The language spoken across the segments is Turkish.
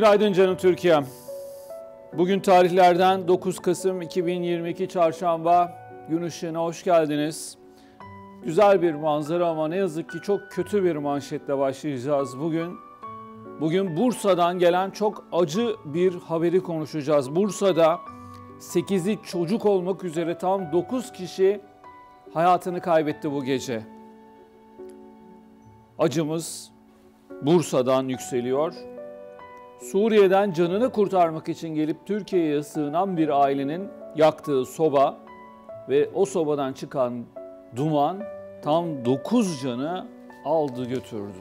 Günaydın canım Türkiye. Bugün tarihlerden 9 Kasım 2022 Çarşamba gün ışığına hoş geldiniz. Güzel bir manzara ama ne yazık ki çok kötü bir manşetle başlayacağız bugün. Bugün Bursa'dan gelen çok acı bir haberi konuşacağız. Bursa'da 8'i çocuk olmak üzere tam 9 kişi hayatını kaybetti bu gece. Acımız Bursa'dan yükseliyor. Suriye'den canını kurtarmak için gelip Türkiye'ye sığınan bir ailenin yaktığı soba ve o sobadan çıkan duman tam 9 canı aldı götürdü.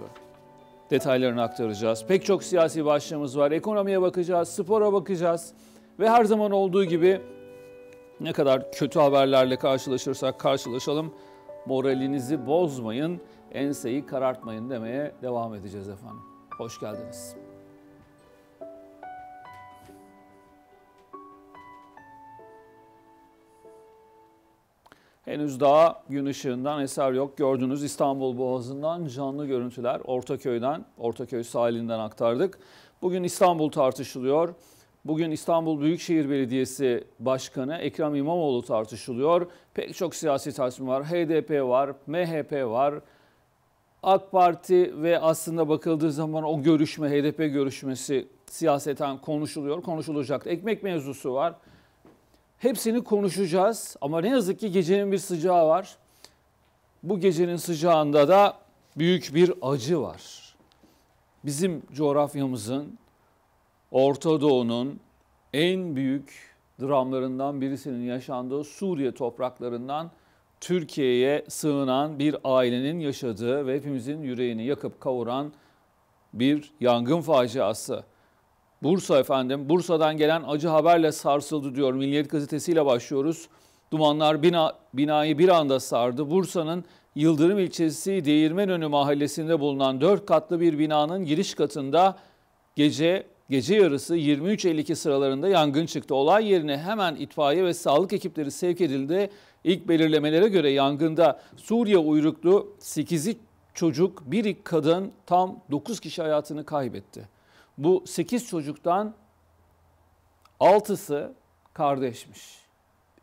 Detaylarını aktaracağız. Pek çok siyasi başlığımız var. Ekonomiye bakacağız, spora bakacağız ve her zaman olduğu gibi ne kadar kötü haberlerle karşılaşırsak karşılaşalım moralinizi bozmayın, enseyi karartmayın demeye devam edeceğiz efendim. Hoş geldiniz. Henüz daha gün ışığından eser yok. Gördünüz İstanbul Boğazı'ndan canlı görüntüler Ortaköy'den, Ortaköy sahilinden aktardık. Bugün İstanbul tartışılıyor. Bugün İstanbul Büyükşehir Belediyesi Başkanı Ekrem İmamoğlu tartışılıyor. Pek çok siyasi tartışma var. HDP var, MHP var. AK Parti ve aslında bakıldığı zaman o görüşme, HDP görüşmesi siyaseten konuşuluyor, konuşulacak. Ekmek mevzusu var. Hepsini konuşacağız ama ne yazık ki gecenin bir sıcağı var. Bu gecenin sıcağında da büyük bir acı var. Bizim coğrafyamızın, Orta Doğu'nun en büyük dramlarından birisinin yaşandığı Suriye topraklarından Türkiye'ye sığınan bir ailenin yaşadığı ve hepimizin yüreğini yakıp kavuran bir yangın faciası. Bursa efendim, Bursa'dan gelen acı haberle sarsıldı diyor. Milliyet gazetesiyle başlıyoruz. Dumanlar bina, binayı bir anda sardı. Bursa'nın Yıldırım ilçesi Değirmenönü mahallesinde bulunan 4 katlı bir binanın giriş katında gece gece yarısı 23.52 sıralarında yangın çıktı. Olay yerine hemen itfaiye ve sağlık ekipleri sevk edildi. İlk belirlemelere göre yangında Suriye uyruklu 8'i çocuk, bir kadın tam 9 kişi hayatını kaybetti. Bu 8 çocuktan 6'sı kardeşmiş.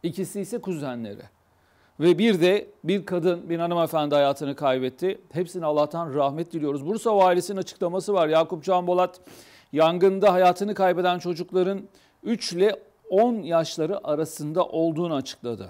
İkisi ise kuzenleri. Ve bir de bir kadın, bir hanımefendi hayatını kaybetti. Hepsine Allah'tan rahmet diliyoruz. Bursa Valisi'nin açıklaması var. Yakup Can Bolat yangında hayatını kaybeden çocukların 3 ile 10 yaşları arasında olduğunu açıkladı.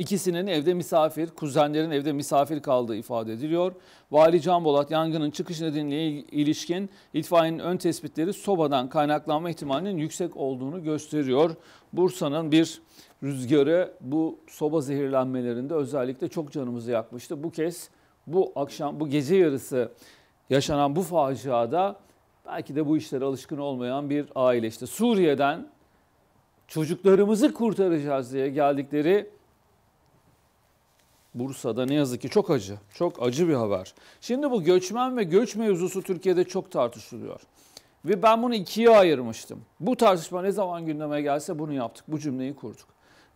İkisinin evde misafir, kuzenlerin evde misafir kaldığı ifade ediliyor. Vali Can Bolat yangının çıkış nedeniyle ilişkin itfaiyenin ön tespitleri sobadan kaynaklanma ihtimalinin yüksek olduğunu gösteriyor. Bursa'nın bir rüzgarı bu soba zehirlenmelerinde özellikle çok canımızı yakmıştı. Bu kez bu akşam bu gece yarısı yaşanan bu faciada belki de bu işlere alışkın olmayan bir aile işte Suriye'den çocuklarımızı kurtaracağız diye geldikleri Bursa'da ne yazık ki çok acı, çok acı bir haber. Şimdi bu göçmen ve göç mevzusu Türkiye'de çok tartışılıyor. Ve ben bunu ikiye ayırmıştım. Bu tartışma ne zaman gündeme gelse bunu yaptık, bu cümleyi kurduk.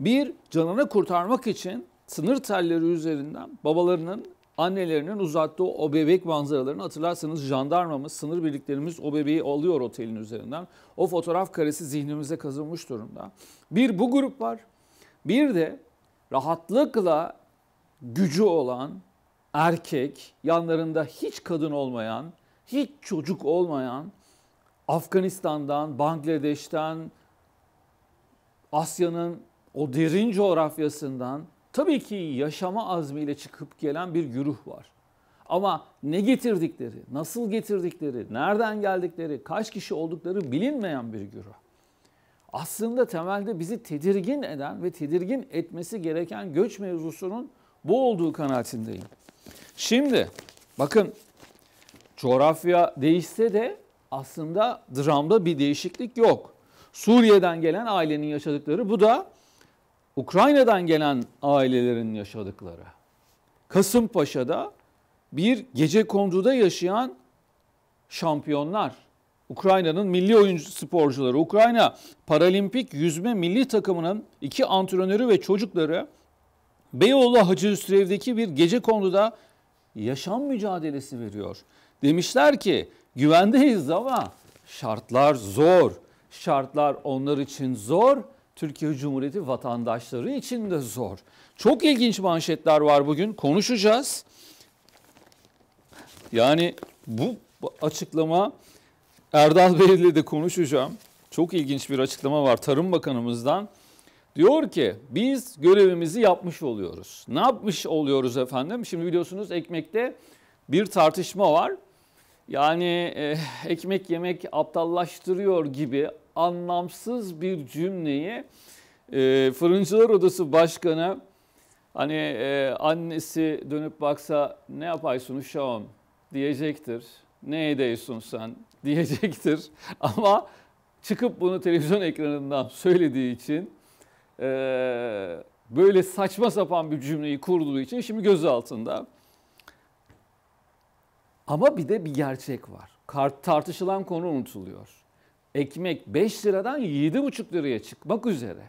Bir, canını kurtarmak için sınır telleri üzerinden babalarının, annelerinin uzattığı o bebek manzaralarını hatırlarsanız jandarmamız, sınır birliklerimiz o bebeği alıyor otelin üzerinden. O fotoğraf karesi zihnimize kazınmış durumda. Bir bu grup var. Bir de rahatlıkla gücü olan erkek, yanlarında hiç kadın olmayan, hiç çocuk olmayan Afganistan'dan, Bangladeş'ten, Asya'nın o derin coğrafyasından tabii ki yaşama azmiyle çıkıp gelen bir güruh var. Ama ne getirdikleri, nasıl getirdikleri, nereden geldikleri, kaç kişi oldukları bilinmeyen bir güruh. Aslında temelde bizi tedirgin eden ve tedirgin etmesi gereken göç mevzusunun bu olduğu kanaatindeyim. Şimdi bakın coğrafya değişse de aslında dramda bir değişiklik yok. Suriye'den gelen ailenin yaşadıkları bu da Ukrayna'dan gelen ailelerin yaşadıkları. Kasımpaşa'da bir gece konduda yaşayan şampiyonlar. Ukrayna'nın milli oyuncu sporcuları, Ukrayna Paralimpik yüzme milli takımının iki antrenörü ve çocukları Beyoğlu Hacı Üstürev'deki bir gece konuda yaşam mücadelesi veriyor. Demişler ki güvendeyiz ama Şartlar zor. Şartlar onlar için zor. Türkiye Cumhuriyeti vatandaşları için de zor. Çok ilginç manşetler var bugün. Konuşacağız. Yani bu açıklama Erdal Bey'le de konuşacağım. Çok ilginç bir açıklama var Tarım Bakanımızdan. Diyor ki biz görevimizi yapmış oluyoruz. Ne yapmış oluyoruz efendim? Şimdi biliyorsunuz ekmekte bir tartışma var. Yani e, ekmek yemek aptallaştırıyor gibi anlamsız bir cümleyi e, Fırıncılar Odası Başkanı hani e, annesi dönüp baksa ne yapaysın uşağım diyecektir. Ne ediyorsun sen diyecektir. Ama çıkıp bunu televizyon ekranından söylediği için e, böyle saçma sapan bir cümleyi kurduğu için şimdi gözaltında. Ama bir de bir gerçek var. Tartışılan konu unutuluyor. Ekmek 5 liradan 7,5 liraya çıkmak üzere.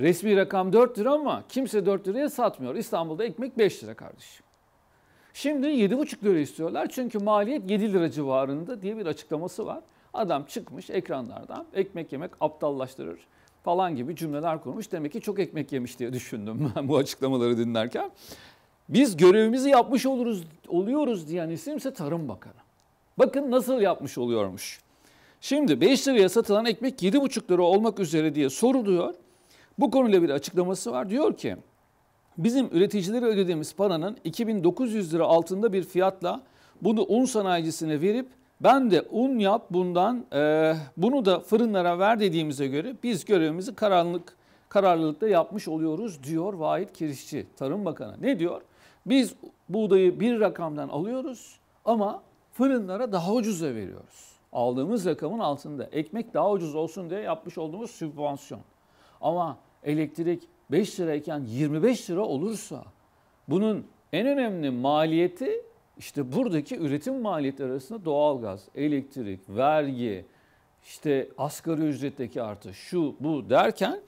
Resmi rakam 4 lira ama kimse 4 liraya satmıyor. İstanbul'da ekmek 5 lira kardeşim. Şimdi 7,5 lira istiyorlar çünkü maliyet 7 lira civarında diye bir açıklaması var. Adam çıkmış ekranlardan ekmek yemek aptallaştırır falan gibi cümleler kurmuş. Demek ki çok ekmek yemiş diye düşündüm ben bu açıklamaları dinlerken. Biz görevimizi yapmış oluruz, oluyoruz diyen isim ise Tarım Bakanı. Bakın nasıl yapmış oluyormuş. Şimdi 5 liraya satılan ekmek 7,5 lira olmak üzere diye soruluyor. Bu konuyla bir açıklaması var. Diyor ki bizim üreticilere ödediğimiz paranın 2900 lira altında bir fiyatla bunu un sanayicisine verip ben de un yap bundan e, bunu da fırınlara ver dediğimize göre biz görevimizi karanlık kararlılıkta yapmış oluyoruz diyor Vahit Kirişçi Tarım Bakanı. Ne diyor? Biz buğdayı bir rakamdan alıyoruz ama fırınlara daha ucuza veriyoruz. Aldığımız rakamın altında ekmek daha ucuz olsun diye yapmış olduğumuz sübvansiyon. Ama elektrik 5 lirayken 25 lira olursa bunun en önemli maliyeti işte buradaki üretim maliyeti arasında doğalgaz, elektrik, vergi, işte asgari ücretteki artış, şu bu derken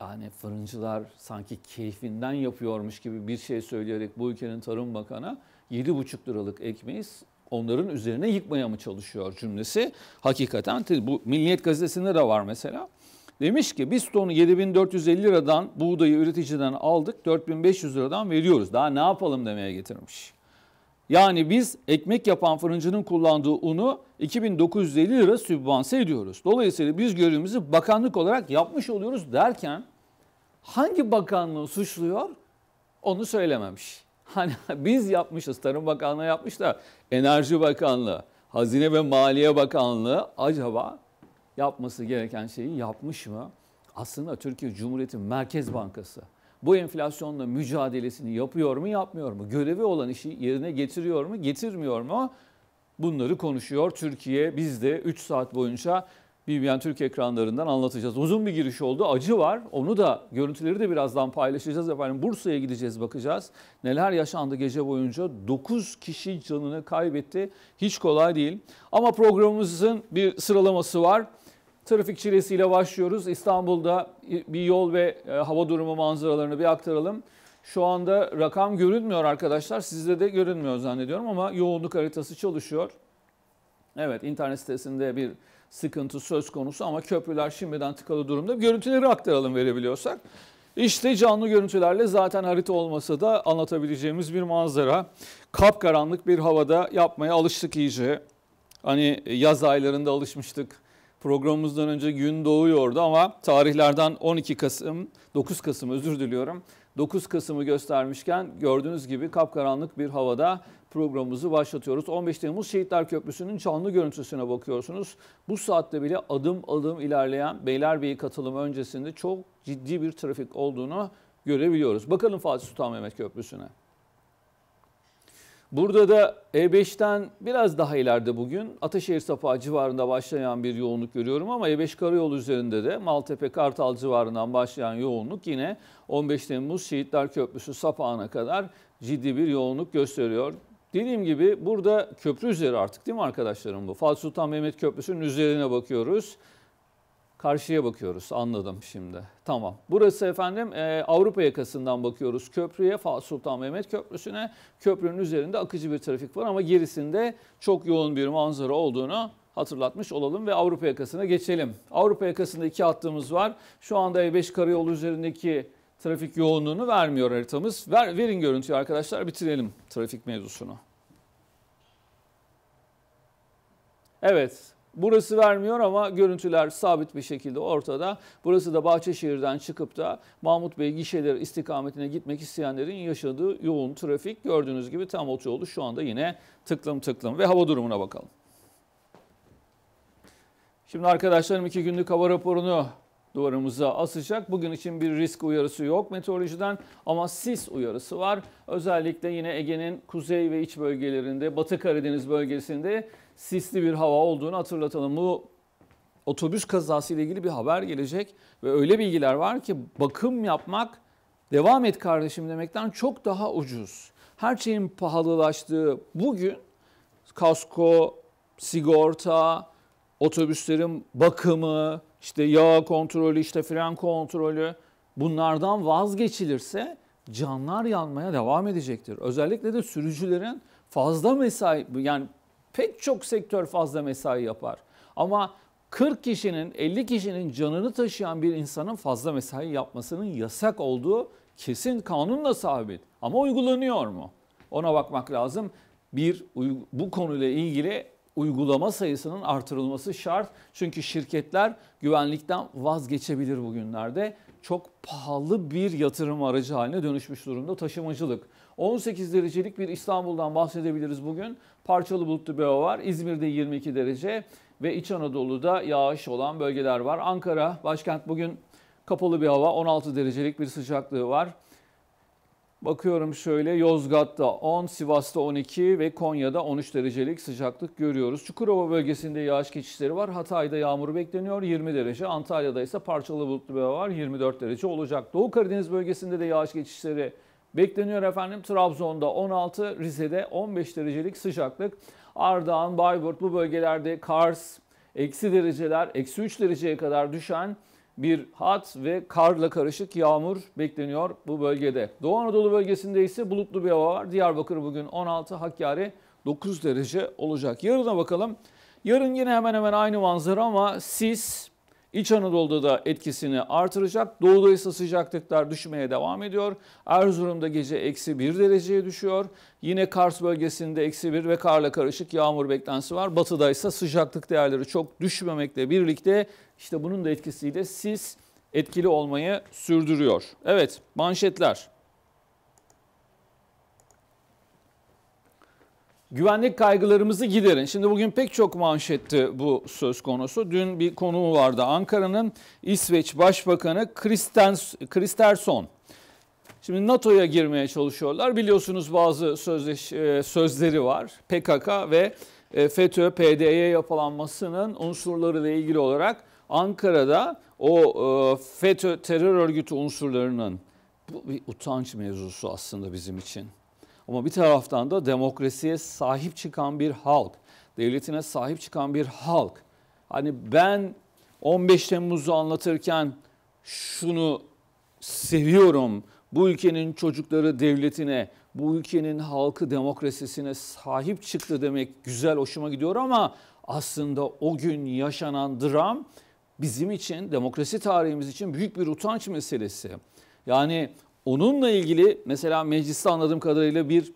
yani fırıncılar sanki keyfinden yapıyormuş gibi bir şey söyleyerek bu ülkenin Tarım Bakanı 7,5 liralık ekmeği onların üzerine yıkmaya mı çalışıyor cümlesi hakikaten bu Milliyet Gazetesi'nde de var mesela. Demiş ki biz tonu 7450 liradan buğdayı üreticiden aldık 4500 liradan veriyoruz. Daha ne yapalım demeye getirmiş. Yani biz ekmek yapan fırıncının kullandığı unu 2950 lira sübvanse ediyoruz. Dolayısıyla biz görevimizi bakanlık olarak yapmış oluyoruz derken hangi bakanlığı suçluyor onu söylememiş. Hani biz yapmışız, Tarım Bakanlığı yapmış da Enerji Bakanlığı, Hazine ve Maliye Bakanlığı acaba yapması gereken şeyi yapmış mı? Aslında Türkiye Cumhuriyeti Merkez Bankası bu enflasyonla mücadelesini yapıyor mu, yapmıyor mu? Görevi olan işi yerine getiriyor mu, getirmiyor mu? Bunları konuşuyor Türkiye. Biz de 3 saat boyunca BBN Türk ekranlarından anlatacağız. Uzun bir giriş oldu. Acı var. Onu da görüntüleri de birazdan paylaşacağız efendim. Bursa'ya gideceğiz bakacağız. Neler yaşandı gece boyunca? 9 kişi canını kaybetti. Hiç kolay değil. Ama programımızın bir sıralaması var. Trafik çilesiyle başlıyoruz. İstanbul'da bir yol ve e, hava durumu manzaralarını bir aktaralım. Şu anda rakam görünmüyor arkadaşlar. Sizde de görünmüyor zannediyorum ama yoğunluk haritası çalışıyor. Evet internet sitesinde bir sıkıntı söz konusu ama köprüler şimdiden tıkalı durumda. Görüntüleri aktaralım verebiliyorsak. İşte canlı görüntülerle zaten harita olmasa da anlatabileceğimiz bir manzara. Kapkaranlık bir havada yapmaya alıştık iyice. Hani yaz aylarında alışmıştık Programımızdan önce gün doğuyordu ama tarihlerden 12 Kasım, 9 Kasım özür diliyorum. 9 Kasım'ı göstermişken gördüğünüz gibi kapkaranlık bir havada programımızı başlatıyoruz. 15 Temmuz Şehitler Köprüsü'nün canlı görüntüsüne bakıyorsunuz. Bu saatte bile adım adım ilerleyen Beylerbeyi katılımı öncesinde çok ciddi bir trafik olduğunu görebiliyoruz. Bakalım Fatih Sultan Mehmet Köprüsü'ne. Burada da E5'ten biraz daha ileride bugün Ataşehir Sapağı civarında başlayan bir yoğunluk görüyorum ama E5 karayolu üzerinde de Maltepe Kartal civarından başlayan yoğunluk yine 15 Temmuz Şehitler Köprüsü Sapağı'na kadar ciddi bir yoğunluk gösteriyor. Dediğim gibi burada köprü üzeri artık değil mi arkadaşlarım bu? Fatih Sultan Mehmet Köprüsü'nün üzerine bakıyoruz. Karşıya bakıyoruz anladım şimdi. Tamam. Burası efendim e, Avrupa yakasından bakıyoruz köprüye Fatih Sultan Mehmet Köprüsü'ne. Köprünün üzerinde akıcı bir trafik var ama gerisinde çok yoğun bir manzara olduğunu hatırlatmış olalım ve Avrupa yakasına geçelim. Avrupa yakasında iki hattımız var. Şu anda E5 karayolu üzerindeki trafik yoğunluğunu vermiyor haritamız. Ver, verin görüntüyü arkadaşlar bitirelim trafik mevzusunu. Evet burası vermiyor ama görüntüler sabit bir şekilde ortada. Burası da Bahçeşehir'den çıkıp da Mahmut Bey gişeler istikametine gitmek isteyenlerin yaşadığı yoğun trafik. Gördüğünüz gibi tam otoyolu şu anda yine tıklım tıklım ve hava durumuna bakalım. Şimdi arkadaşlarım iki günlük hava raporunu duvarımıza asacak. Bugün için bir risk uyarısı yok meteorolojiden ama sis uyarısı var. Özellikle yine Ege'nin kuzey ve iç bölgelerinde, Batı Karadeniz bölgesinde sisli bir hava olduğunu hatırlatalım. Bu otobüs kazası ile ilgili bir haber gelecek ve öyle bilgiler var ki bakım yapmak devam et kardeşim demekten çok daha ucuz. Her şeyin pahalılaştığı bugün kasko, sigorta, otobüslerin bakımı, işte yağ kontrolü, işte fren kontrolü bunlardan vazgeçilirse canlar yanmaya devam edecektir. Özellikle de sürücülerin fazla mesai yani pek çok sektör fazla mesai yapar. Ama 40 kişinin 50 kişinin canını taşıyan bir insanın fazla mesai yapmasının yasak olduğu kesin kanunla sabit. Ama uygulanıyor mu? Ona bakmak lazım. Bir bu konuyla ilgili uygulama sayısının artırılması şart. Çünkü şirketler güvenlikten vazgeçebilir bugünlerde. Çok pahalı bir yatırım aracı haline dönüşmüş durumda taşımacılık. 18 derecelik bir İstanbul'dan bahsedebiliriz bugün. Parçalı bulutlu bir hava var. İzmir'de 22 derece ve İç Anadolu'da yağış olan bölgeler var. Ankara başkent bugün kapalı bir hava 16 derecelik bir sıcaklığı var. Bakıyorum şöyle Yozgat'ta 10, Sivas'ta 12 ve Konya'da 13 derecelik sıcaklık görüyoruz. Çukurova bölgesinde yağış geçişleri var. Hatay'da yağmur bekleniyor 20 derece. Antalya'da ise parçalı bulutlu bir hava var 24 derece olacak. Doğu Karadeniz bölgesinde de yağış geçişleri bekleniyor efendim. Trabzon'da 16, Rize'de 15 derecelik sıcaklık. Ardahan, Bayburt bu bölgelerde Kars, eksi dereceler, eksi 3 dereceye kadar düşen bir hat ve karla karışık yağmur bekleniyor bu bölgede. Doğu Anadolu bölgesinde ise bulutlu bir hava var. Diyarbakır bugün 16, Hakkari 9 derece olacak. Yarına bakalım. Yarın yine hemen hemen aynı manzara ama sis İç Anadolu'da da etkisini artıracak. Doğuda ise sıcaklıklar düşmeye devam ediyor. Erzurum'da gece eksi 1 dereceye düşüyor. Yine Kars bölgesinde eksi 1 ve karla karışık yağmur beklentisi var. Batıda ise sıcaklık değerleri çok düşmemekle birlikte işte bunun da etkisiyle sis etkili olmayı sürdürüyor. Evet manşetler. Güvenlik kaygılarımızı giderin. Şimdi bugün pek çok manşetti bu söz konusu. Dün bir konuğu vardı. Ankara'nın İsveç Başbakanı Kristersson. Şimdi NATO'ya girmeye çalışıyorlar. Biliyorsunuz bazı sözleş, e, sözleri var. PKK ve e, FETÖ, PDY yapılanmasının unsurlarıyla ilgili olarak Ankara'da o e, FETÖ terör örgütü unsurlarının bu bir utanç mevzusu aslında bizim için. Ama bir taraftan da demokrasiye sahip çıkan bir halk, devletine sahip çıkan bir halk. Hani ben 15 Temmuz'u anlatırken şunu seviyorum. Bu ülkenin çocukları devletine, bu ülkenin halkı demokrasisine sahip çıktı demek güzel, hoşuma gidiyor ama aslında o gün yaşanan dram bizim için, demokrasi tarihimiz için büyük bir utanç meselesi. Yani Onunla ilgili mesela mecliste anladığım kadarıyla bir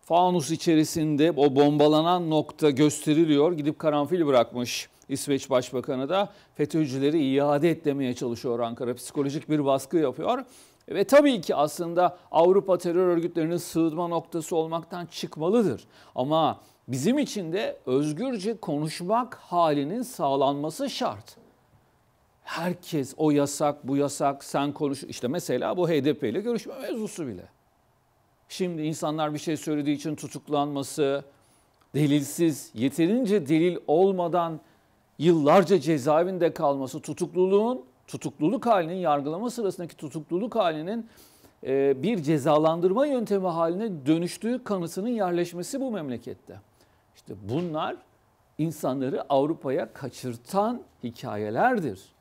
fanus içerisinde o bombalanan nokta gösteriliyor. Gidip karanfil bırakmış İsveç Başbakanı da FETÖ'cüleri iade etmeye çalışıyor Ankara. Psikolojik bir baskı yapıyor. Ve tabii ki aslında Avrupa terör örgütlerinin sığınma noktası olmaktan çıkmalıdır. Ama bizim için de özgürce konuşmak halinin sağlanması şart herkes o yasak, bu yasak, sen konuş. İşte mesela bu HDP ile görüşme mevzusu bile. Şimdi insanlar bir şey söylediği için tutuklanması, delilsiz, yeterince delil olmadan yıllarca cezaevinde kalması, tutukluluğun, tutukluluk halinin, yargılama sırasındaki tutukluluk halinin e, bir cezalandırma yöntemi haline dönüştüğü kanısının yerleşmesi bu memlekette. İşte bunlar insanları Avrupa'ya kaçırtan hikayelerdir.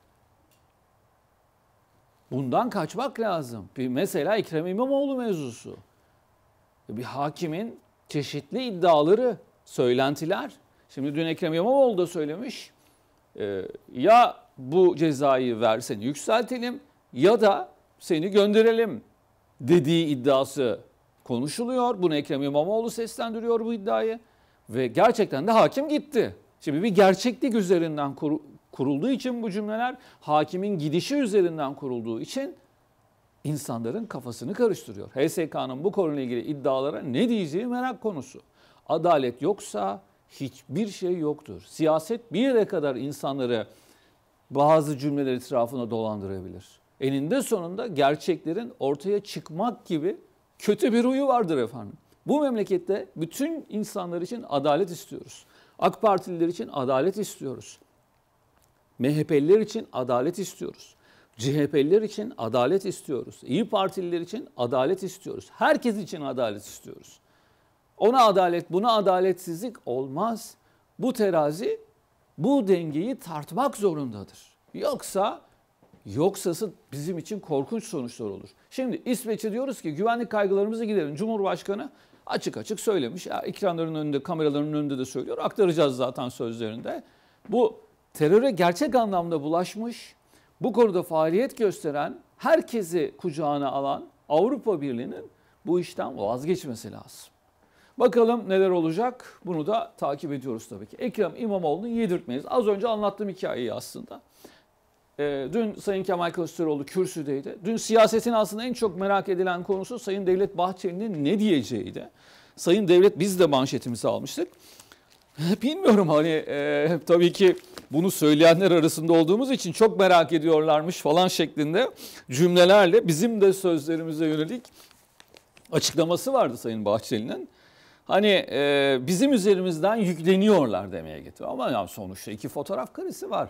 Bundan kaçmak lazım. Bir mesela Ekrem İmamoğlu mevzusu. Bir hakimin çeşitli iddiaları, söylentiler. Şimdi dün Ekrem İmamoğlu da söylemiş. E, ya bu cezayı versen yükseltelim ya da seni gönderelim dediği iddiası konuşuluyor. Bunu Ekrem İmamoğlu seslendiriyor bu iddiayı. Ve gerçekten de hakim gitti. Şimdi bir gerçeklik üzerinden kurulduğu için bu cümleler hakimin gidişi üzerinden kurulduğu için insanların kafasını karıştırıyor. HSK'nın bu konuyla ilgili iddialara ne diyeceği merak konusu. Adalet yoksa hiçbir şey yoktur. Siyaset bir yere kadar insanları bazı cümleler etrafına dolandırabilir. Eninde sonunda gerçeklerin ortaya çıkmak gibi kötü bir huyu vardır efendim. Bu memlekette bütün insanlar için adalet istiyoruz. AK Partililer için adalet istiyoruz. MHP'liler için adalet istiyoruz. CHP'liler için adalet istiyoruz. İyi Partililer için adalet istiyoruz. Herkes için adalet istiyoruz. Ona adalet, buna adaletsizlik olmaz. Bu terazi bu dengeyi tartmak zorundadır. Yoksa yoksası bizim için korkunç sonuçlar olur. Şimdi İsveç'e diyoruz ki güvenlik kaygılarımızı giderin. Cumhurbaşkanı açık açık söylemiş. Ya, ekranların önünde, kameraların önünde de söylüyor. Aktaracağız zaten sözlerinde. Bu teröre gerçek anlamda bulaşmış, bu konuda faaliyet gösteren, herkesi kucağına alan Avrupa Birliği'nin bu işten vazgeçmesi lazım. Bakalım neler olacak bunu da takip ediyoruz tabii ki. Ekrem İmamoğlu'nu yedirtmeyiz. Az önce anlattığım hikayeyi aslında. E, dün Sayın Kemal Kılıçdaroğlu kürsüdeydi. Dün siyasetin aslında en çok merak edilen konusu Sayın Devlet Bahçeli'nin ne diyeceğiydi. Sayın Devlet biz de manşetimizi almıştık. Bilmiyorum hani e, tabii ki bunu söyleyenler arasında olduğumuz için çok merak ediyorlarmış falan şeklinde cümlelerle bizim de sözlerimize yönelik açıklaması vardı Sayın Bahçeli'nin. Hani e, bizim üzerimizden yükleniyorlar demeye getiriyor. Ama yani sonuçta iki fotoğraf karesi var.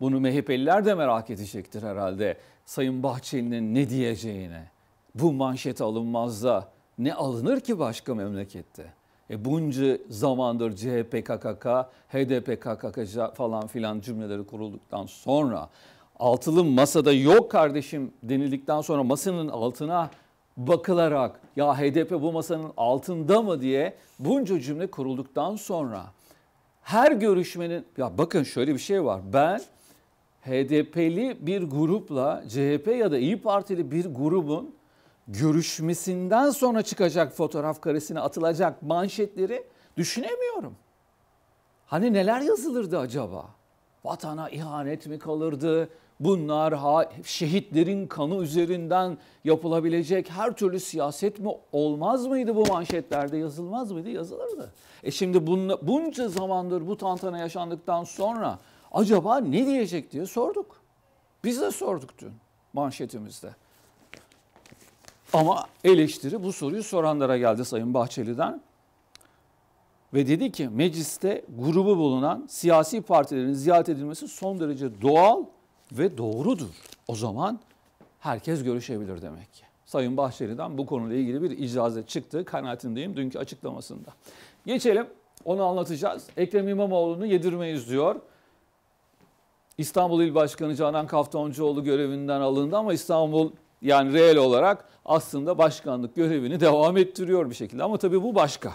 Bunu MHP'liler de merak edecektir herhalde. Sayın Bahçeli'nin ne diyeceğine. Bu manşet alınmaz ne alınır ki başka memlekette? E bunca zamandır CHP, KKK, HDP, KKK falan filan cümleleri kurulduktan sonra altılı masada yok kardeşim denildikten sonra masanın altına bakılarak ya HDP bu masanın altında mı diye bunca cümle kurulduktan sonra her görüşmenin ya bakın şöyle bir şey var. Ben HDP'li bir grupla CHP ya da İyi Partili bir grubun görüşmesinden sonra çıkacak fotoğraf karesine atılacak manşetleri düşünemiyorum. Hani neler yazılırdı acaba? Vatana ihanet mi kalırdı? Bunlar şehitlerin kanı üzerinden yapılabilecek her türlü siyaset mi olmaz mıydı bu manşetlerde yazılmaz mıydı? Yazılırdı. E şimdi bunla, bunca zamandır bu tantana yaşandıktan sonra acaba ne diyecek diye sorduk. Biz de sorduk dün manşetimizde. Ama eleştiri bu soruyu soranlara geldi Sayın Bahçeli'den. Ve dedi ki mecliste grubu bulunan siyasi partilerin ziyaret edilmesi son derece doğal ve doğrudur. O zaman herkes görüşebilir demek ki. Sayın Bahçeli'den bu konuyla ilgili bir icazet çıktı kanaatindeyim dünkü açıklamasında. Geçelim onu anlatacağız. Ekrem İmamoğlu'nu yedirmeyiz diyor. İstanbul İl Başkanı Canan Kaftancıoğlu görevinden alındı ama İstanbul yani reel olarak aslında başkanlık görevini devam ettiriyor bir şekilde. Ama tabii bu başka.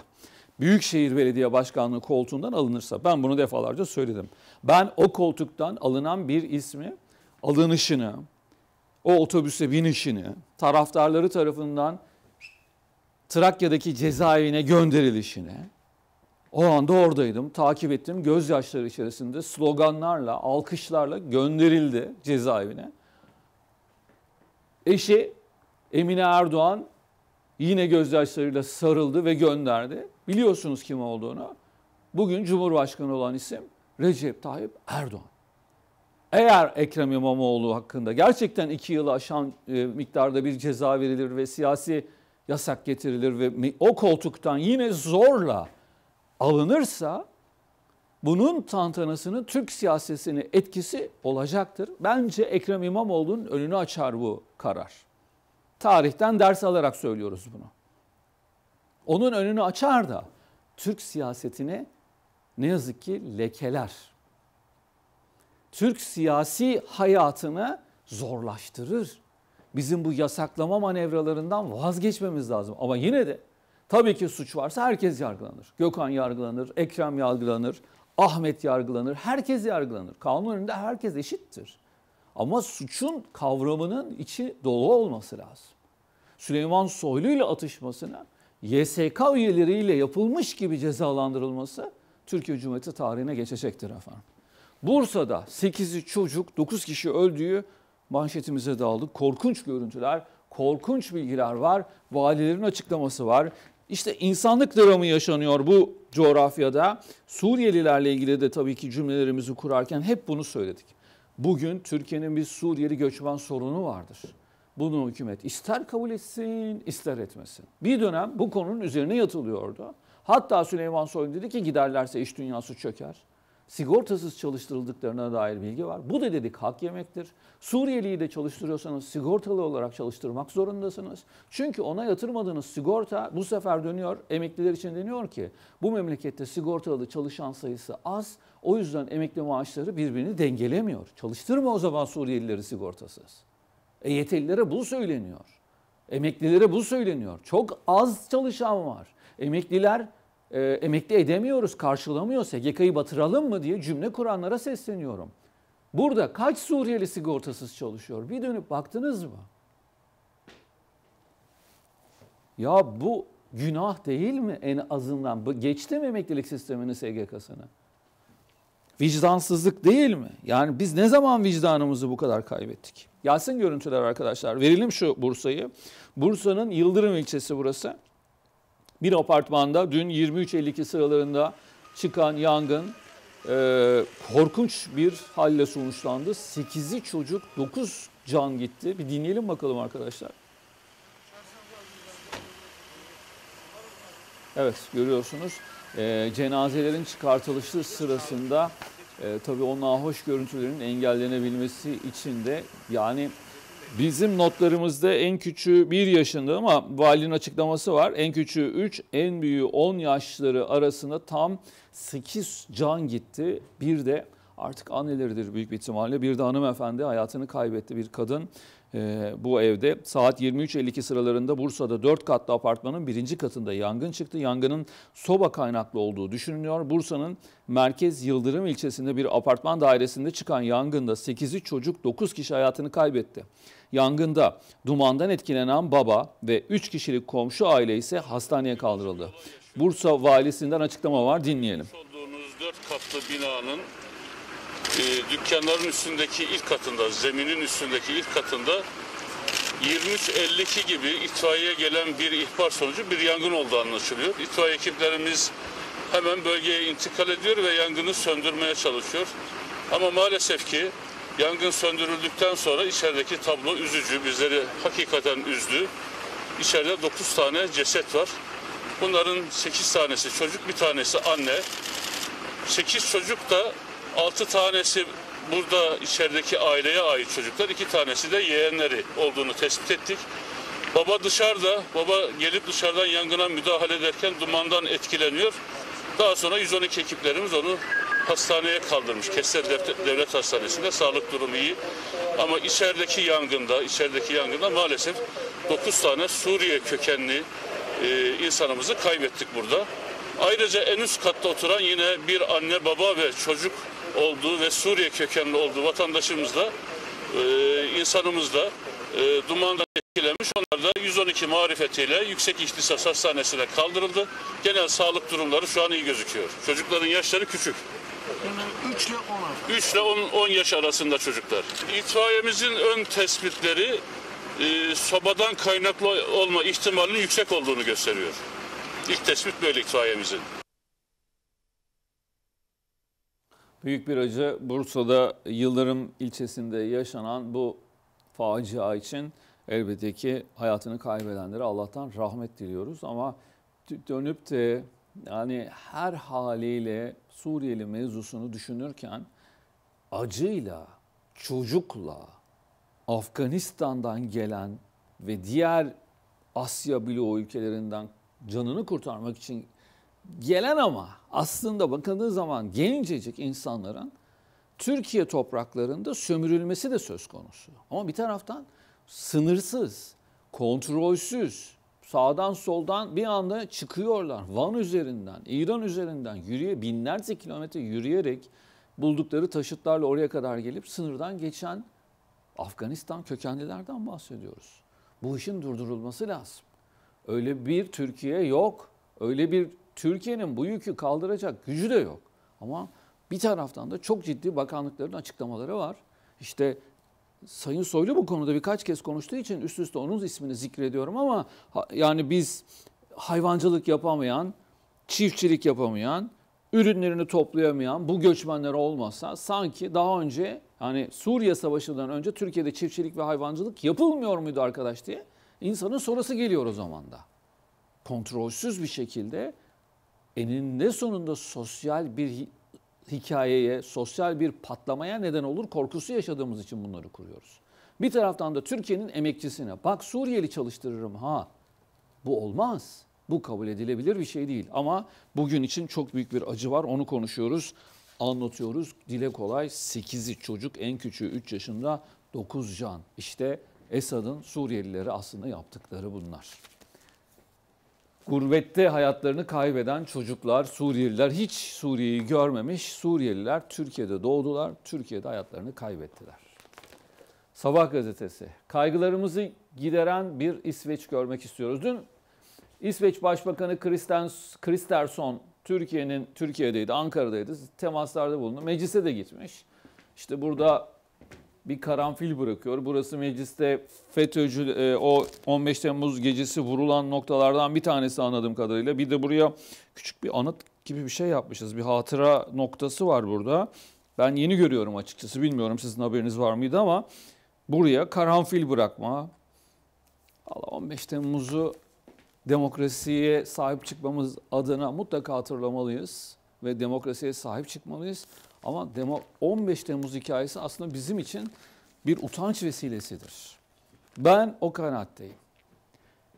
Büyükşehir Belediye Başkanlığı koltuğundan alınırsa ben bunu defalarca söyledim. Ben o koltuktan alınan bir ismi alınışını, o otobüse binişini, taraftarları tarafından Trakya'daki cezaevine gönderilişini o anda oradaydım, takip ettim. Gözyaşları içerisinde sloganlarla, alkışlarla gönderildi cezaevine. Eşi Emine Erdoğan yine gözyaşlarıyla sarıldı ve gönderdi. Biliyorsunuz kim olduğunu. Bugün Cumhurbaşkanı olan isim Recep Tayyip Erdoğan. Eğer Ekrem İmamoğlu hakkında gerçekten iki yılı aşan e, miktarda bir ceza verilir ve siyasi yasak getirilir ve o koltuktan yine zorla alınırsa bunun tantanasını Türk siyasetine etkisi olacaktır. Bence Ekrem İmamoğlu'nun önünü açar bu karar. Tarihten ders alarak söylüyoruz bunu. Onun önünü açar da Türk siyasetine ne yazık ki lekeler. Türk siyasi hayatını zorlaştırır. bizim bu yasaklama manevralarından vazgeçmemiz lazım. Ama yine de tabii ki suç varsa herkes yargılanır. Gökhan yargılanır, Ekrem yargılanır, Ahmet yargılanır, herkes yargılanır. Kanun önünde herkes eşittir. Ama suçun kavramının içi dolu olması lazım. Süleyman Soylu ile atışmasına YSK üyeleriyle yapılmış gibi cezalandırılması Türkiye Cumhuriyeti tarihine geçecektir efendim. Bursa'da 8'i çocuk 9 kişi öldüğü manşetimize daldı. Korkunç görüntüler, korkunç bilgiler var. Valilerin açıklaması var. İşte insanlık dramı yaşanıyor bu coğrafyada. Suriyelilerle ilgili de tabii ki cümlelerimizi kurarken hep bunu söyledik. Bugün Türkiye'nin bir Suriyeli göçmen sorunu vardır. Bunu hükümet ister kabul etsin ister etmesin. Bir dönem bu konunun üzerine yatılıyordu. Hatta Süleyman Soylu dedi ki giderlerse iş dünyası çöker sigortasız çalıştırıldıklarına dair bilgi var. Bu da dedik hak yemektir. Suriyeliyi de çalıştırıyorsanız sigortalı olarak çalıştırmak zorundasınız. Çünkü ona yatırmadığınız sigorta bu sefer dönüyor emekliler için deniyor ki bu memlekette sigortalı çalışan sayısı az. O yüzden emekli maaşları birbirini dengelemiyor. Çalıştırma o zaman Suriyelileri sigortasız. EYT'lilere bu söyleniyor. Emeklilere bu söyleniyor. Çok az çalışan var. Emekliler e, emekli edemiyoruz, karşılamıyor, SGK'yı batıralım mı diye cümle kuranlara sesleniyorum. Burada kaç Suriyeli sigortasız çalışıyor? Bir dönüp baktınız mı? Ya bu günah değil mi en azından? Geçti mi emeklilik sistemini SGK'sını? Vicdansızlık değil mi? Yani biz ne zaman vicdanımızı bu kadar kaybettik? Gelsin görüntüler arkadaşlar. Verelim şu Bursa'yı. Bursa'nın Yıldırım ilçesi burası. Bir apartmanda dün 23.52 sıralarında çıkan yangın e, korkunç bir halle sonuçlandı. 8'i çocuk, 9 can gitti. Bir dinleyelim bakalım arkadaşlar. Evet görüyorsunuz e, cenazelerin çıkartılışı sırasında e, tabii o nahoş görüntülerin engellenebilmesi için de yani Bizim notlarımızda en küçüğü 1 yaşında ama valinin açıklaması var. En küçüğü 3, en büyüğü 10 yaşları arasında tam 8 can gitti. Bir de artık anneleridir büyük bir ihtimalle. Bir de hanımefendi hayatını kaybetti bir kadın e, bu evde. Saat 23.52 sıralarında Bursa'da 4 katlı apartmanın birinci katında yangın çıktı. Yangının soba kaynaklı olduğu düşünülüyor. Bursa'nın Merkez Yıldırım ilçesinde bir apartman dairesinde çıkan yangında 8'i çocuk 9 kişi hayatını kaybetti. Yangında dumandan etkilenen baba ve 3 kişilik komşu aile ise hastaneye kaldırıldı. Bursa valisinden açıklama var dinleyelim. Olduğunuz 4 katlı binanın e, dükkanların üstündeki ilk katında, zeminin üstündeki ilk katında 23.52 gibi itfaiye gelen bir ihbar sonucu bir yangın olduğu anlaşılıyor. İtfaiye ekiplerimiz hemen bölgeye intikal ediyor ve yangını söndürmeye çalışıyor. Ama maalesef ki Yangın söndürüldükten sonra içerideki tablo üzücü. Bizleri hakikaten üzdü. İçeride 9 tane ceset var. Bunların 8 tanesi çocuk, bir tanesi anne. 8 çocuk da 6 tanesi burada içerideki aileye ait çocuklar. iki tanesi de yeğenleri olduğunu tespit ettik. Baba dışarıda, baba gelip dışarıdan yangına müdahale ederken dumandan etkileniyor. Daha sonra 112 ekiplerimiz onu hastaneye kaldırmış. Kestel Devlet Hastanesi'nde sağlık durumu iyi. Ama içerideki yangında, içerideki yangında maalesef 9 tane Suriye kökenli e, insanımızı kaybettik burada. Ayrıca en üst katta oturan yine bir anne, baba ve çocuk olduğu ve Suriye kökenli olduğu vatandaşımız da e, insanımız da e, dumandan etkilenmiş. Onlar da 112 marifetiyle yüksek ihtisas hastanesine kaldırıldı. Genel sağlık durumları şu an iyi gözüküyor. Çocukların yaşları küçük. 3 ile 10 3 ile 10, 10 yaş arasında çocuklar. İtfaiyemizin ön tespitleri e, sobadan kaynaklı olma ihtimalinin yüksek olduğunu gösteriyor. İlk tespit böyle itfaiyemizin. Büyük bir acı Bursa'da Yıldırım ilçesinde yaşanan bu facia için elbette ki hayatını kaybedenlere Allah'tan rahmet diliyoruz ama dönüp de yani her haliyle Suriyeli mevzusunu düşünürken acıyla, çocukla, Afganistan'dan gelen ve diğer Asya bloğu ülkelerinden canını kurtarmak için gelen ama aslında bakıldığı zaman gencecik insanların Türkiye topraklarında sömürülmesi de söz konusu. Ama bir taraftan sınırsız, kontrolsüz, sağdan soldan bir anda çıkıyorlar. Van üzerinden, İran üzerinden yürüye binlerce kilometre yürüyerek buldukları taşıtlarla oraya kadar gelip sınırdan geçen Afganistan kökenlilerden bahsediyoruz. Bu işin durdurulması lazım. Öyle bir Türkiye yok. Öyle bir Türkiye'nin bu yükü kaldıracak gücü de yok. Ama bir taraftan da çok ciddi bakanlıkların açıklamaları var. İşte Sayın Soylu bu konuda birkaç kez konuştuğu için üst üste onun ismini zikrediyorum ama yani biz hayvancılık yapamayan, çiftçilik yapamayan, ürünlerini toplayamayan bu göçmenler olmasa sanki daha önce yani Suriye Savaşı'ndan önce Türkiye'de çiftçilik ve hayvancılık yapılmıyor muydu arkadaş diye insanın sorusu geliyor o zaman da. Kontrolsüz bir şekilde eninde sonunda sosyal bir hikayeye, sosyal bir patlamaya neden olur korkusu yaşadığımız için bunları kuruyoruz. Bir taraftan da Türkiye'nin emekçisine bak Suriyeli çalıştırırım ha. Bu olmaz. Bu kabul edilebilir bir şey değil. Ama bugün için çok büyük bir acı var. Onu konuşuyoruz, anlatıyoruz. Dile kolay 8'i çocuk, en küçüğü 3 yaşında 9 can. İşte Esad'ın Suriyelileri aslında yaptıkları bunlar. Gurbette hayatlarını kaybeden çocuklar, Suriyeliler hiç Suriye'yi görmemiş. Suriyeliler Türkiye'de doğdular, Türkiye'de hayatlarını kaybettiler. Sabah gazetesi. Kaygılarımızı gideren bir İsveç görmek istiyoruz. Dün İsveç Başbakanı Kristersson Türkiye'nin Türkiye'deydi, Ankara'daydı. Temaslarda bulundu. Meclise de gitmiş. İşte burada bir karanfil bırakıyor. Burası mecliste FETÖ'cü e, o 15 Temmuz gecesi vurulan noktalardan bir tanesi anladığım kadarıyla. Bir de buraya küçük bir anıt gibi bir şey yapmışız. Bir hatıra noktası var burada. Ben yeni görüyorum açıkçası. Bilmiyorum sizin haberiniz var mıydı ama buraya karanfil bırakma. Allah 15 Temmuz'u demokrasiye sahip çıkmamız adına mutlaka hatırlamalıyız ve demokrasiye sahip çıkmalıyız. Ama 15 Temmuz hikayesi aslında bizim için bir utanç vesilesidir. Ben o kanaatteyim.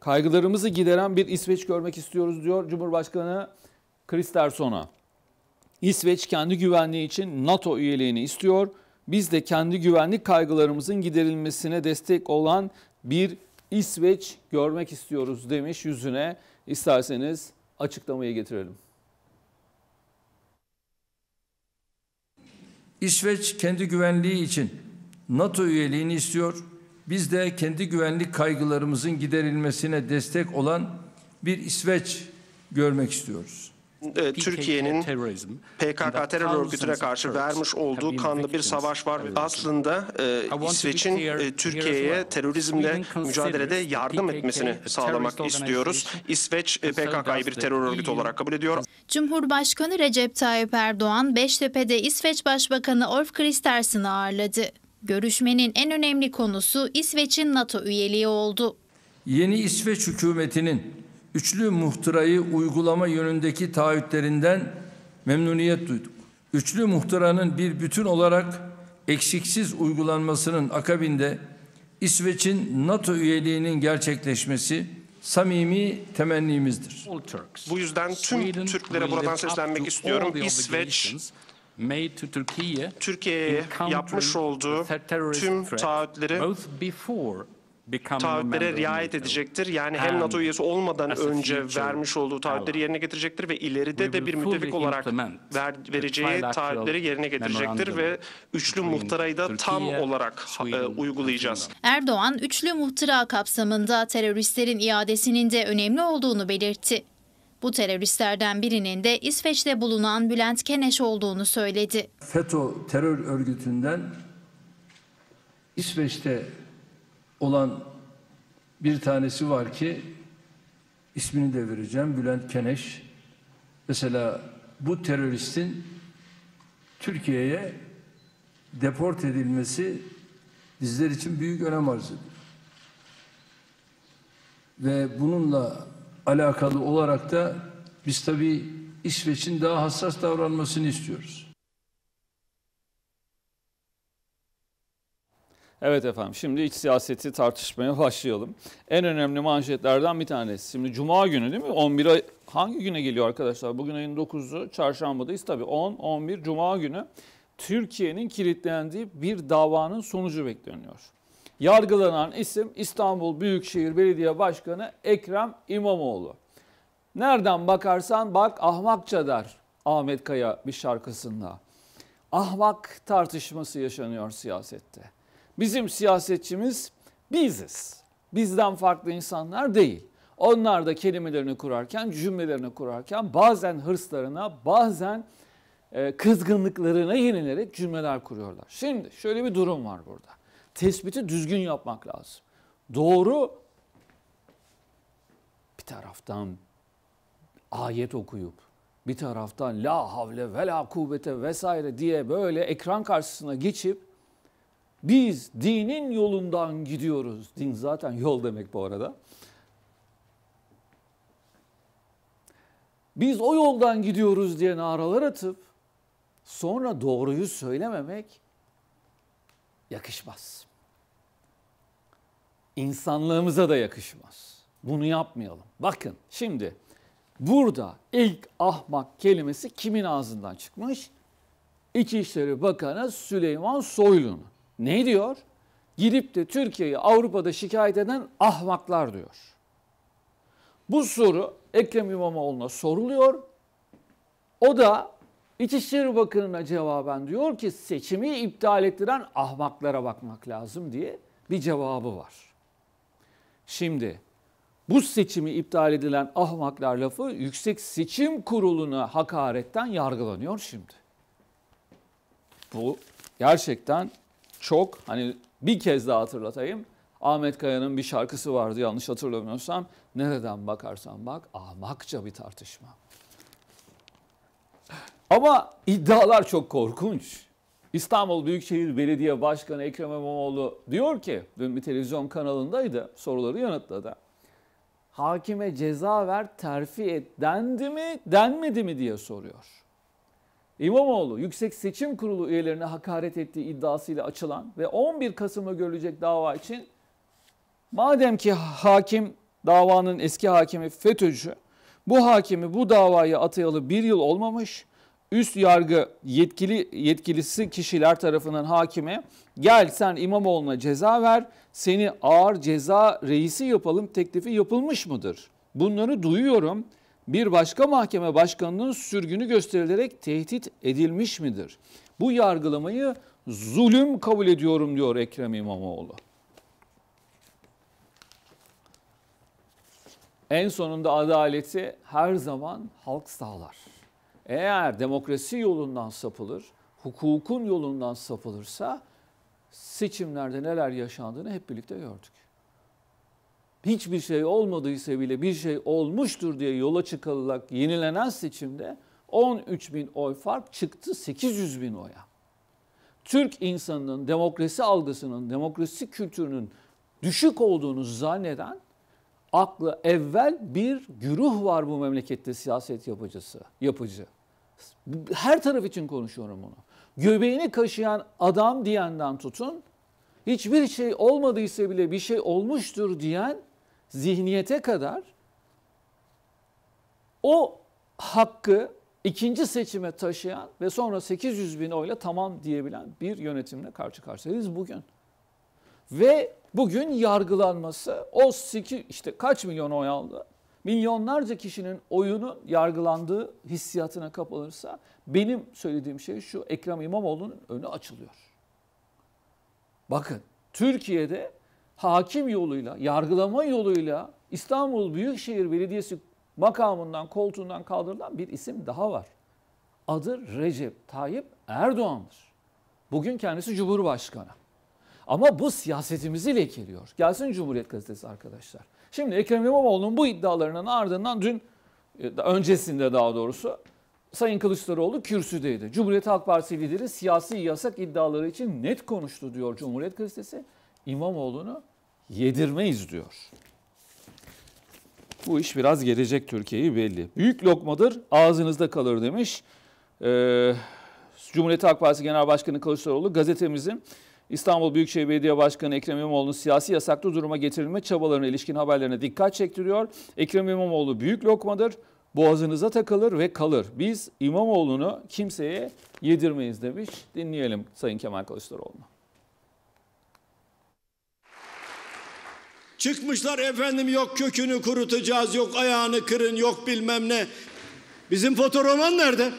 Kaygılarımızı gideren bir İsveç görmek istiyoruz diyor Cumhurbaşkanı Kristersson'a. İsveç kendi güvenliği için NATO üyeliğini istiyor. Biz de kendi güvenlik kaygılarımızın giderilmesine destek olan bir İsveç görmek istiyoruz demiş yüzüne. İsterseniz açıklamayı getirelim. İsveç kendi güvenliği için NATO üyeliğini istiyor. Biz de kendi güvenlik kaygılarımızın giderilmesine destek olan bir İsveç görmek istiyoruz. E, Türkiye'nin PKK terör örgütüne karşı vermiş olduğu kanlı bir savaş var. Aslında e, İsveç'in e, Türkiye'ye terörizmle mücadelede yardım etmesini sağlamak istiyoruz. İsveç e, PKK'yı bir terör örgütü olarak kabul ediyor. Cumhurbaşkanı Recep Tayyip Erdoğan Beştepe'de İsveç Başbakanı Ulf Kristersen'i ağırladı. Görüşmenin en önemli konusu İsveç'in NATO üyeliği oldu. Yeni İsveç hükümetinin üçlü muhtırayı uygulama yönündeki taahhütlerinden memnuniyet duyduk. Üçlü muhtıranın bir bütün olarak eksiksiz uygulanmasının akabinde İsveç'in NATO üyeliğinin gerçekleşmesi samimi temennimizdir. Bu yüzden tüm Türklere buradan seslenmek istiyorum. İsveç Türkiye'ye yapmış olduğu tüm taahhütleri taahhütlere riayet edecektir. Yani hem NATO üyesi olmadan önce vermiş olduğu taahhütleri yerine getirecektir ve ileride de bir müttefik olarak ver, vereceği taahhütleri yerine getirecektir ve üçlü muhtırayı da tam olarak e, uygulayacağız. Erdoğan üçlü muhtıra kapsamında teröristlerin iadesinin de önemli olduğunu belirtti. Bu teröristlerden birinin de İsveç'te bulunan Bülent Keneş olduğunu söyledi. FETÖ terör örgütünden İsveç'te olan bir tanesi var ki ismini de vereceğim Bülent Keneş. Mesela bu teröristin Türkiye'ye deport edilmesi bizler için büyük önem arz ediyor. Ve bununla alakalı olarak da biz tabii İsveç'in daha hassas davranmasını istiyoruz. Evet efendim şimdi iç siyaseti tartışmaya başlayalım. En önemli manşetlerden bir tanesi. Şimdi Cuma günü değil mi? 11 ay hangi güne geliyor arkadaşlar? Bugün ayın 9'u çarşambadayız tabii 10, 11 Cuma günü Türkiye'nin kilitlendiği bir davanın sonucu bekleniyor. Yargılanan isim İstanbul Büyükşehir Belediye Başkanı Ekrem İmamoğlu. Nereden bakarsan bak ahmakça der Ahmet Kaya bir şarkısında. Ahmak tartışması yaşanıyor siyasette. Bizim siyasetçimiz biziz. Bizden farklı insanlar değil. Onlar da kelimelerini kurarken, cümlelerini kurarken bazen hırslarına, bazen e, kızgınlıklarına yenilerek cümleler kuruyorlar. Şimdi şöyle bir durum var burada. Tespiti düzgün yapmak lazım. Doğru bir taraftan ayet okuyup bir taraftan la havle ve la kuvvete vesaire diye böyle ekran karşısına geçip biz dinin yolundan gidiyoruz. Din zaten yol demek bu arada. Biz o yoldan gidiyoruz diye naralar atıp sonra doğruyu söylememek yakışmaz. İnsanlığımıza da yakışmaz. Bunu yapmayalım. Bakın şimdi burada ilk ahmak kelimesi kimin ağzından çıkmış? İçişleri Bakanı Süleyman Soylu'nun. Ne diyor? Gidip de Türkiye'yi Avrupa'da şikayet eden ahmaklar diyor. Bu soru Ekrem İmamoğlu'na soruluyor. O da İçişleri Bakanı'na cevaben diyor ki seçimi iptal ettiren ahmaklara bakmak lazım diye bir cevabı var. Şimdi bu seçimi iptal edilen ahmaklar lafı Yüksek Seçim Kurulu'na hakaretten yargılanıyor şimdi. Bu gerçekten çok hani bir kez daha hatırlatayım. Ahmet Kaya'nın bir şarkısı vardı yanlış hatırlamıyorsam. Nereden bakarsan bak ahmakça bir tartışma. Ama iddialar çok korkunç. İstanbul Büyükşehir Belediye Başkanı Ekrem İmamoğlu diyor ki, dün bir televizyon kanalındaydı, soruları yanıtladı. Hakime ceza ver, terfi et dendi mi, denmedi mi diye soruyor. İmamoğlu Yüksek Seçim Kurulu üyelerine hakaret ettiği iddiasıyla açılan ve 11 Kasım'da görülecek dava için madem ki hakim davanın eski hakimi FETÖ'cü bu hakimi bu davayı atayalı bir yıl olmamış üst yargı yetkili yetkilisi kişiler tarafından hakime gel sen İmamoğlu'na ceza ver seni ağır ceza reisi yapalım teklifi yapılmış mıdır? Bunları duyuyorum bir başka mahkeme başkanının sürgünü gösterilerek tehdit edilmiş midir? Bu yargılamayı zulüm kabul ediyorum diyor Ekrem İmamoğlu. En sonunda adaleti her zaman halk sağlar. Eğer demokrasi yolundan sapılır, hukukun yolundan sapılırsa seçimlerde neler yaşandığını hep birlikte gördük. Hiçbir şey olmadıysa bile bir şey olmuştur diye yola çıkılarak yenilenen seçimde 13 bin oy fark çıktı 800 bin oya. Türk insanının demokrasi algısının, demokrasi kültürünün düşük olduğunu zanneden aklı evvel bir güruh var bu memlekette siyaset yapıcısı, yapıcı. Her taraf için konuşuyorum bunu. Göbeğini kaşıyan adam diyenden tutun, hiçbir şey olmadıysa bile bir şey olmuştur diyen zihniyete kadar o hakkı ikinci seçime taşıyan ve sonra 800 bin oyla tamam diyebilen bir yönetimle karşı karşıyayız bugün. Ve bugün yargılanması o 8 işte kaç milyon oy aldı? Milyonlarca kişinin oyunun yargılandığı hissiyatına kapılırsa benim söylediğim şey şu Ekrem İmamoğlu'nun önü açılıyor. Bakın Türkiye'de hakim yoluyla, yargılama yoluyla İstanbul Büyükşehir Belediyesi makamından, koltuğundan kaldırılan bir isim daha var. Adı Recep Tayyip Erdoğan'dır. Bugün kendisi Cumhurbaşkanı. Ama bu siyasetimizi lekeliyor. Gelsin Cumhuriyet Gazetesi arkadaşlar. Şimdi Ekrem İmamoğlu'nun bu iddialarının ardından dün, e, öncesinde daha doğrusu Sayın Kılıçdaroğlu kürsüdeydi. Cumhuriyet Halk Partisi lideri siyasi yasak iddiaları için net konuştu diyor Cumhuriyet Gazetesi. İmamoğlu'nu yedirmeyiz diyor. Bu iş biraz gelecek Türkiye'yi belli. Büyük lokmadır ağzınızda kalır demiş. Ee, Cumhuriyet Halk Partisi Genel Başkanı Kılıçdaroğlu gazetemizin İstanbul Büyükşehir Belediye Başkanı Ekrem İmamoğlu'nun siyasi yasaklı duruma getirilme çabalarına ilişkin haberlerine dikkat çektiriyor. Ekrem İmamoğlu büyük lokmadır, boğazınıza takılır ve kalır. Biz İmamoğlu'nu kimseye yedirmeyiz demiş. Dinleyelim Sayın Kemal Kılıçdaroğlu'nu. Çıkmışlar efendim yok kökünü kurutacağız, yok ayağını kırın, yok bilmem ne. Bizim fotoroman nerede?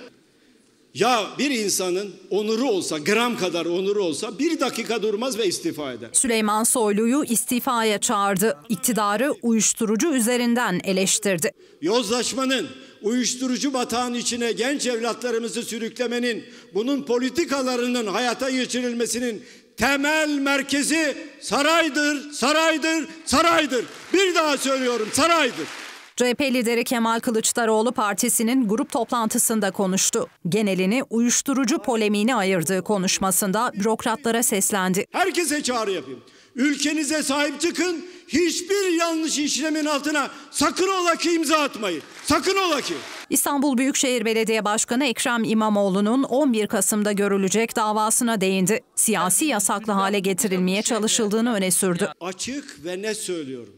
Ya bir insanın onuru olsa, gram kadar onuru olsa bir dakika durmaz ve istifa eder. Süleyman Soylu'yu istifaya çağırdı. İktidarı uyuşturucu üzerinden eleştirdi. Yozlaşmanın, uyuşturucu batağın içine genç evlatlarımızı sürüklemenin, bunun politikalarının hayata geçirilmesinin temel merkezi saraydır, saraydır, saraydır. Bir daha söylüyorum saraydır. CHP lideri Kemal Kılıçdaroğlu partisinin grup toplantısında konuştu. Genelini uyuşturucu polemiğine ayırdığı konuşmasında bürokratlara seslendi. Herkese çağrı yapayım. Ülkenize sahip çıkın. Hiçbir yanlış işlemin altına sakın ola ki imza atmayın. Sakın ola ki. İstanbul Büyükşehir Belediye Başkanı Ekrem İmamoğlu'nun 11 Kasım'da görülecek davasına değindi. Siyasi yasaklı hale getirilmeye çalışıldığını öne sürdü. Açık ve net söylüyorum.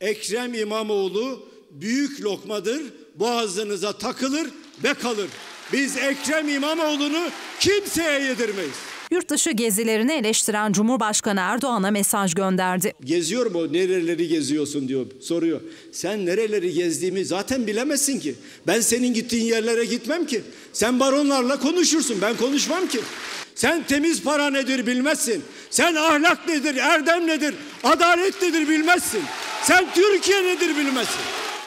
Ekrem İmamoğlu büyük lokmadır. Boğazınıza takılır ve kalır. Biz Ekrem İmamoğlu'nu kimseye yedirmeyiz. Yurtdışı gezilerini eleştiren Cumhurbaşkanı Erdoğan'a mesaj gönderdi. Geziyorum o nereleri geziyorsun diyor soruyor. Sen nereleri gezdiğimi zaten bilemezsin ki. Ben senin gittiğin yerlere gitmem ki. Sen baronlarla konuşursun ben konuşmam ki. Sen temiz para nedir bilmezsin. Sen ahlak nedir, erdem nedir, adalet nedir bilmezsin. Sen Türkiye nedir bilmezsin.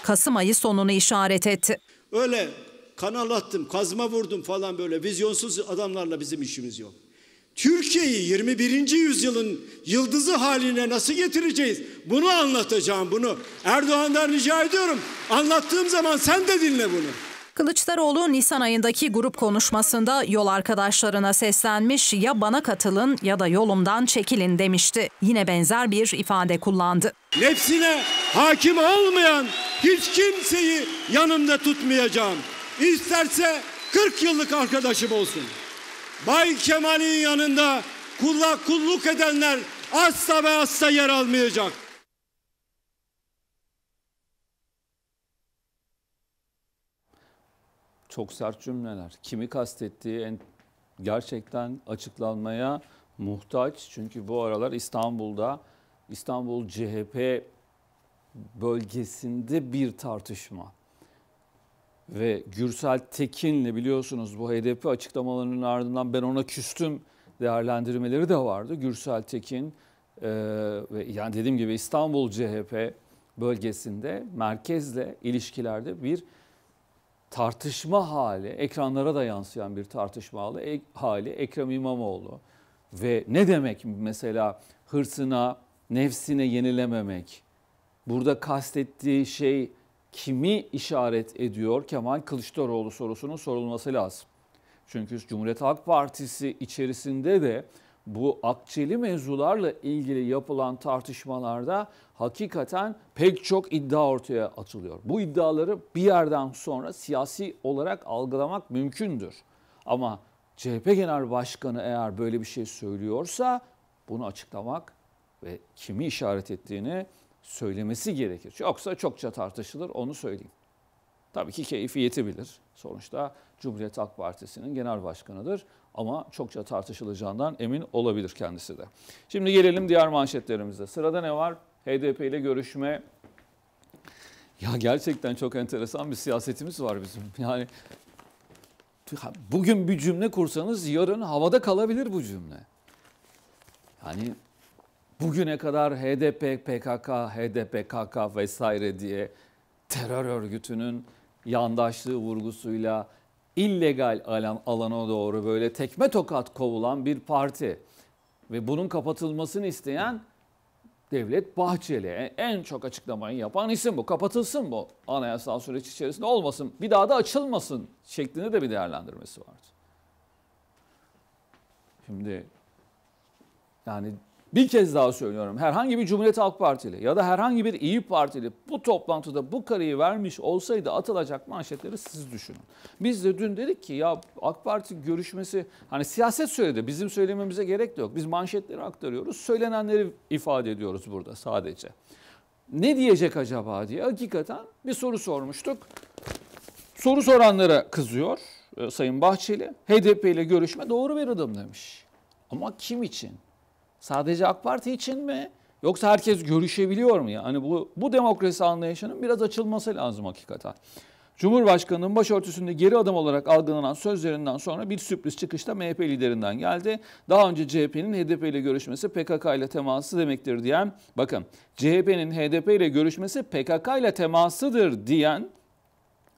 Kasım ayı sonunu işaret etti. Öyle kanal attım, kazma vurdum falan böyle vizyonsuz adamlarla bizim işimiz yok. Türkiye'yi 21. yüzyılın yıldızı haline nasıl getireceğiz? Bunu anlatacağım bunu. Erdoğan'dan rica ediyorum. Anlattığım zaman sen de dinle bunu. Kılıçdaroğlu Nisan ayındaki grup konuşmasında yol arkadaşlarına seslenmiş ya bana katılın ya da yolumdan çekilin demişti. Yine benzer bir ifade kullandı. Nefsine hakim olmayan hiç kimseyi yanımda tutmayacağım. İsterse 40 yıllık arkadaşım olsun. Bay Kemal'in yanında kulla kulluk edenler asla ve asla yer almayacak. Çok sert cümleler. Kimi kastettiği en gerçekten açıklanmaya muhtaç. Çünkü bu aralar İstanbul'da İstanbul CHP bölgesinde bir tartışma. Ve Gürsel Tekin'le biliyorsunuz bu HDP açıklamalarının ardından ben ona küstüm değerlendirmeleri de vardı. Gürsel Tekin e, ve yani dediğim gibi İstanbul CHP bölgesinde merkezle ilişkilerde bir tartışma hali, ekranlara da yansıyan bir tartışma hali, hali Ekrem İmamoğlu. Ve ne demek mesela hırsına, nefsine yenilememek? Burada kastettiği şey kimi işaret ediyor Kemal Kılıçdaroğlu sorusunun sorulması lazım. Çünkü Cumhuriyet Halk Partisi içerisinde de bu akçeli mevzularla ilgili yapılan tartışmalarda hakikaten pek çok iddia ortaya atılıyor. Bu iddiaları bir yerden sonra siyasi olarak algılamak mümkündür. Ama CHP Genel Başkanı eğer böyle bir şey söylüyorsa bunu açıklamak ve kimi işaret ettiğini söylemesi gerekir. Yoksa çokça tartışılır onu söyleyeyim. Tabii ki keyfiyeti bilir. Sonuçta Cumhuriyet Halk Partisi'nin genel başkanıdır ama çokça tartışılacağından emin olabilir kendisi de. Şimdi gelelim diğer manşetlerimize. Sırada ne var? HDP ile görüşme. Ya gerçekten çok enteresan bir siyasetimiz var bizim. Yani bugün bir cümle kursanız yarın havada kalabilir bu cümle. Yani bugüne kadar HDP, PKK, HDP, KK vesaire diye terör örgütünün yandaşlığı vurgusuyla illegal alan, alana doğru böyle tekme tokat kovulan bir parti ve bunun kapatılmasını isteyen Devlet Bahçeli en çok açıklamayı yapan isim bu. Kapatılsın bu anayasal süreç içerisinde olmasın. Bir daha da açılmasın şeklinde de bir değerlendirmesi vardı. Şimdi yani bir kez daha söylüyorum. Herhangi bir Cumhuriyet Halk Partili ya da herhangi bir İyi Partili bu toplantıda bu karıyı vermiş olsaydı atılacak manşetleri siz düşünün. Biz de dün dedik ki ya AK Parti görüşmesi hani siyaset söyledi. Bizim söylememize gerek de yok. Biz manşetleri aktarıyoruz. Söylenenleri ifade ediyoruz burada sadece. Ne diyecek acaba diye hakikaten bir soru sormuştuk. Soru soranlara kızıyor e, Sayın Bahçeli. HDP ile görüşme doğru bir adım demiş. Ama kim için? Sadece AK Parti için mi Yoksa herkes görüşebiliyor mu? Yani bu, bu demokrasi anlayışının biraz açılması lazım hakikaten. Cumhurbaşkanının başörtüsünde geri adım olarak algılanan sözlerinden sonra bir sürpriz çıkışta MHP liderinden geldi. Daha önce CHP'nin HDP ile görüşmesi PKK ile teması demektir diyen, bakın CHP'nin HDP ile görüşmesi PKK ile temasıdır diyen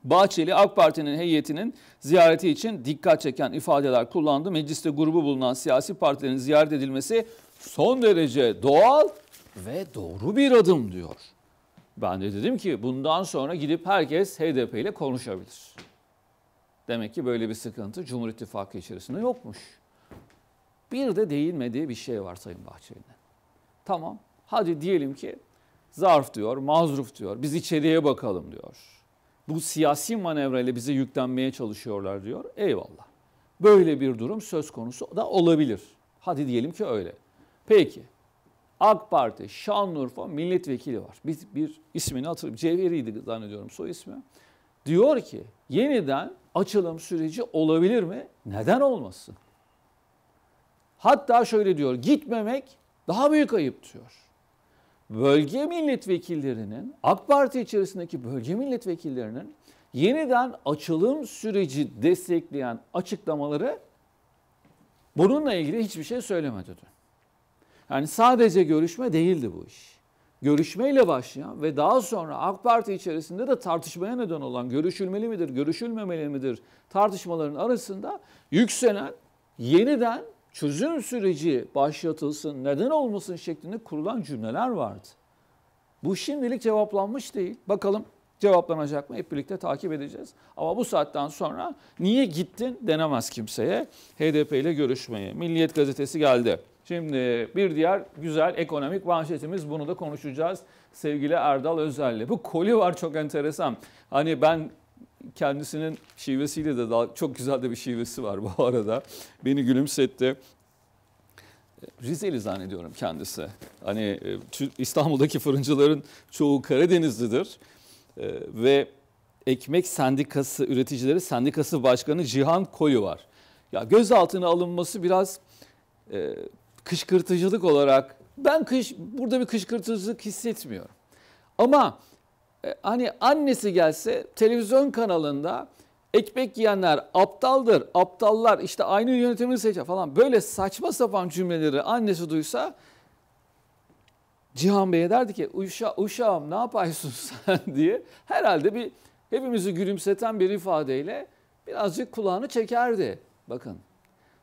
Bahçeli AK Parti'nin heyetinin ziyareti için dikkat çeken ifadeler kullandı. Mecliste grubu bulunan siyasi partilerin ziyaret edilmesi son derece doğal ve doğru bir adım diyor. Ben de dedim ki bundan sonra gidip herkes HDP ile konuşabilir. Demek ki böyle bir sıkıntı Cumhur İttifakı içerisinde yokmuş. Bir de değinmediği bir şey var Sayın Bahçeli'nin. Tamam hadi diyelim ki zarf diyor, mazruf diyor, biz içeriye bakalım diyor. Bu siyasi manevrayla bize yüklenmeye çalışıyorlar diyor. Eyvallah. Böyle bir durum söz konusu da olabilir. Hadi diyelim ki öyle. Peki AK Parti Şanlıurfa milletvekili var. Bir, bir ismini hatırlıyorum. Cevheri'ydi zannediyorum soy ismi. Diyor ki yeniden açılım süreci olabilir mi? Neden olmasın? Hatta şöyle diyor gitmemek daha büyük ayıp diyor. Bölge milletvekillerinin AK Parti içerisindeki bölge milletvekillerinin yeniden açılım süreci destekleyen açıklamaları bununla ilgili hiçbir şey söylemedi dün. Yani sadece görüşme değildi bu iş. Görüşmeyle başlayan ve daha sonra AK Parti içerisinde de tartışmaya neden olan görüşülmeli midir, görüşülmemeli midir tartışmaların arasında yükselen yeniden çözüm süreci başlatılsın, neden olmasın şeklinde kurulan cümleler vardı. Bu şimdilik cevaplanmış değil. Bakalım cevaplanacak mı? Hep birlikte takip edeceğiz. Ama bu saatten sonra niye gittin denemez kimseye HDP ile görüşmeye. Milliyet gazetesi geldi. Şimdi bir diğer güzel ekonomik manşetimiz bunu da konuşacağız sevgili Erdal Özel'le. Bu koli var çok enteresan. Hani ben kendisinin şivesiyle de daha çok güzel de bir şivesi var bu arada. Beni gülümsetti. Rizeli zannediyorum kendisi. Hani e, İstanbul'daki fırıncıların çoğu Karadenizlidir. E, ve Ekmek Sendikası Üreticileri Sendikası Başkanı Cihan Koyu var. Ya gözaltına alınması biraz e, kışkırtıcılık olarak ben kış burada bir kışkırtıcılık hissetmiyorum. Ama e, hani annesi gelse televizyon kanalında ekmek yiyenler aptaldır, aptallar işte aynı yönetimi seçer falan böyle saçma sapan cümleleri annesi duysa Cihan Bey'e derdi ki Uşa, uşağım ne yapıyorsun sen diye herhalde bir hepimizi gülümseten bir ifadeyle birazcık kulağını çekerdi. Bakın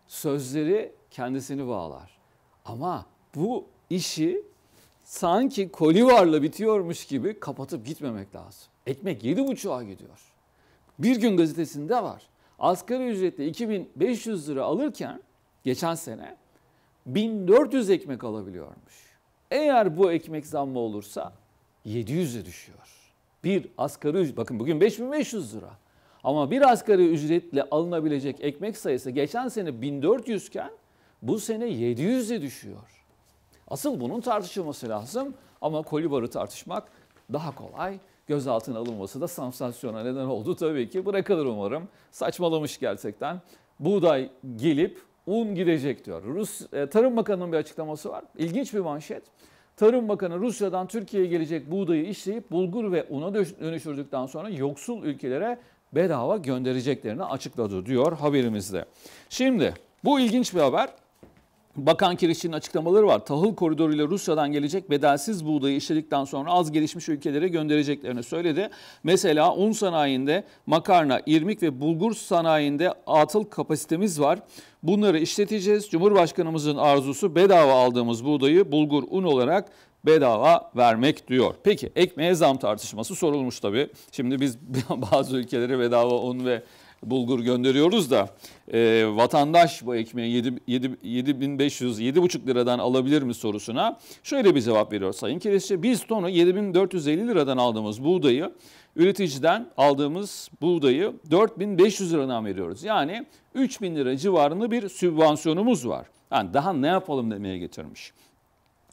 sözleri kendisini bağlar. Ama bu işi sanki kolivarla bitiyormuş gibi kapatıp gitmemek lazım. Ekmek yedi buçuğa gidiyor. Bir gün gazetesinde var. Asgari ücretle 2500 lira alırken geçen sene 1400 ekmek alabiliyormuş. Eğer bu ekmek zammı olursa 700'e düşüyor. Bir asgari ücret, bakın bugün 5500 lira. Ama bir asgari ücretle alınabilecek ekmek sayısı geçen sene 1400 iken bu sene 700'e düşüyor. Asıl bunun tartışılması lazım ama kolibarı tartışmak daha kolay. Gözaltına alınması da sansasyona neden oldu tabii ki. Bırakılır umarım. Saçmalamış gerçekten. Buğday gelip un gidecek diyor. Rus e, Tarım Bakanı'nın bir açıklaması var. İlginç bir manşet. Tarım Bakanı Rusya'dan Türkiye'ye gelecek buğdayı işleyip bulgur ve una dönüştürdükten sonra yoksul ülkelere bedava göndereceklerini açıkladı diyor haberimizde. Şimdi bu ilginç bir haber. Bakan Kirişçi'nin açıklamaları var. Tahıl koridoruyla Rusya'dan gelecek bedelsiz buğdayı işledikten sonra az gelişmiş ülkelere göndereceklerini söyledi. Mesela un sanayinde makarna, irmik ve bulgur sanayinde atıl kapasitemiz var. Bunları işleteceğiz. Cumhurbaşkanımızın arzusu bedava aldığımız buğdayı bulgur, un olarak bedava vermek diyor. Peki ekmeğe zam tartışması sorulmuş tabii. Şimdi biz bazı ülkelere bedava un ve bulgur gönderiyoruz da e, vatandaş bu ekmeği 7, 7, 7500 7,5 liradan alabilir mi sorusuna şöyle bir cevap veriyor Sayın Kireççi. Biz tonu 7450 liradan aldığımız buğdayı üreticiden aldığımız buğdayı 4500 liradan veriyoruz. Yani 3000 lira civarında bir sübvansiyonumuz var. Yani daha ne yapalım demeye getirmiş.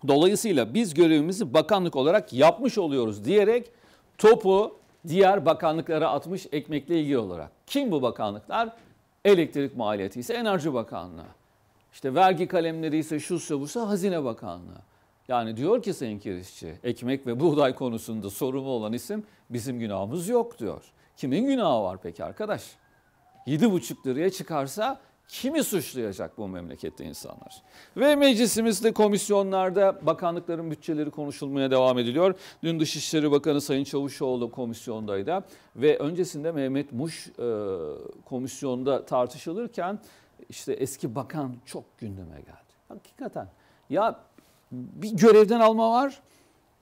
Dolayısıyla biz görevimizi bakanlık olarak yapmış oluyoruz diyerek topu diğer bakanlıklara atmış ekmekle ilgili olarak. Kim bu bakanlıklar? Elektrik maliyeti ise Enerji Bakanlığı. İşte vergi kalemleri ise şu busa Hazine Bakanlığı. Yani diyor ki Sayın Kirişçi, ekmek ve buğday konusunda sorumlu olan isim bizim günahımız yok diyor. Kimin günahı var peki arkadaş? 7,5 liraya çıkarsa kimi suçlayacak bu memlekette insanlar? Ve meclisimizde komisyonlarda bakanlıkların bütçeleri konuşulmaya devam ediliyor. Dün Dışişleri Bakanı Sayın Çavuşoğlu komisyondaydı ve öncesinde Mehmet Muş e, komisyonda tartışılırken işte eski bakan çok gündeme geldi. Hakikaten ya bir görevden alma var,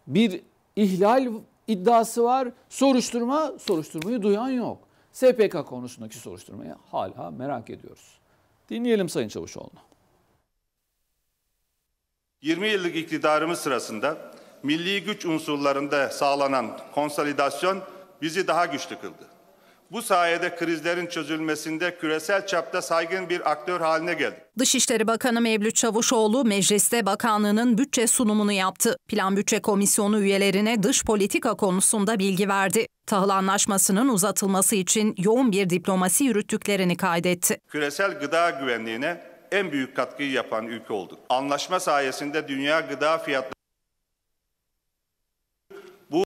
bir ihlal iddiası var, soruşturma, soruşturmayı duyan yok. SPK konusundaki soruşturmayı hala merak ediyoruz. Dinleyelim Sayın Çavuşoğlu'nu. 20 yıllık iktidarımız sırasında milli güç unsurlarında sağlanan konsolidasyon bizi daha güçlü kıldı. Bu sayede krizlerin çözülmesinde küresel çapta saygın bir aktör haline geldi. Dışişleri Bakanı Mevlüt Çavuşoğlu mecliste bakanlığının bütçe sunumunu yaptı. Plan Bütçe Komisyonu üyelerine dış politika konusunda bilgi verdi. Tahıl Anlaşması'nın uzatılması için yoğun bir diplomasi yürüttüklerini kaydetti. Küresel gıda güvenliğine en büyük katkıyı yapan ülke olduk. Anlaşma sayesinde dünya gıda fiyatları bu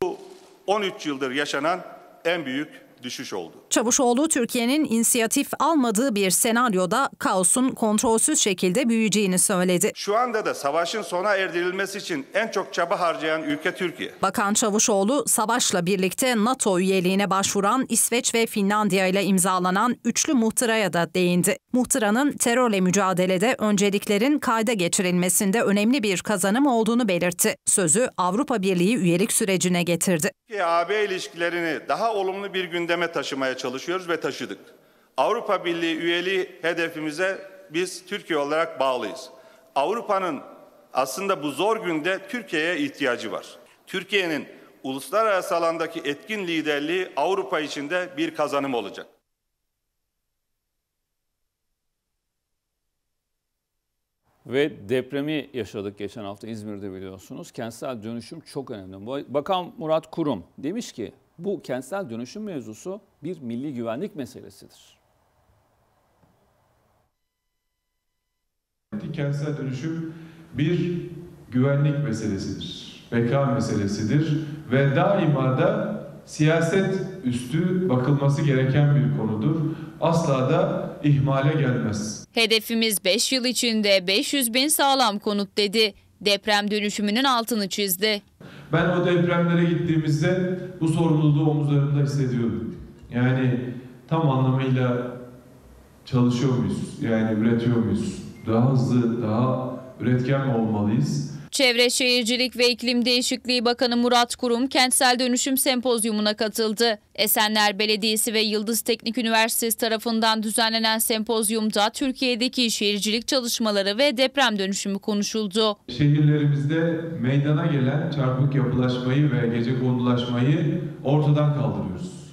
13 yıldır yaşanan en büyük düşüş oldu. Çavuşoğlu Türkiye'nin inisiyatif almadığı bir senaryoda kaosun kontrolsüz şekilde büyüyeceğini söyledi. Şu anda da savaşın sona erdirilmesi için en çok çaba harcayan ülke Türkiye. Bakan Çavuşoğlu savaşla birlikte NATO üyeliğine başvuran İsveç ve Finlandiya ile imzalanan üçlü muhtıraya da değindi. Muhtıranın terörle mücadelede önceliklerin kayda geçirilmesinde önemli bir kazanım olduğunu belirtti. Sözü Avrupa Birliği üyelik sürecine getirdi. Türkiye-AB ilişkilerini daha olumlu bir gündeme taşımaya çalışıyoruz ve taşıdık. Avrupa Birliği üyeliği hedefimize biz Türkiye olarak bağlıyız. Avrupa'nın aslında bu zor günde Türkiye'ye ihtiyacı var. Türkiye'nin uluslararası alandaki etkin liderliği Avrupa için de bir kazanım olacak. Ve depremi yaşadık geçen hafta İzmir'de biliyorsunuz. Kentsel dönüşüm çok önemli. Bakan Murat Kurum demiş ki bu kentsel dönüşüm mevzusu bir milli güvenlik meselesidir. Kentsel dönüşüm bir güvenlik meselesidir, beka meselesidir ve daima da siyaset üstü bakılması gereken bir konudur. Asla da ihmale gelmez. Hedefimiz 5 yıl içinde 500 bin sağlam konut dedi. Deprem dönüşümünün altını çizdi. Ben o depremlere gittiğimizde bu sorumluluğu omuzlarımda hissediyorum. Yani tam anlamıyla çalışıyor muyuz? Yani üretiyor muyuz? Daha hızlı, daha üretken mi olmalıyız? Çevre Şehircilik ve İklim Değişikliği Bakanı Murat Kurum kentsel dönüşüm sempozyumuna katıldı. Esenler Belediyesi ve Yıldız Teknik Üniversitesi tarafından düzenlenen sempozyumda Türkiye'deki şehircilik çalışmaları ve deprem dönüşümü konuşuldu. Şehirlerimizde meydana gelen çarpık yapılaşmayı ve gece kondulaşmayı ortadan kaldırıyoruz.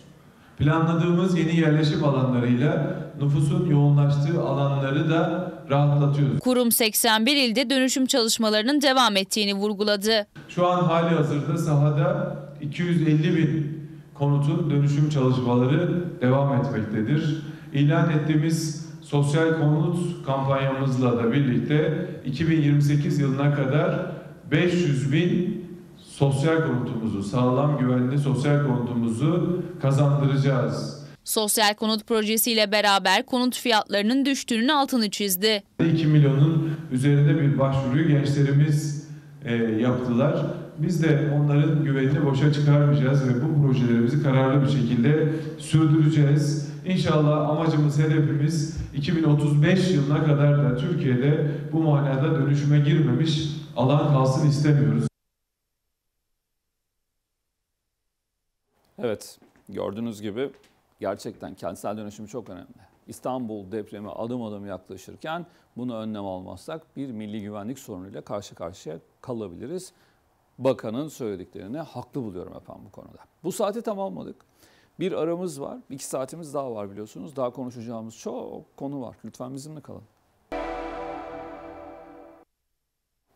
Planladığımız yeni yerleşim alanlarıyla nüfusun yoğunlaştığı alanları da rahatlatıyoruz. Kurum 81 ilde dönüşüm çalışmalarının devam ettiğini vurguladı. Şu an hali hazırda sahada 250 bin konutun dönüşüm çalışmaları devam etmektedir. İlan ettiğimiz sosyal konut kampanyamızla da birlikte 2028 yılına kadar 500 bin sosyal konutumuzu, sağlam güvenli sosyal konutumuzu kazandıracağız. Sosyal konut projesiyle beraber konut fiyatlarının düştüğünün altını çizdi. 2 milyonun üzerinde bir başvuruyu gençlerimiz e, yaptılar. Biz de onların güvenini boşa çıkarmayacağız ve bu projelerimizi kararlı bir şekilde sürdüreceğiz. İnşallah amacımız, hedefimiz 2035 yılına kadar da Türkiye'de bu manada dönüşüme girmemiş alan kalsın istemiyoruz. Evet, gördüğünüz gibi gerçekten kentsel dönüşüm çok önemli. İstanbul depremi adım adım yaklaşırken bunu önlem almazsak bir milli güvenlik sorunuyla karşı karşıya kalabiliriz. Bakanın söylediklerini haklı buluyorum efendim bu konuda. Bu saati tamamladık. Bir aramız var. iki saatimiz daha var biliyorsunuz. Daha konuşacağımız çok konu var. Lütfen bizimle kalın.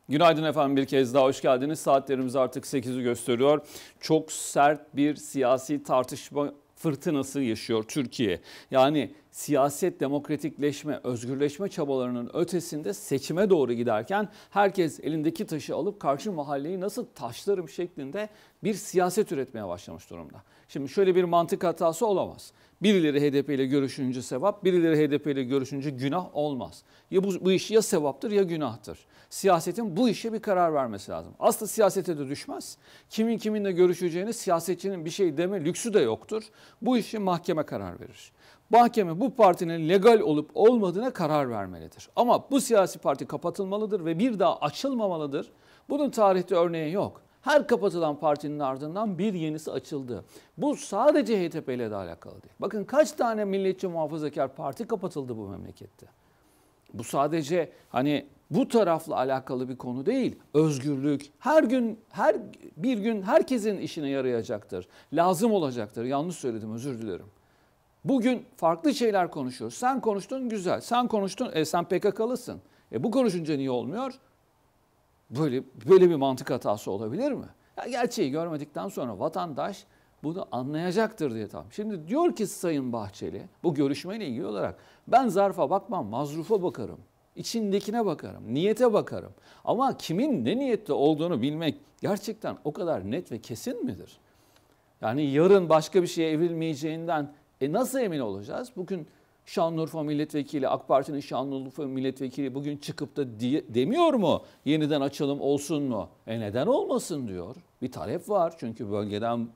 Günaydın efendim bir kez daha hoş geldiniz. Saatlerimiz artık 8'i gösteriyor. Çok sert bir siyasi tartışma fırtınası yaşıyor Türkiye. Yani siyaset demokratikleşme, özgürleşme çabalarının ötesinde seçime doğru giderken herkes elindeki taşı alıp karşı mahalleyi nasıl taşlarım şeklinde bir siyaset üretmeye başlamış durumda. Şimdi şöyle bir mantık hatası olamaz. Birileri HDP ile görüşünce sevap, birileri HDP ile görüşünce günah olmaz. Ya bu, bu iş ya sevaptır ya günahtır. Siyasetin bu işe bir karar vermesi lazım. Aslında siyasete de düşmez. Kimin kiminle görüşeceğini siyasetçinin bir şey deme lüksü de yoktur. Bu işi mahkeme karar verir. Mahkeme bu partinin legal olup olmadığına karar vermelidir. Ama bu siyasi parti kapatılmalıdır ve bir daha açılmamalıdır. Bunun tarihte örneği yok. Her kapatılan partinin ardından bir yenisi açıldı. Bu sadece HDP ile de alakalı değil. Bakın kaç tane milliyetçi muhafazakar parti kapatıldı bu memlekette. Bu sadece hani bu tarafla alakalı bir konu değil. Özgürlük her gün her bir gün herkesin işine yarayacaktır. Lazım olacaktır. Yanlış söyledim özür dilerim. Bugün farklı şeyler konuşuyoruz. Sen konuştun güzel. Sen konuştun e sen PKK'lısın. E bu konuşunca niye olmuyor? Böyle böyle bir mantık hatası olabilir mi? Ya gerçeği görmedikten sonra vatandaş bunu anlayacaktır diye tamam. Şimdi diyor ki Sayın Bahçeli bu görüşmeyle ilgili olarak ben zarfa bakmam, mazrufa bakarım. İçindekine bakarım, niyete bakarım. Ama kimin ne niyette olduğunu bilmek gerçekten o kadar net ve kesin midir? Yani yarın başka bir şeye evrilmeyeceğinden e nasıl emin olacağız? Bugün Şanlıurfa milletvekili, AK Parti'nin Şanlıurfa milletvekili bugün çıkıp da diye, demiyor mu yeniden açalım olsun mu? E neden olmasın diyor. Bir talep var çünkü bölgeden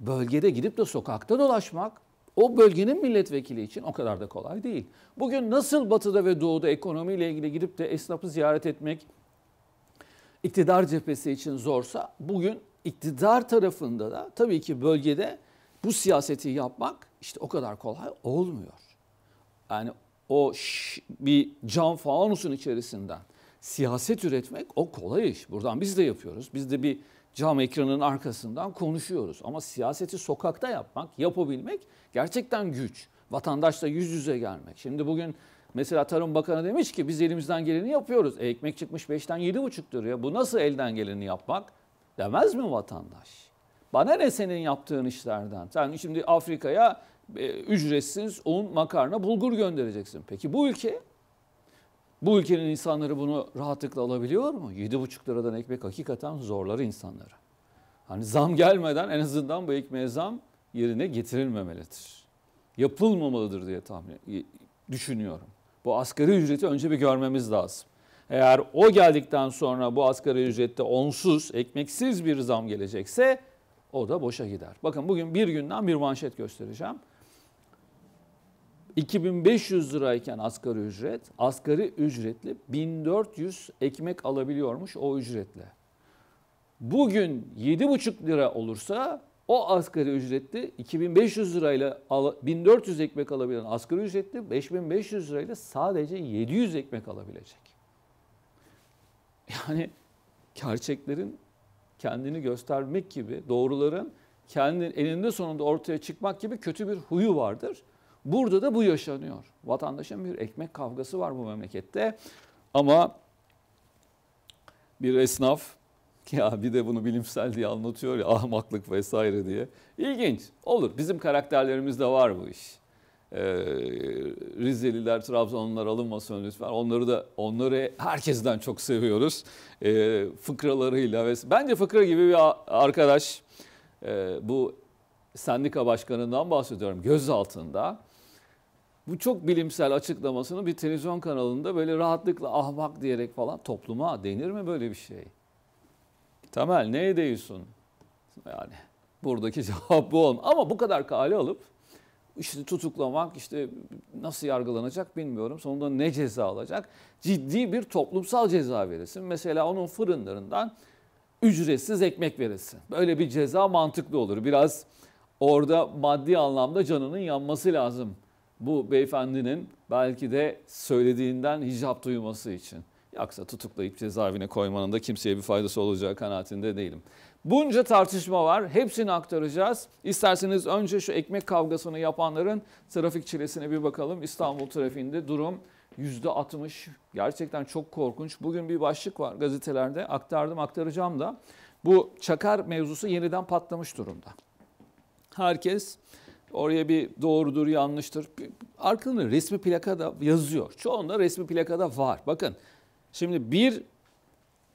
bölgede gidip de sokakta dolaşmak o bölgenin milletvekili için o kadar da kolay değil. Bugün nasıl batıda ve doğuda ekonomiyle ilgili gidip de esnafı ziyaret etmek iktidar cephesi için zorsa bugün iktidar tarafında da tabii ki bölgede bu siyaseti yapmak işte o kadar kolay olmuyor. Yani o bir cam fanusun içerisinden siyaset üretmek o kolay iş. Buradan biz de yapıyoruz. Biz de bir cam ekranın arkasından konuşuyoruz. Ama siyaseti sokakta yapmak, yapabilmek gerçekten güç. Vatandaşla yüz yüze gelmek. Şimdi bugün mesela Tarım Bakanı demiş ki biz elimizden geleni yapıyoruz. E, ekmek çıkmış 5'ten 7,5 liraya. Bu nasıl elden geleni yapmak? Demez mi vatandaş? Bana ne senin yaptığın işlerden? Sen şimdi Afrika'ya e, ücretsiz un, makarna, bulgur göndereceksin. Peki bu ülke bu ülkenin insanları bunu rahatlıkla alabiliyor mu? 7,5 liradan ekmek hakikaten zorlar insanları. Hani zam gelmeden en azından bu ekmeğe zam yerine getirilmemelidir. Yapılmamalıdır diye tahmin düşünüyorum. Bu asgari ücreti önce bir görmemiz lazım. Eğer o geldikten sonra bu asgari ücrette onsuz, ekmeksiz bir zam gelecekse o da boşa gider. Bakın bugün bir günden bir manşet göstereceğim. 2500 lirayken asgari ücret, asgari ücretli 1400 ekmek alabiliyormuş o ücretle. Bugün 7,5 lira olursa o asgari ücretli 2500 lirayla 1400 ekmek alabilen asgari ücretli 5500 lirayla sadece 700 ekmek alabilecek. Yani gerçeklerin kendini göstermek gibi, doğruların kendi eninde sonunda ortaya çıkmak gibi kötü bir huyu vardır. Burada da bu yaşanıyor. Vatandaşın bir ekmek kavgası var bu memlekette. Ama bir esnaf ya bir de bunu bilimsel diye anlatıyor ya ahmaklık vesaire diye. İlginç. Olur. Bizim karakterlerimizde var bu iş. Ee, Rizeliler, Trabzonlular alınmasın lütfen. Onları da onları herkesten çok seviyoruz. Ee, fıkralarıyla ve bence fıkra gibi bir arkadaş e, bu sendika başkanından bahsediyorum göz altında. Bu çok bilimsel açıklamasını bir televizyon kanalında böyle rahatlıkla ahmak diyerek falan topluma denir mi böyle bir şey? Temel ne diyorsun? Yani buradaki cevap bu olma. Ama bu kadar kale alıp işte tutuklamak, işte nasıl yargılanacak bilmiyorum. Sonunda ne ceza alacak? Ciddi bir toplumsal ceza verilsin. Mesela onun fırınlarından ücretsiz ekmek verilsin. Böyle bir ceza mantıklı olur. Biraz orada maddi anlamda canının yanması lazım. Bu beyefendinin belki de söylediğinden hicap duyması için. Yoksa tutuklayıp cezaevine koymanın da kimseye bir faydası olacağı kanaatinde değilim. Bunca tartışma var. Hepsini aktaracağız. İsterseniz önce şu ekmek kavgasını yapanların trafik çilesine bir bakalım. İstanbul trafiğinde durum %60. Gerçekten çok korkunç. Bugün bir başlık var gazetelerde. Aktardım, aktaracağım da. Bu çakar mevzusu yeniden patlamış durumda. Herkes Oraya bir doğrudur yanlıştır. Arkalarında resmi plakada yazıyor. Çoğunda resmi plakada var. Bakın şimdi bir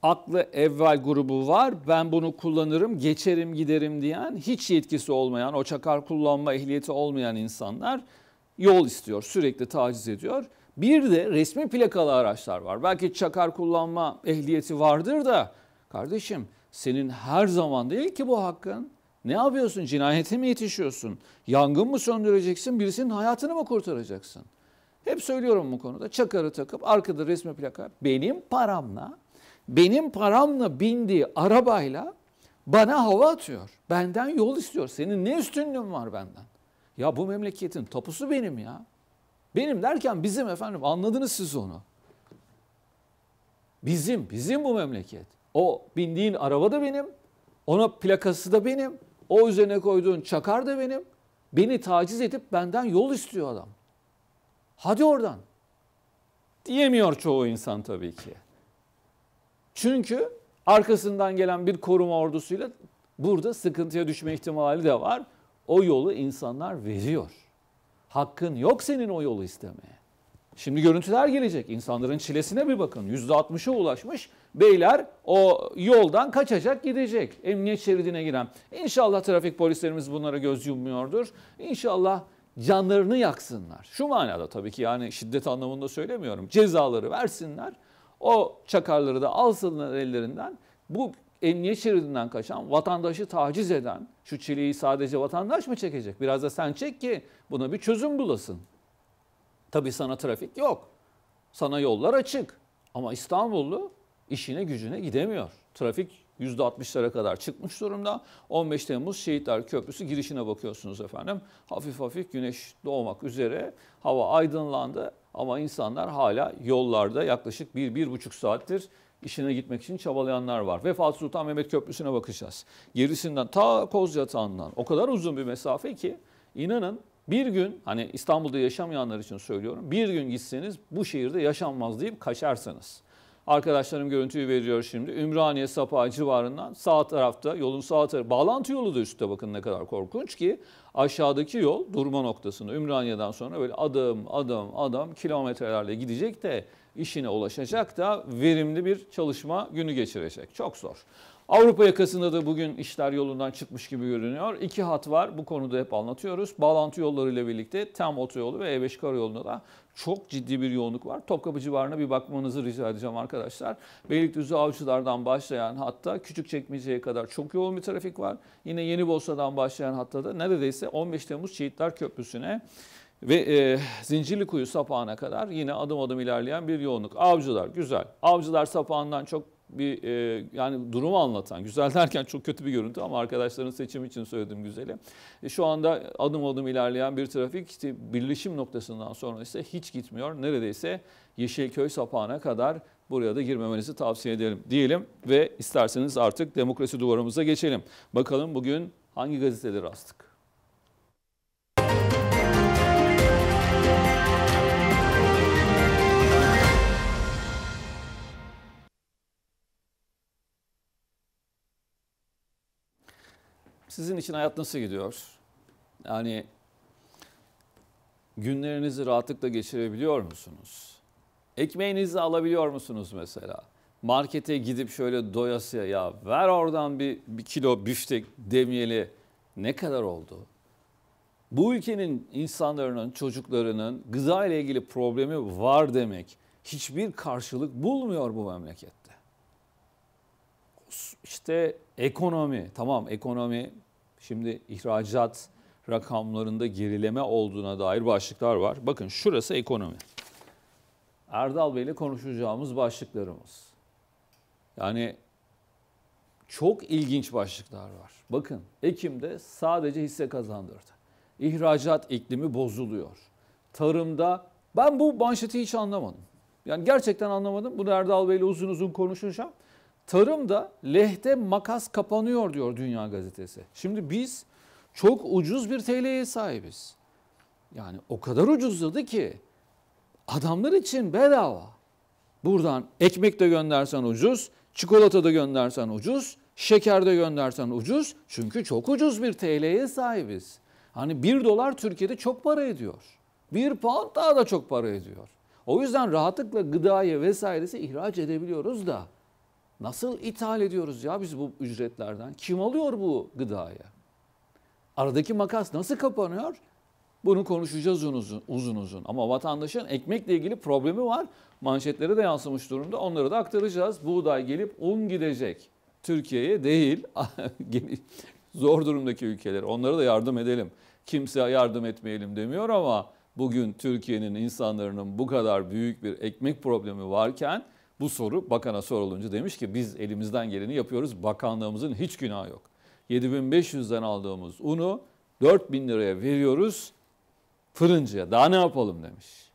aklı evvel grubu var. Ben bunu kullanırım, geçerim, giderim diyen, hiç yetkisi olmayan, o çakar kullanma ehliyeti olmayan insanlar yol istiyor, sürekli taciz ediyor. Bir de resmi plakalı araçlar var. Belki çakar kullanma ehliyeti vardır da kardeşim senin her zaman değil ki bu hakkın. Ne yapıyorsun? Cinayete mi yetişiyorsun? Yangın mı söndüreceksin? Birisinin hayatını mı kurtaracaksın? Hep söylüyorum bu konuda. Çakarı takıp arkada resmi plaka benim paramla, benim paramla bindiği arabayla bana hava atıyor. Benden yol istiyor. Senin ne üstünlüğün var benden? Ya bu memleketin tapusu benim ya. Benim derken bizim efendim anladınız siz onu. Bizim, bizim bu memleket. O bindiğin araba da benim, ona plakası da benim, o üzerine koyduğun çakar da benim. Beni taciz edip benden yol istiyor adam. Hadi oradan. Diyemiyor çoğu insan tabii ki. Çünkü arkasından gelen bir koruma ordusuyla burada sıkıntıya düşme ihtimali de var. O yolu insanlar veriyor. Hakkın yok senin o yolu istemeye. Şimdi görüntüler gelecek. İnsanların çilesine bir bakın. %60'a ulaşmış. Beyler o yoldan kaçacak gidecek. Emniyet şeridine giren. İnşallah trafik polislerimiz bunlara göz yummuyordur. İnşallah canlarını yaksınlar. Şu manada tabii ki yani şiddet anlamında söylemiyorum. Cezaları versinler. O çakarları da alsınlar ellerinden. Bu emniyet şeridinden kaçan, vatandaşı taciz eden, şu çileyi sadece vatandaş mı çekecek? Biraz da sen çek ki buna bir çözüm bulasın. Tabii sana trafik yok. Sana yollar açık. Ama İstanbullu işine gücüne gidemiyor. Trafik %60'lara kadar çıkmış durumda. 15 Temmuz Şehitler Köprüsü girişine bakıyorsunuz efendim. Hafif hafif güneş doğmak üzere. Hava aydınlandı ama insanlar hala yollarda yaklaşık 1-1,5 saattir işine gitmek için çabalayanlar var. Ve Fatih Sultan Mehmet Köprüsü'ne bakacağız. Gerisinden ta Kozyatağı'ndan o kadar uzun bir mesafe ki inanın bir gün hani İstanbul'da yaşamayanlar için söylüyorum. Bir gün gitseniz bu şehirde yaşanmaz deyip kaçarsanız. Arkadaşlarım görüntüyü veriyor şimdi. Ümraniye Sapağı civarından sağ tarafta yolun sağ tarafı bağlantı yolu da üstte bakın ne kadar korkunç ki aşağıdaki yol durma noktasında Ümraniye'den sonra böyle adım adım adım kilometrelerle gidecek de işine ulaşacak da verimli bir çalışma günü geçirecek. Çok zor. Avrupa yakasında da bugün işler yolundan çıkmış gibi görünüyor. İki hat var bu konuda hep anlatıyoruz. Bağlantı yolları ile birlikte TEM otoyolu ve E5 karayolunda da çok ciddi bir yoğunluk var. Topkapı civarına bir bakmanızı rica edeceğim arkadaşlar. Beylikdüzü Avcılar'dan başlayan hatta Küçükçekmece'ye kadar çok yoğun bir trafik var. Yine Yeni Bosna'dan başlayan hatta da neredeyse 15 Temmuz Şehitler Köprüsü'ne ve e, Zincirlikuyu sapağına kadar yine adım adım ilerleyen bir yoğunluk. Avcılar güzel. Avcılar sapağından çok bir e, yani durumu anlatan, güzel derken çok kötü bir görüntü ama arkadaşların seçimi için söylediğim güzeli. E, şu anda adım adım ilerleyen bir trafik işte birleşim noktasından sonra ise hiç gitmiyor. Neredeyse Yeşilköy sapağına kadar buraya da girmemenizi tavsiye edelim diyelim ve isterseniz artık demokrasi duvarımıza geçelim. Bakalım bugün hangi gazeteleri astık? Sizin için hayat nasıl gidiyor? Yani günlerinizi rahatlıkla geçirebiliyor musunuz? Ekmeğinizi alabiliyor musunuz mesela? Markete gidip şöyle doyasıya ya ver oradan bir, bir kilo biftek demeyeli ne kadar oldu? Bu ülkenin insanların, çocuklarının gıda ile ilgili problemi var demek hiçbir karşılık bulmuyor bu memlekette. İşte ekonomi, tamam ekonomi şimdi ihracat rakamlarında gerileme olduğuna dair başlıklar var. Bakın şurası ekonomi. Erdal Bey ile konuşacağımız başlıklarımız. Yani çok ilginç başlıklar var. Bakın Ekim'de sadece hisse kazandırdı. İhracat iklimi bozuluyor. Tarımda ben bu manşeti hiç anlamadım. Yani gerçekten anlamadım. Bunu Erdal Bey ile uzun uzun konuşacağım. Tarımda lehte makas kapanıyor diyor Dünya Gazetesi. Şimdi biz çok ucuz bir TL'ye sahibiz. Yani o kadar ucuzladı ki adamlar için bedava. Buradan ekmek de göndersen ucuz, çikolata da göndersen ucuz, şeker de göndersen ucuz. Çünkü çok ucuz bir TL'ye sahibiz. Hani 1 dolar Türkiye'de çok para ediyor. 1 pound daha da çok para ediyor. O yüzden rahatlıkla gıdayı vesairesi ihraç edebiliyoruz da nasıl ithal ediyoruz ya biz bu ücretlerden? Kim alıyor bu gıdayı? Aradaki makas nasıl kapanıyor? Bunu konuşacağız uzun uzun uzun. Ama vatandaşın ekmekle ilgili problemi var. Manşetlere de yansımış durumda. Onları da aktaracağız. Buğday gelip un gidecek. Türkiye'ye değil, zor durumdaki ülkeler. Onlara da yardım edelim. Kimse yardım etmeyelim demiyor ama bugün Türkiye'nin insanların bu kadar büyük bir ekmek problemi varken bu soru bakana sorulunca demiş ki biz elimizden geleni yapıyoruz. Bakanlığımızın hiç günahı yok. 7500'den aldığımız unu 4000 liraya veriyoruz fırıncıya. Daha ne yapalım demiş.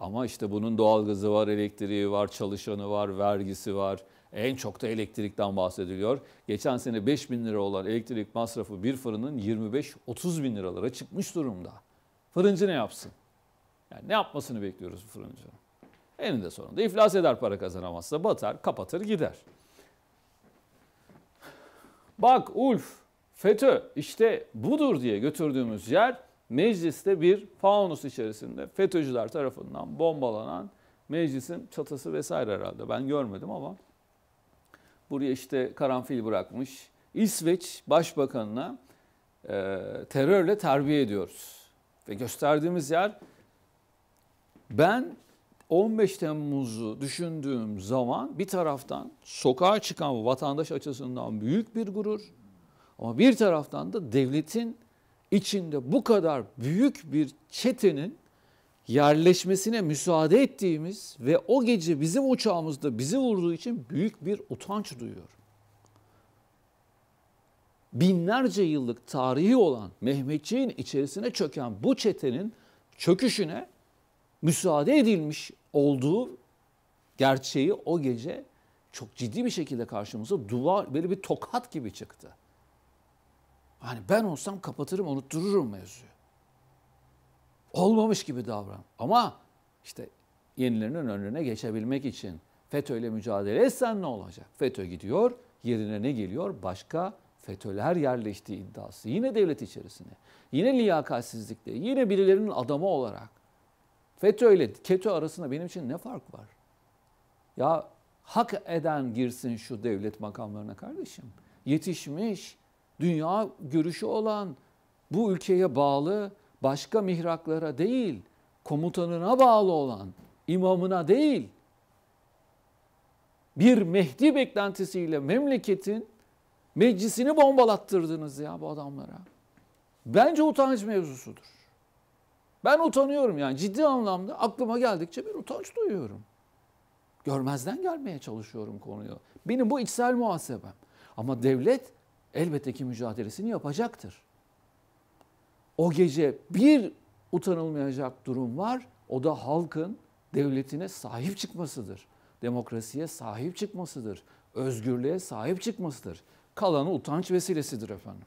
Ama işte bunun doğalgazı var, elektriği var, çalışanı var, vergisi var. En çok da elektrikten bahsediliyor. Geçen sene 5 bin lira olan elektrik masrafı bir fırının 25-30 bin liralara çıkmış durumda. Fırıncı ne yapsın? Yani ne yapmasını bekliyoruz fırıncı? Eninde sonunda iflas eder para kazanamazsa batar, kapatır gider. Bak Ulf, FETÖ işte budur diye götürdüğümüz yer mecliste bir faunus içerisinde FETÖ'cüler tarafından bombalanan meclisin çatısı vesaire herhalde. Ben görmedim ama buraya işte karanfil bırakmış. İsveç Başbakanına e, terörle terbiye ediyoruz. Ve gösterdiğimiz yer ben 15 Temmuz'u düşündüğüm zaman bir taraftan sokağa çıkan vatandaş açısından büyük bir gurur ama bir taraftan da devletin içinde bu kadar büyük bir çetenin yerleşmesine müsaade ettiğimiz ve o gece bizim uçağımızda bizi vurduğu için büyük bir utanç duyuyorum. Binlerce yıllık tarihi olan Mehmetçiğin içerisine çöken bu çetenin çöküşüne müsaade edilmiş olduğu gerçeği o gece çok ciddi bir şekilde karşımıza duvar böyle bir tokat gibi çıktı. Hani ben olsam kapatırım unuttururum mevzuyu. Olmamış gibi davran. Ama işte yenilerinin önüne geçebilmek için FETÖ ile mücadele etsen ne olacak? FETÖ gidiyor, yerine ne geliyor? Başka FETÖ'ler yerleştiği iddiası. Yine devlet içerisinde. Yine liyakatsizlikte, yine birilerinin adamı olarak. FETÖ ile KETÖ arasında benim için ne fark var? Ya hak eden girsin şu devlet makamlarına kardeşim. Yetişmiş, dünya görüşü olan, bu ülkeye bağlı, başka mihraklara değil, komutanına bağlı olan, imamına değil, bir Mehdi beklentisiyle memleketin meclisini bombalattırdınız ya bu adamlara. Bence utanç mevzusudur. Ben utanıyorum yani ciddi anlamda aklıma geldikçe bir utanç duyuyorum. Görmezden gelmeye çalışıyorum konuyu. Benim bu içsel muhasebem. Ama devlet elbette ki mücadelesini yapacaktır. O gece bir utanılmayacak durum var. O da halkın devletine sahip çıkmasıdır. Demokrasiye sahip çıkmasıdır. Özgürlüğe sahip çıkmasıdır. Kalanı utanç vesilesidir efendim.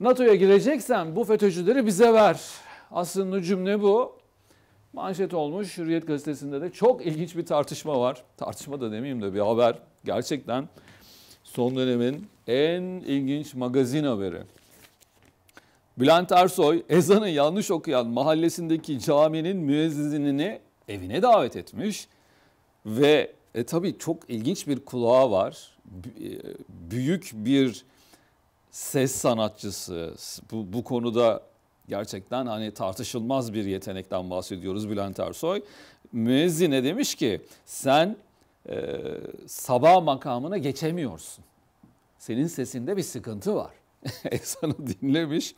NATO'ya gireceksen bu FETÖ'cüleri bize ver. Aslında cümle bu. Manşet olmuş. Hürriyet gazetesinde de çok ilginç bir tartışma var. Tartışma da demeyeyim de bir haber. Gerçekten son dönemin en ilginç magazin haberi. Bülent Ersoy ezanı yanlış okuyan mahallesindeki caminin müezzinini evine davet etmiş ve e, tabii çok ilginç bir kulağı var. E, büyük bir ses sanatçısı. Bu, bu konuda gerçekten hani tartışılmaz bir yetenekten bahsediyoruz Bülent Ersoy. Müezzine demiş ki sen e, sabah makamına geçemiyorsun. Senin sesinde bir sıkıntı var. ezanı dinlemiş.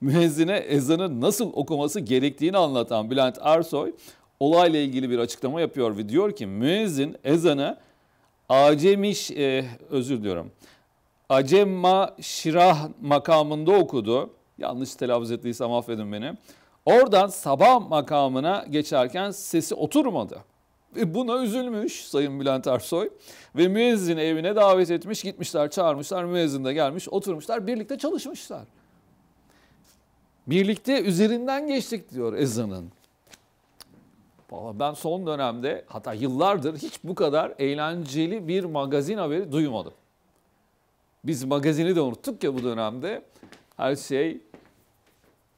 Müezzine ezanı nasıl okuması gerektiğini anlatan Bülent Ersoy olayla ilgili bir açıklama yapıyor ve diyor ki müezzin ezanı acemiş e, özür diliyorum. Acemma Şirah makamında okudu. Yanlış telaffuz ettiysem affedin beni. Oradan sabah makamına geçerken sesi oturmadı. Ve buna üzülmüş Sayın Bülent Ersoy ve müezzini evine davet etmiş, gitmişler, çağırmışlar, müezzin de gelmiş, oturmuşlar, birlikte çalışmışlar. Birlikte üzerinden geçtik diyor ezanın. Valla ben son dönemde hatta yıllardır hiç bu kadar eğlenceli bir magazin haberi duymadım. Biz magazini de unuttuk ya bu dönemde. Her şey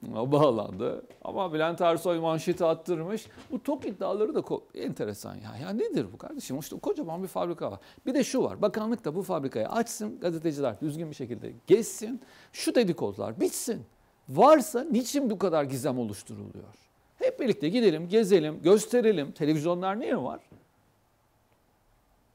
bağlandı. Ama Bülent Ersoy manşeti attırmış. Bu tok iddiaları da enteresan ya. Ya nedir bu kardeşim? İşte kocaman bir fabrika var. Bir de şu var. Bakanlık da bu fabrikayı açsın. Gazeteciler düzgün bir şekilde geçsin. Şu dedikodular bitsin. Varsa niçin bu kadar gizem oluşturuluyor? Hep birlikte gidelim, gezelim, gösterelim. Televizyonlar niye var?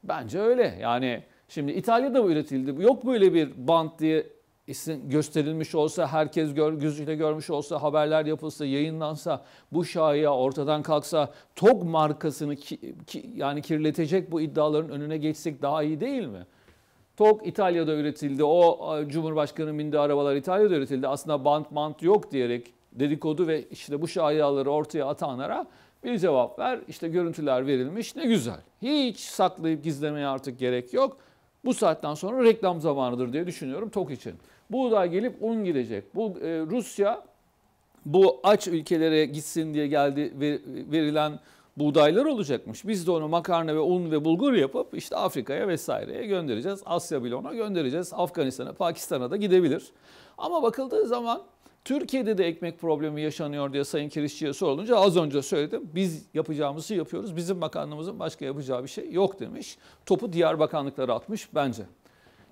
Bence öyle. Yani şimdi İtalya'da bu üretildi. Yok böyle bir bant diye isim gösterilmiş olsa, herkes gör, gözüyle görmüş olsa, haberler yapılsa, yayınlansa, bu şaya ortadan kalksa, TOG markasını ki, ki, yani kirletecek bu iddiaların önüne geçsek daha iyi değil mi? TOG İtalya'da üretildi, o Cumhurbaşkanı bindi arabalar İtalya'da üretildi. Aslında bant mant yok diyerek dedikodu ve işte bu şayaları ortaya atanlara bir cevap ver. İşte görüntüler verilmiş ne güzel. Hiç saklayıp gizlemeye artık gerek yok. Bu saatten sonra reklam zamanıdır diye düşünüyorum TOK için. Buğday gelip un gidecek. Bu e, Rusya bu aç ülkelere gitsin diye geldi verilen buğdaylar olacakmış. Biz de onu makarna ve un ve bulgur yapıp işte Afrika'ya vesaireye göndereceğiz. Asya bile göndereceğiz. Afganistan'a, Pakistan'a da gidebilir. Ama bakıldığı zaman Türkiye'de de ekmek problemi yaşanıyor diye Sayın Kirişçi'ye sorulunca az önce söyledim. Biz yapacağımızı yapıyoruz. Bizim bakanlığımızın başka yapacağı bir şey yok demiş. Topu diğer bakanlıklara atmış bence.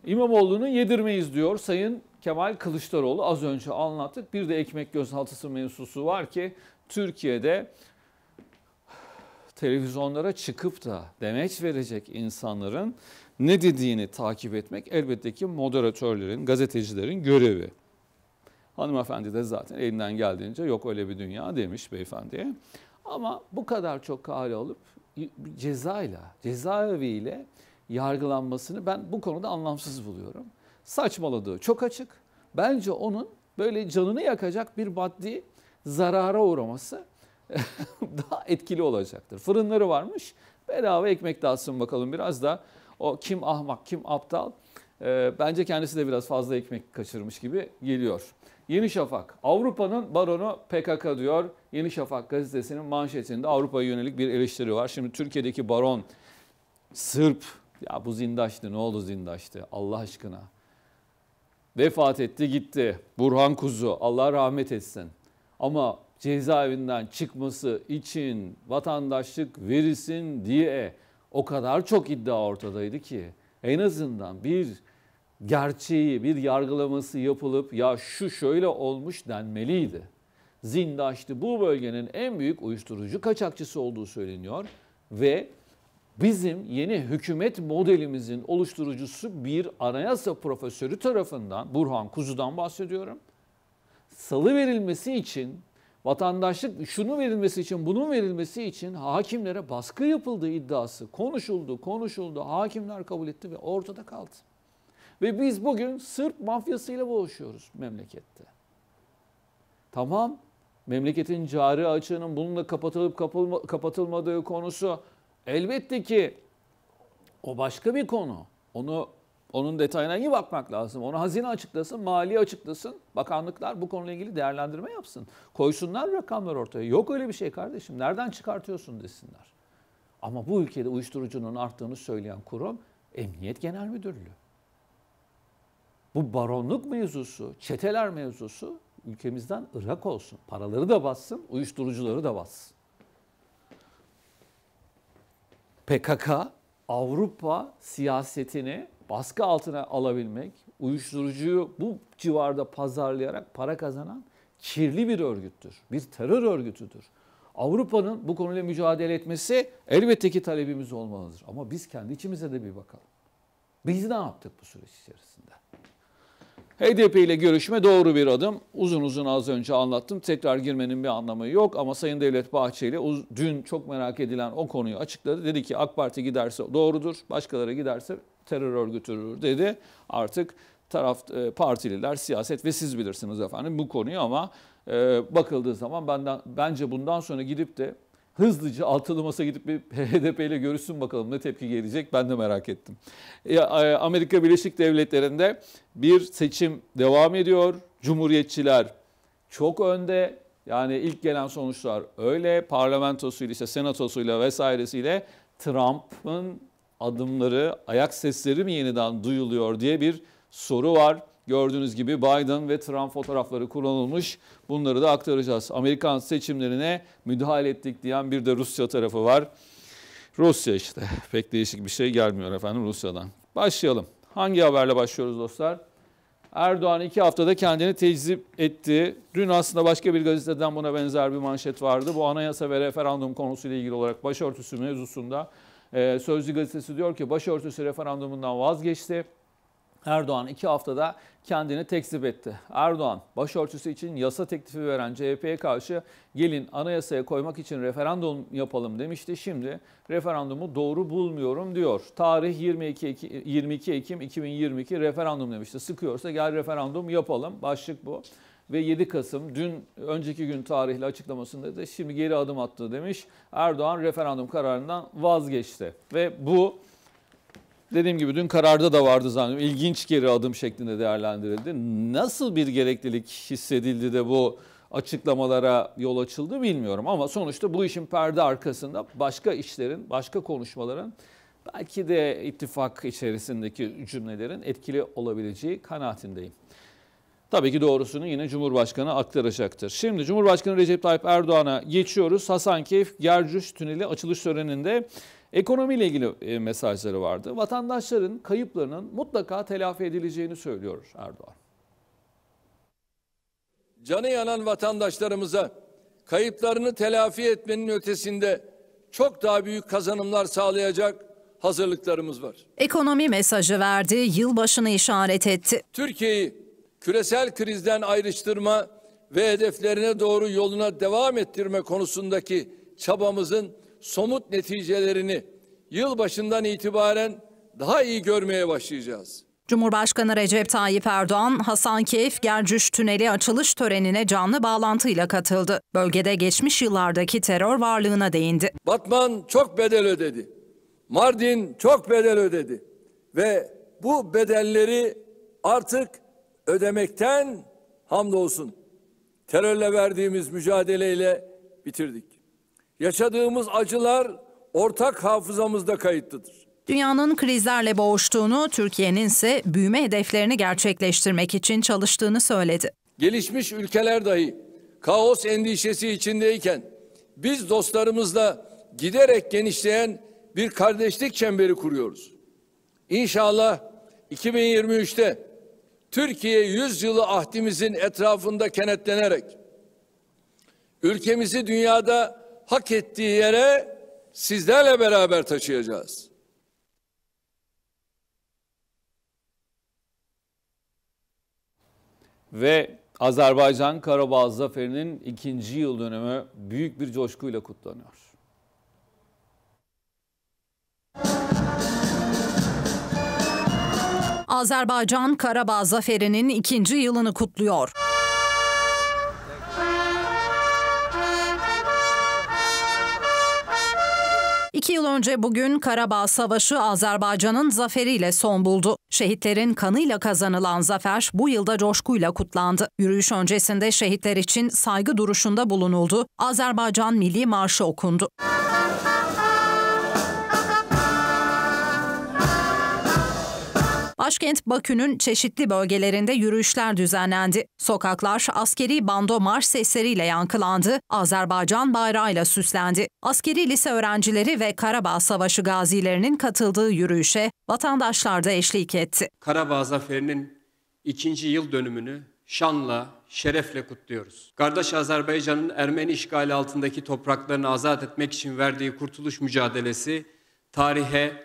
İmamoğlu'nu yedirmeyiz diyor Sayın Kemal Kılıçdaroğlu. Az önce anlattık. Bir de ekmek gözaltısı mevzusu var ki Türkiye'de televizyonlara çıkıp da demeç verecek insanların ne dediğini takip etmek elbette ki moderatörlerin, gazetecilerin görevi. Hanımefendi de zaten elinden geldiğince yok öyle bir dünya demiş beyefendiye. Ama bu kadar çok kale alıp cezayla, cezaeviyle yargılanmasını ben bu konuda anlamsız buluyorum. Saçmaladığı çok açık. Bence onun böyle canını yakacak bir maddi zarara uğraması daha etkili olacaktır. Fırınları varmış. Bedava ekmek dağıtsın bakalım biraz da. O kim ahmak, kim aptal. Ee, bence kendisi de biraz fazla ekmek kaçırmış gibi geliyor. Yeni Şafak, Avrupa'nın baronu PKK diyor. Yeni Şafak gazetesinin manşetinde Avrupa'ya yönelik bir eleştiri var. Şimdi Türkiye'deki baron Sırp, ya bu zindaştı ne oldu zindaştı Allah aşkına. Vefat etti gitti. Burhan Kuzu Allah rahmet etsin. Ama cezaevinden çıkması için vatandaşlık verilsin diye o kadar çok iddia ortadaydı ki en azından bir gerçeği, bir yargılaması yapılıp ya şu şöyle olmuş denmeliydi. Zindaş'tı bu bölgenin en büyük uyuşturucu kaçakçısı olduğu söyleniyor ve bizim yeni hükümet modelimizin oluşturucusu bir anayasa profesörü tarafından Burhan Kuzu'dan bahsediyorum. Salı verilmesi için vatandaşlık şunu verilmesi için bunun verilmesi için hakimlere baskı yapıldığı iddiası konuşuldu, konuşuldu. Hakimler kabul etti ve ortada kaldı. Ve biz bugün Sırp mafyasıyla boğuşuyoruz memlekette. Tamam, memleketin cari açığının bununla kapatılıp kapatılmadığı konusu elbette ki o başka bir konu. Onu onun detayına iyi bakmak lazım. Onu hazine açıklasın, mali açıklasın. Bakanlıklar bu konuyla ilgili değerlendirme yapsın. Koysunlar rakamlar ortaya. Yok öyle bir şey kardeşim. Nereden çıkartıyorsun desinler. Ama bu ülkede uyuşturucunun arttığını söyleyen kurum Emniyet Genel Müdürlüğü. Bu baronluk mevzusu, çeteler mevzusu ülkemizden ırak olsun. Paraları da bassın, uyuşturucuları da bassın. PKK Avrupa siyasetini baskı altına alabilmek, uyuşturucuyu bu civarda pazarlayarak para kazanan kirli bir örgüttür. Bir terör örgütüdür. Avrupa'nın bu konuyla mücadele etmesi elbette ki talebimiz olmalıdır. Ama biz kendi içimize de bir bakalım. Biz ne yaptık bu süreç içerisinde? HDP ile görüşme doğru bir adım. Uzun uzun az önce anlattım. Tekrar girmenin bir anlamı yok ama Sayın Devlet Bahçeli dün çok merak edilen o konuyu açıkladı. Dedi ki AK Parti giderse doğrudur, başkaları giderse terör örgütüdür dedi. Artık taraf e, partililer, siyaset ve siz bilirsiniz efendim bu konuyu ama e, bakıldığı zaman benden bence bundan sonra gidip de hızlıca altılı masa gidip bir HDP ile görüşsün bakalım ne tepki gelecek ben de merak ettim. E, Amerika Birleşik Devletleri'nde bir seçim devam ediyor. Cumhuriyetçiler çok önde. Yani ilk gelen sonuçlar öyle. Parlamentosuyla, işte senatosuyla vesairesiyle Trump'ın adımları, ayak sesleri mi yeniden duyuluyor diye bir soru var. Gördüğünüz gibi Biden ve Trump fotoğrafları kullanılmış. Bunları da aktaracağız. Amerikan seçimlerine müdahale ettik diyen bir de Rusya tarafı var. Rusya işte pek değişik bir şey gelmiyor efendim Rusya'dan. Başlayalım. Hangi haberle başlıyoruz dostlar? Erdoğan iki haftada kendini teczip etti. Dün aslında başka bir gazeteden buna benzer bir manşet vardı. Bu anayasa ve referandum konusuyla ilgili olarak başörtüsü mevzusunda Sözcü gazetesi diyor ki başörtüsü referandumundan vazgeçti. Erdoğan iki haftada kendini tekzip etti. Erdoğan başörtüsü için yasa teklifi veren CHP'ye karşı gelin anayasaya koymak için referandum yapalım demişti. Şimdi referandumu doğru bulmuyorum diyor. Tarih 22, 22 Ekim 2022 referandum demişti. Sıkıyorsa gel referandum yapalım. Başlık bu. Ve 7 Kasım dün önceki gün tarihli açıklamasında da şimdi geri adım attı demiş. Erdoğan referandum kararından vazgeçti. Ve bu Dediğim gibi dün kararda da vardı zannediyorum. İlginç geri adım şeklinde değerlendirildi. Nasıl bir gereklilik hissedildi de bu açıklamalara yol açıldı bilmiyorum. Ama sonuçta bu işin perde arkasında başka işlerin, başka konuşmaların belki de ittifak içerisindeki cümlelerin etkili olabileceği kanaatindeyim. Tabii ki doğrusunu yine Cumhurbaşkanı aktaracaktır. Şimdi Cumhurbaşkanı Recep Tayyip Erdoğan'a geçiyoruz. Hasankeyf Gercüş Tüneli açılış töreninde Ekonomiyle ilgili e, mesajları vardı. Vatandaşların kayıplarının mutlaka telafi edileceğini söylüyor Erdoğan. Canı yanan vatandaşlarımıza kayıplarını telafi etmenin ötesinde çok daha büyük kazanımlar sağlayacak hazırlıklarımız var. Ekonomi mesajı verdi, yılbaşını işaret etti. Türkiye'yi küresel krizden ayrıştırma ve hedeflerine doğru yoluna devam ettirme konusundaki çabamızın somut neticelerini yıl başından itibaren daha iyi görmeye başlayacağız. Cumhurbaşkanı Recep Tayyip Erdoğan, Hasankeyf Gercüş Tüneli açılış törenine canlı bağlantıyla katıldı. Bölgede geçmiş yıllardaki terör varlığına değindi. Batman çok bedel ödedi. Mardin çok bedel ödedi. Ve bu bedelleri artık ödemekten hamdolsun terörle verdiğimiz mücadeleyle bitirdik. Yaşadığımız acılar ortak hafızamızda kayıtlıdır. Dünyanın krizlerle boğuştuğunu, Türkiye'nin ise büyüme hedeflerini gerçekleştirmek için çalıştığını söyledi. Gelişmiş ülkeler dahi kaos endişesi içindeyken biz dostlarımızla giderek genişleyen bir kardeşlik çemberi kuruyoruz. İnşallah 2023'te Türkiye 100 yılı ahdimizin etrafında kenetlenerek ülkemizi dünyada hak ettiği yere sizlerle beraber taşıyacağız. Ve Azerbaycan Karabağ Zaferi'nin ikinci yıl dönümü büyük bir coşkuyla kutlanıyor. Azerbaycan Karabağ Zaferi'nin ikinci yılını kutluyor. İki yıl önce bugün Karabağ Savaşı Azerbaycan'ın zaferiyle son buldu. Şehitlerin kanıyla kazanılan zafer bu yılda coşkuyla kutlandı. Yürüyüş öncesinde şehitler için saygı duruşunda bulunuldu. Azerbaycan Milli Marşı okundu. Başkent Bakü'nün çeşitli bölgelerinde yürüyüşler düzenlendi. Sokaklar askeri bando marş sesleriyle yankılandı, Azerbaycan bayrağıyla süslendi. Askeri lise öğrencileri ve Karabağ Savaşı gazilerinin katıldığı yürüyüşe vatandaşlar da eşlik etti. Karabağ Zaferi'nin ikinci yıl dönümünü şanla, şerefle kutluyoruz. Kardeş Azerbaycan'ın Ermeni işgali altındaki topraklarını azat etmek için verdiği kurtuluş mücadelesi tarihe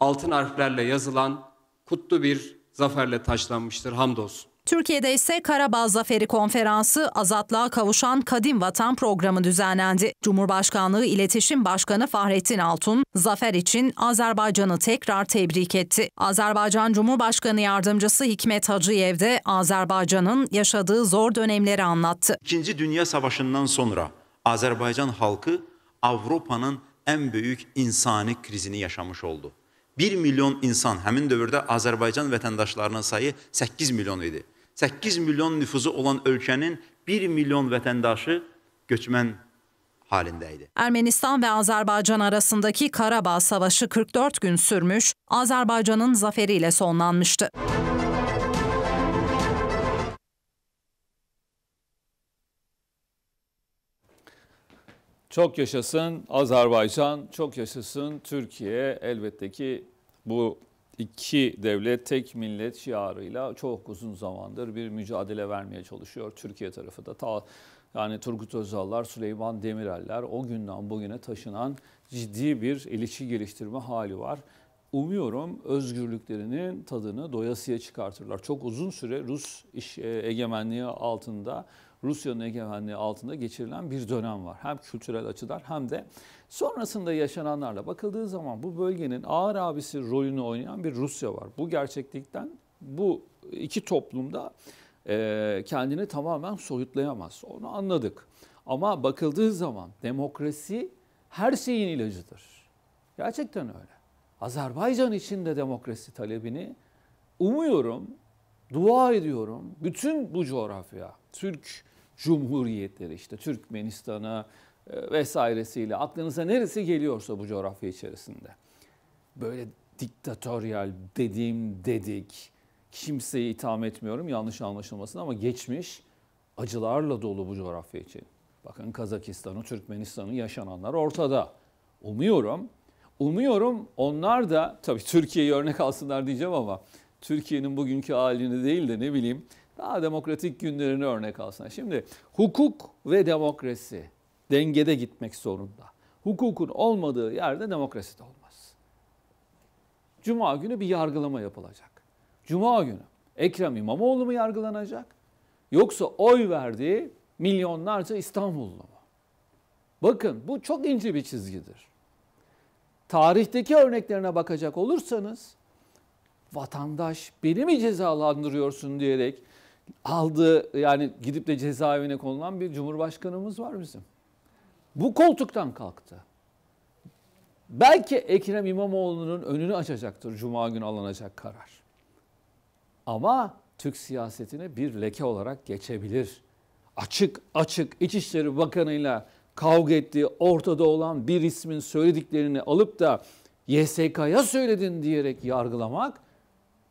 altın harflerle yazılan kutlu bir zaferle taşlanmıştır. Hamdolsun. Türkiye'de ise Karabağ Zaferi Konferansı Azatlığa Kavuşan Kadim Vatan programı düzenlendi. Cumhurbaşkanlığı İletişim Başkanı Fahrettin Altun, zafer için Azerbaycan'ı tekrar tebrik etti. Azerbaycan Cumhurbaşkanı Yardımcısı Hikmet Hacıyev de Azerbaycan'ın yaşadığı zor dönemleri anlattı. İkinci Dünya Savaşı'ndan sonra Azerbaycan halkı Avrupa'nın en büyük insani krizini yaşamış oldu. 1 milyon insan həmin dövrdə Azərbaycan vətəndaşlarının sayı 8 milyon idi. 8 milyon nüfuzu olan ölkənin 1 milyon vətəndaşı göçmən halindeydi. Ermenistan ve Azerbaycan arasındaki Karabağ Savaşı 44 gün sürmüş, Azerbaycan'ın zaferiyle sonlanmıştı. Çok yaşasın Azerbaycan, çok yaşasın Türkiye. Elbette ki bu iki devlet tek millet şiarıyla çok uzun zamandır bir mücadele vermeye çalışıyor. Türkiye tarafı da ta yani Turgut Özal'lar, Süleyman Demirel'ler o günden bugüne taşınan ciddi bir ilişki geliştirme hali var. Umuyorum özgürlüklerinin tadını doyasıya çıkartırlar. Çok uzun süre Rus iş, e, egemenliği altında, Rusya'nın egemenliği altında geçirilen bir dönem var. Hem kültürel açıdan hem de sonrasında yaşananlarla bakıldığı zaman bu bölgenin ağır abisi rolünü oynayan bir Rusya var. Bu gerçeklikten bu iki toplumda e, kendini tamamen soyutlayamaz. Onu anladık. Ama bakıldığı zaman demokrasi her şeyin ilacıdır. Gerçekten öyle. Azerbaycan için de demokrasi talebini umuyorum, dua ediyorum. Bütün bu coğrafya, Türk Cumhuriyetleri işte Türkmenistan'a e, vesairesiyle aklınıza neresi geliyorsa bu coğrafya içerisinde. Böyle diktatöryal dediğim dedik, kimseyi itham etmiyorum yanlış anlaşılmasın ama geçmiş acılarla dolu bu coğrafya için. Bakın Kazakistan'ı, Türkmenistan'ı yaşananlar ortada. Umuyorum, umuyorum onlar da tabii Türkiye'yi örnek alsınlar diyeceğim ama Türkiye'nin bugünkü halini değil de ne bileyim daha demokratik günlerini örnek alsınlar. Şimdi hukuk ve demokrasi dengede gitmek zorunda. Hukukun olmadığı yerde demokrasi de olmaz. Cuma günü bir yargılama yapılacak. Cuma günü Ekrem İmamoğlu mu yargılanacak? Yoksa oy verdiği milyonlarca İstanbullu mu? Bakın bu çok ince bir çizgidir. Tarihteki örneklerine bakacak olursanız vatandaş beni mi cezalandırıyorsun diyerek aldığı yani gidip de cezaevine konulan bir cumhurbaşkanımız var bizim. Bu koltuktan kalktı. Belki Ekrem İmamoğlu'nun önünü açacaktır Cuma günü alınacak karar. Ama Türk siyasetine bir leke olarak geçebilir. Açık açık İçişleri Bakanı'yla kavga ettiği ortada olan bir ismin söylediklerini alıp da YSK'ya söyledin diyerek yargılamak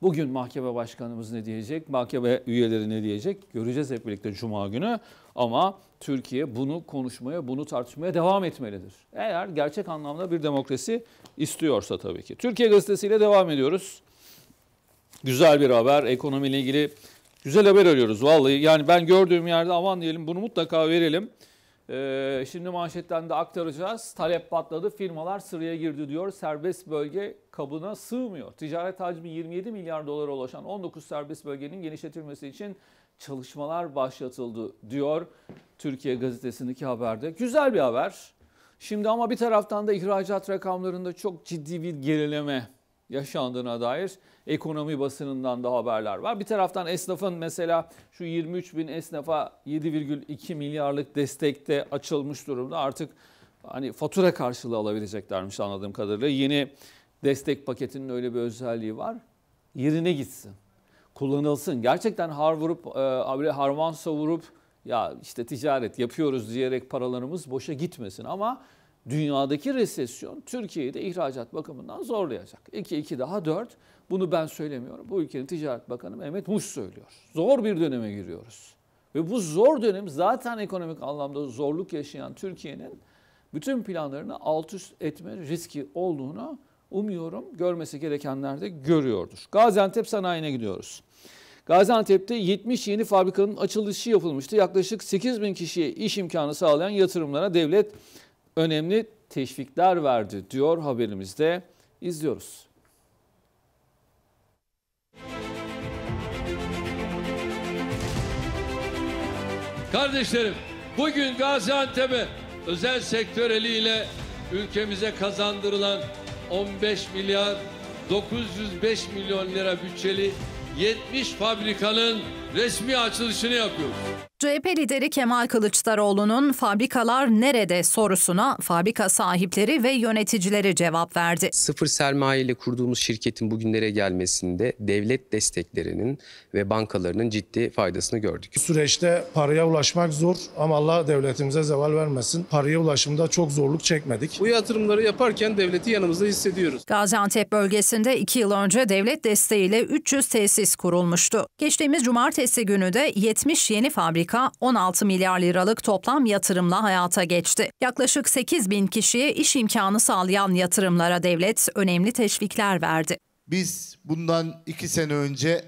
Bugün mahkeme başkanımız ne diyecek, mahkeme üyeleri ne diyecek göreceğiz hep birlikte Cuma günü. Ama Türkiye bunu konuşmaya, bunu tartışmaya devam etmelidir. Eğer gerçek anlamda bir demokrasi istiyorsa tabii ki. Türkiye Gazetesi ile devam ediyoruz. Güzel bir haber, ekonomiyle ilgili güzel haber arıyoruz vallahi. Yani ben gördüğüm yerde aman diyelim bunu mutlaka verelim. Ee, şimdi manşetten de aktaracağız. Talep patladı, firmalar sıraya girdi diyor. Serbest bölge kabına sığmıyor. Ticaret hacmi 27 milyar dolara ulaşan 19 serbest bölgenin genişletilmesi için çalışmalar başlatıldı diyor Türkiye Gazetesi'ndeki haberde. Güzel bir haber. Şimdi ama bir taraftan da ihracat rakamlarında çok ciddi bir gerileme yaşandığına dair ekonomi basınından da haberler var. Bir taraftan esnafın mesela şu 23 bin esnafa 7,2 milyarlık destekte açılmış durumda. Artık hani fatura karşılığı alabileceklermiş anladığım kadarıyla. Yeni destek paketinin öyle bir özelliği var. Yerine gitsin. Kullanılsın. Gerçekten har vurup, e, harman savurup ya işte ticaret yapıyoruz diyerek paralarımız boşa gitmesin. Ama dünyadaki resesyon Türkiye'yi de ihracat bakımından zorlayacak. 2 2 daha 4. Bunu ben söylemiyorum. Bu ülkenin Ticaret Bakanı Mehmet Muş söylüyor. Zor bir döneme giriyoruz. Ve bu zor dönem zaten ekonomik anlamda zorluk yaşayan Türkiye'nin bütün planlarını alt üst etme riski olduğunu umuyorum görmesi gerekenler de görüyordur. Gaziantep sanayine gidiyoruz. Gaziantep'te 70 yeni fabrikanın açılışı yapılmıştı. Yaklaşık 8 bin kişiye iş imkanı sağlayan yatırımlara devlet önemli teşvikler verdi diyor haberimizde. İzliyoruz. Kardeşlerim bugün Gaziantep'e özel sektör eliyle ülkemize kazandırılan 15 milyar 905 milyon lira bütçeli 70 fabrikanın resmi açılışını yapıyoruz. CHP lideri Kemal Kılıçdaroğlu'nun fabrikalar nerede sorusuna fabrika sahipleri ve yöneticileri cevap verdi. Sıfır sermaye ile kurduğumuz şirketin bugünlere gelmesinde devlet desteklerinin ve bankalarının ciddi faydasını gördük. Bu süreçte paraya ulaşmak zor ama Allah devletimize zeval vermesin. Paraya ulaşımda çok zorluk çekmedik. Bu yatırımları yaparken devleti yanımızda hissediyoruz. Gaziantep bölgesinde iki yıl önce devlet desteğiyle 300 tesis kurulmuştu. Geçtiğimiz cumartesi günü de 70 yeni fabrika 16 milyar liralık toplam yatırımla hayata geçti. Yaklaşık 8 bin kişiye iş imkanı sağlayan yatırımlara devlet önemli teşvikler verdi. Biz bundan iki sene önce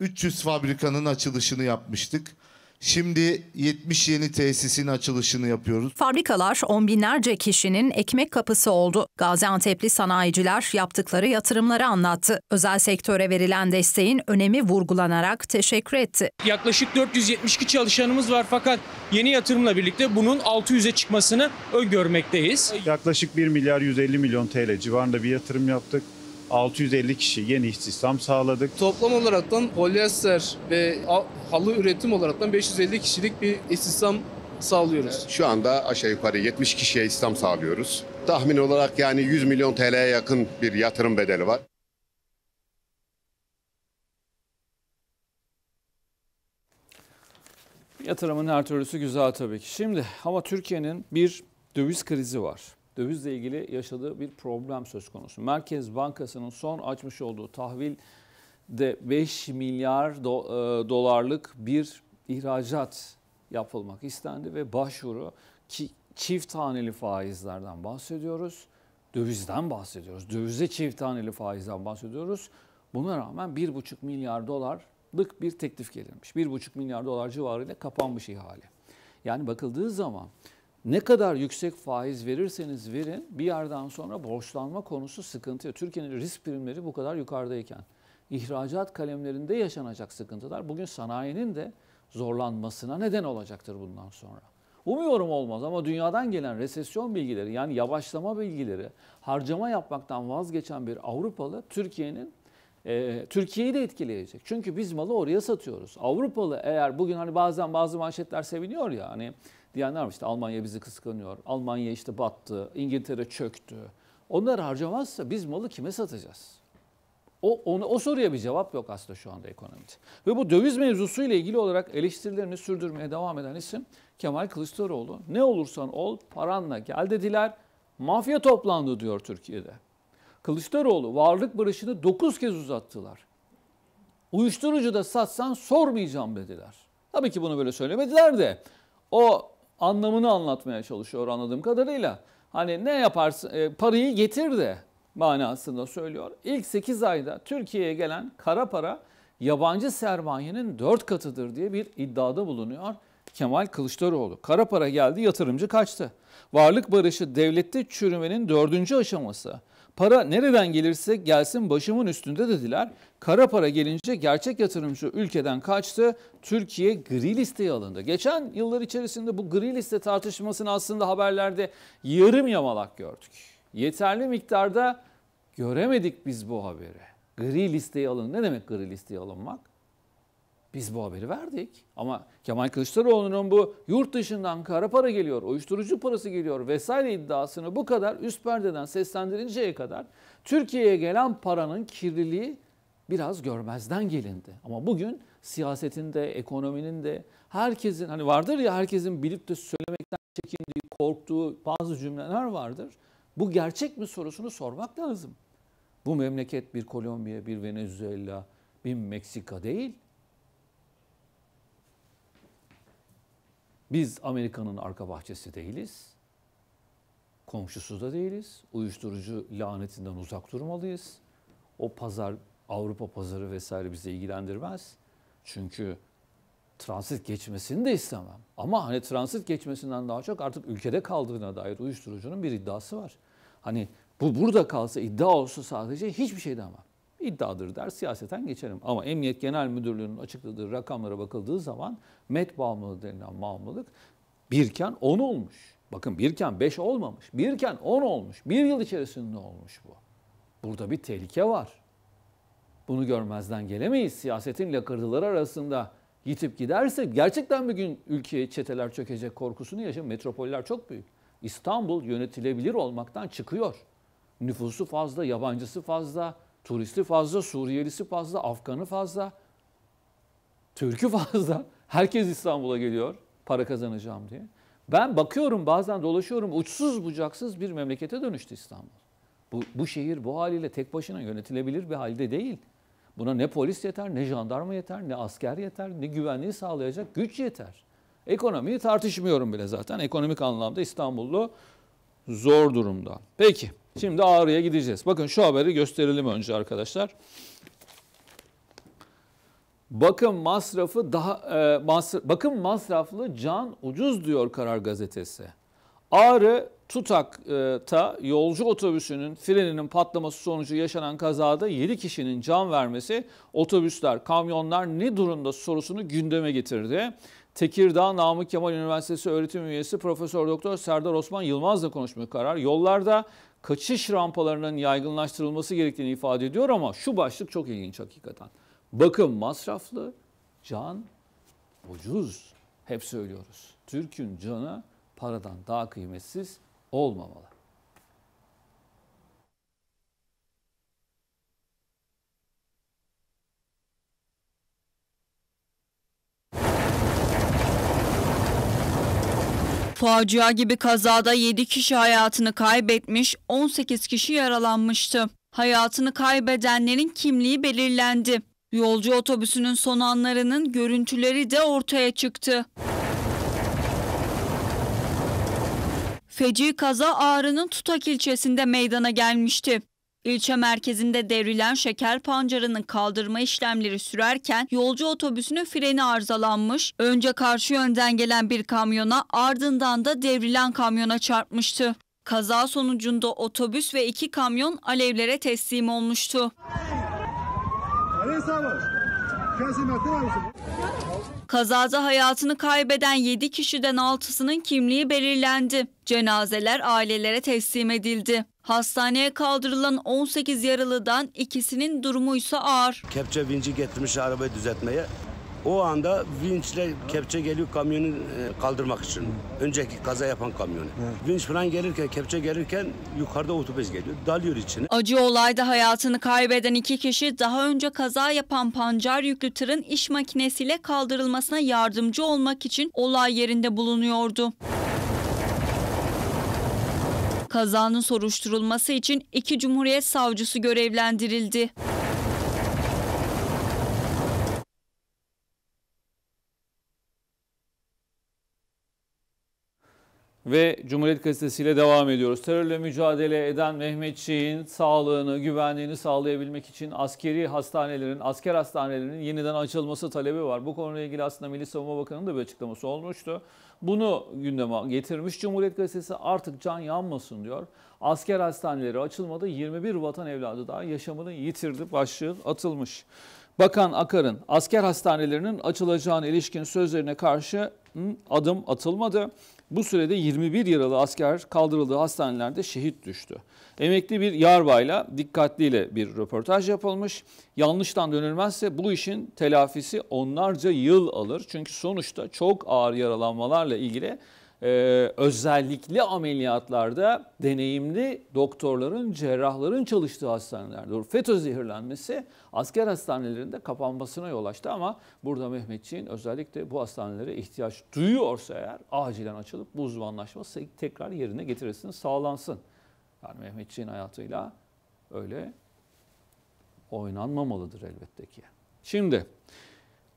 300 fabrikanın açılışını yapmıştık. Şimdi 70 yeni tesisin açılışını yapıyoruz. Fabrikalar on binlerce kişinin ekmek kapısı oldu. Gaziantep'li sanayiciler yaptıkları yatırımları anlattı. Özel sektöre verilen desteğin önemi vurgulanarak teşekkür etti. Yaklaşık 472 çalışanımız var fakat yeni yatırımla birlikte bunun 600'e çıkmasını öngörmekteyiz. Yaklaşık 1 milyar 150 milyon TL civarında bir yatırım yaptık. 650 kişi yeni istihdam sağladık. Toplam olaraktan polyester ve halı üretim olaraktan 550 kişilik bir istihdam sağlıyoruz. Şu anda aşağı yukarı 70 kişiye istihdam sağlıyoruz. Tahmin olarak yani 100 milyon TL'ye yakın bir yatırım bedeli var. Yatırımın her türlüsü güzel tabii ki. Şimdi ama Türkiye'nin bir döviz krizi var dövizle ilgili yaşadığı bir problem söz konusu. Merkez Bankası'nın son açmış olduğu tahvilde 5 milyar do, e, dolarlık bir ihracat yapılmak istendi ve başvuru ki çift taneli faizlerden bahsediyoruz. Dövizden bahsediyoruz. Dövize çift taneli faizden bahsediyoruz. Buna rağmen 1,5 milyar dolarlık bir teklif gelirmiş. 1,5 milyar dolar civarıyla kapanmış ihale. Yani bakıldığı zaman ne kadar yüksek faiz verirseniz verin bir yerden sonra borçlanma konusu sıkıntı. Türkiye'nin risk primleri bu kadar yukarıdayken ihracat kalemlerinde yaşanacak sıkıntılar bugün sanayinin de zorlanmasına neden olacaktır bundan sonra. Umuyorum olmaz ama dünyadan gelen resesyon bilgileri yani yavaşlama bilgileri harcama yapmaktan vazgeçen bir Avrupalı Türkiye'nin e, Türkiye'yi de etkileyecek. Çünkü biz malı oraya satıyoruz. Avrupalı eğer bugün hani bazen bazı manşetler seviniyor ya hani diyenler var işte Almanya bizi kıskanıyor. Almanya işte battı, İngiltere çöktü. Onları harcamazsa biz malı kime satacağız? O, onu, o soruya bir cevap yok aslında şu anda ekonomide. Ve bu döviz mevzusu ile ilgili olarak eleştirilerini sürdürmeye devam eden isim Kemal Kılıçdaroğlu. Ne olursan ol paranla gel dediler. Mafya toplandı diyor Türkiye'de. Kılıçdaroğlu varlık barışını 9 kez uzattılar. Uyuşturucu da satsan sormayacağım dediler. Tabii ki bunu böyle söylemediler de o anlamını anlatmaya çalışıyor anladığım kadarıyla. Hani ne yaparsın e, parayı getir de manasında söylüyor. İlk 8 ayda Türkiye'ye gelen kara para yabancı sermayenin 4 katıdır diye bir iddiada bulunuyor Kemal Kılıçdaroğlu. Kara para geldi yatırımcı kaçtı. Varlık barışı devlette çürümenin dördüncü aşaması. Para nereden gelirse gelsin başımın üstünde dediler. Kara para gelince gerçek yatırımcı ülkeden kaçtı. Türkiye gri listeye alındı. Geçen yıllar içerisinde bu gri liste tartışmasını aslında haberlerde yarım yamalak gördük. Yeterli miktarda göremedik biz bu haberi. Gri listeye alın. Ne demek gri listeye alınmak? Biz bu haberi verdik. Ama Kemal Kılıçdaroğlu'nun bu yurt dışından kara para geliyor, uyuşturucu parası geliyor vesaire iddiasını bu kadar üst perdeden seslendirinceye kadar Türkiye'ye gelen paranın kirliliği biraz görmezden gelindi. Ama bugün siyasetin de, ekonominin de herkesin hani vardır ya herkesin bilip de söylemekten çekindiği, korktuğu bazı cümleler vardır. Bu gerçek mi sorusunu sormak lazım. Bu memleket bir Kolombiya, bir Venezuela, bir Meksika değil. Biz Amerika'nın arka bahçesi değiliz. Komşusu da değiliz. Uyuşturucu lanetinden uzak durmalıyız. O pazar, Avrupa pazarı vesaire bizi ilgilendirmez. Çünkü transit geçmesini de istemem. Ama hani transit geçmesinden daha çok artık ülkede kaldığına dair uyuşturucunun bir iddiası var. Hani bu burada kalsa iddia olsa sadece hiçbir şey demem iddiadır der siyaseten geçerim. Ama Emniyet Genel Müdürlüğü'nün açıkladığı rakamlara bakıldığı zaman met bağımlılığı denilen bağımlılık birken 10 olmuş. Bakın birken 5 olmamış. Birken 10 olmuş. Bir yıl içerisinde olmuş bu. Burada bir tehlike var. Bunu görmezden gelemeyiz. Siyasetin lakırdıları arasında yitip giderse gerçekten bir gün ülkeye çeteler çökecek korkusunu yaşayın. Metropoller çok büyük. İstanbul yönetilebilir olmaktan çıkıyor. Nüfusu fazla, yabancısı fazla, Turisti fazla, Suriyelisi fazla, Afganı fazla, Türk'ü fazla. Herkes İstanbul'a geliyor para kazanacağım diye. Ben bakıyorum bazen dolaşıyorum uçsuz bucaksız bir memlekete dönüştü İstanbul. Bu, bu şehir bu haliyle tek başına yönetilebilir bir halde değil. Buna ne polis yeter, ne jandarma yeter, ne asker yeter, ne güvenliği sağlayacak güç yeter. Ekonomiyi tartışmıyorum bile zaten. Ekonomik anlamda İstanbullu zor durumda. Peki şimdi Ağrı'ya gideceğiz. Bakın şu haberi gösterelim önce arkadaşlar. Bakım masrafı daha e, masraf, bakım masraflı can ucuz diyor Karar Gazetesi. Ağrı Tutak'ta yolcu otobüsünün freninin patlaması sonucu yaşanan kazada 7 kişinin can vermesi otobüsler, kamyonlar ne durumda sorusunu gündeme getirdi. Tekirdağ Namık Kemal Üniversitesi öğretim üyesi Profesör Doktor Serdar Osman Yılmaz'la konuşmaya karar. Yollarda kaçış rampalarının yaygınlaştırılması gerektiğini ifade ediyor ama şu başlık çok ilginç hakikaten. Bakım masraflı, can ucuz. Hep söylüyoruz. Türk'ün canı paradan daha kıymetsiz olmamalı. Facia gibi kazada 7 kişi hayatını kaybetmiş, 18 kişi yaralanmıştı. Hayatını kaybedenlerin kimliği belirlendi. Yolcu otobüsünün son anlarının görüntüleri de ortaya çıktı. Feci kaza Ağrı'nın Tutak ilçesinde meydana gelmişti. İlçe merkezinde devrilen şeker pancarının kaldırma işlemleri sürerken yolcu otobüsünün freni arızalanmış, önce karşı yönden gelen bir kamyona ardından da devrilen kamyona çarpmıştı. Kaza sonucunda otobüs ve iki kamyon alevlere teslim olmuştu. Kazada hayatını kaybeden 7 kişiden 6'sının kimliği belirlendi. Cenazeler ailelere teslim edildi. Hastaneye kaldırılan 18 yaralıdan ikisinin durumu ise ağır. Kepçe vinci getirmiş arabayı düzeltmeye. O anda vinçle kepçe geliyor kamyonu e, kaldırmak için. Önceki kaza yapan kamyonu. Vinç falan gelirken, kepçe gelirken yukarıda otobüs geliyor. Dalıyor içine. Acı olayda hayatını kaybeden iki kişi daha önce kaza yapan pancar yüklü tırın iş makinesiyle kaldırılmasına yardımcı olmak için olay yerinde bulunuyordu. Kazanın soruşturulması için iki Cumhuriyet savcısı görevlendirildi. Ve Cumhuriyet Gazetesi ile devam ediyoruz. Terörle mücadele eden Mehmetçiğin sağlığını, güvenliğini sağlayabilmek için askeri hastanelerin, asker hastanelerinin yeniden açılması talebi var. Bu konuyla ilgili aslında Milli Savunma Bakanı'nın da bir açıklaması olmuştu. Bunu gündeme getirmiş Cumhuriyet Gazetesi artık can yanmasın diyor. Asker hastaneleri açılmadı. 21 vatan evladı daha yaşamını yitirdi. Başlığı atılmış. Bakan Akar'ın asker hastanelerinin açılacağına ilişkin sözlerine karşı adım atılmadı. Bu sürede 21 yaralı asker kaldırıldığı hastanelerde şehit düştü. Emekli bir yarbayla dikkatliyle bir röportaj yapılmış. Yanlıştan dönülmezse bu işin telafisi onlarca yıl alır. Çünkü sonuçta çok ağır yaralanmalarla ilgili e, özellikle ameliyatlarda deneyimli doktorların, cerrahların çalıştığı hastanelerde. FETÖ zehirlenmesi asker hastanelerinde kapanmasına yol açtı ama burada Mehmetçiğin özellikle bu hastanelere ihtiyaç duyuyorsa eğer acilen açılıp bu uzmanlaşma tekrar yerine getirilsin, sağlansın. Yani Mehmetçiğin hayatıyla öyle oynanmamalıdır elbette ki. Şimdi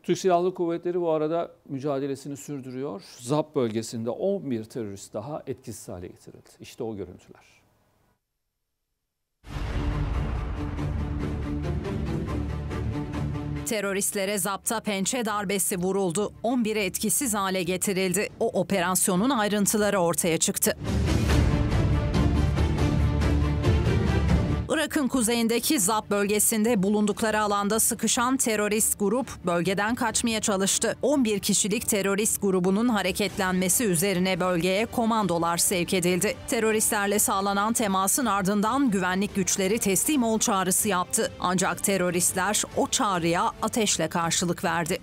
Türk Silahlı Kuvvetleri bu arada mücadelesini sürdürüyor. ZAP bölgesinde 11 terörist daha etkisiz hale getirildi. İşte o görüntüler. Teröristlere zapta pençe darbesi vuruldu. 11'i etkisiz hale getirildi. O operasyonun ayrıntıları ortaya çıktı. Irak'ın kuzeyindeki Zap bölgesinde bulundukları alanda sıkışan terörist grup bölgeden kaçmaya çalıştı. 11 kişilik terörist grubunun hareketlenmesi üzerine bölgeye komandolar sevk edildi. Teröristlerle sağlanan temasın ardından güvenlik güçleri teslim ol çağrısı yaptı. Ancak teröristler o çağrıya ateşle karşılık verdi.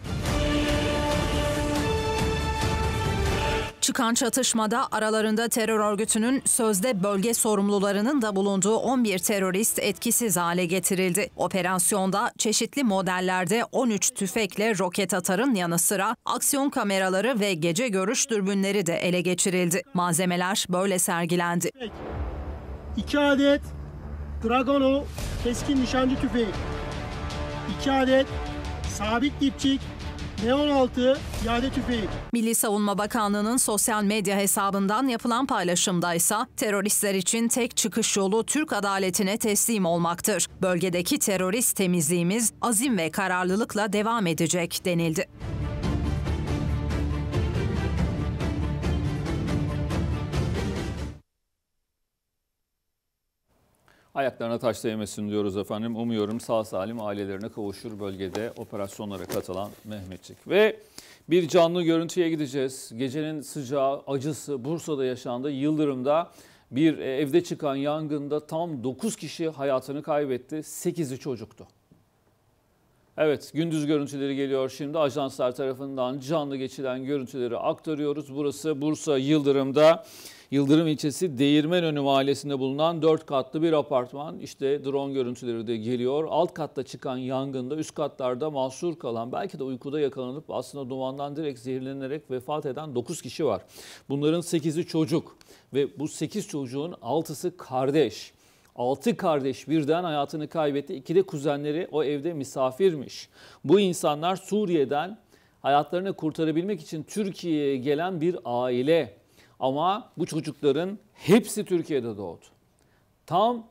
Çıkan çatışmada aralarında terör örgütünün sözde bölge sorumlularının da bulunduğu 11 terörist etkisiz hale getirildi. Operasyonda çeşitli modellerde 13 tüfekle roket atarın yanı sıra aksiyon kameraları ve gece görüş dürbünleri de ele geçirildi. Malzemeler böyle sergilendi. 2 adet Dragono keskin nişancı tüfeği. 2 adet sabit dipçik M16 piyade tüfeği. Milli Savunma Bakanlığı'nın sosyal medya hesabından yapılan paylaşımda ise teröristler için tek çıkış yolu Türk adaletine teslim olmaktır. Bölgedeki terörist temizliğimiz azim ve kararlılıkla devam edecek denildi. Ayaklarına taş değmesin diyoruz efendim. Umuyorum sağ salim ailelerine kavuşur bölgede operasyonlara katılan Mehmetçik. Ve bir canlı görüntüye gideceğiz. Gecenin sıcağı, acısı Bursa'da yaşandı. Yıldırım'da bir evde çıkan yangında tam 9 kişi hayatını kaybetti. 8'i çocuktu. Evet gündüz görüntüleri geliyor şimdi ajanslar tarafından canlı geçilen görüntüleri aktarıyoruz. Burası Bursa Yıldırım'da Yıldırım ilçesi Değirmenönü mahallesinde bulunan 4 katlı bir apartman. İşte drone görüntüleri de geliyor. Alt katta çıkan yangında üst katlarda mahsur kalan belki de uykuda yakalanıp aslında dumandan direkt zehirlenerek vefat eden 9 kişi var. Bunların 8'i çocuk ve bu 8 çocuğun 6'sı kardeş. 6 kardeş birden hayatını kaybetti. İki de kuzenleri o evde misafirmiş. Bu insanlar Suriye'den hayatlarını kurtarabilmek için Türkiye'ye gelen bir aile. Ama bu çocukların hepsi Türkiye'de doğdu. Tam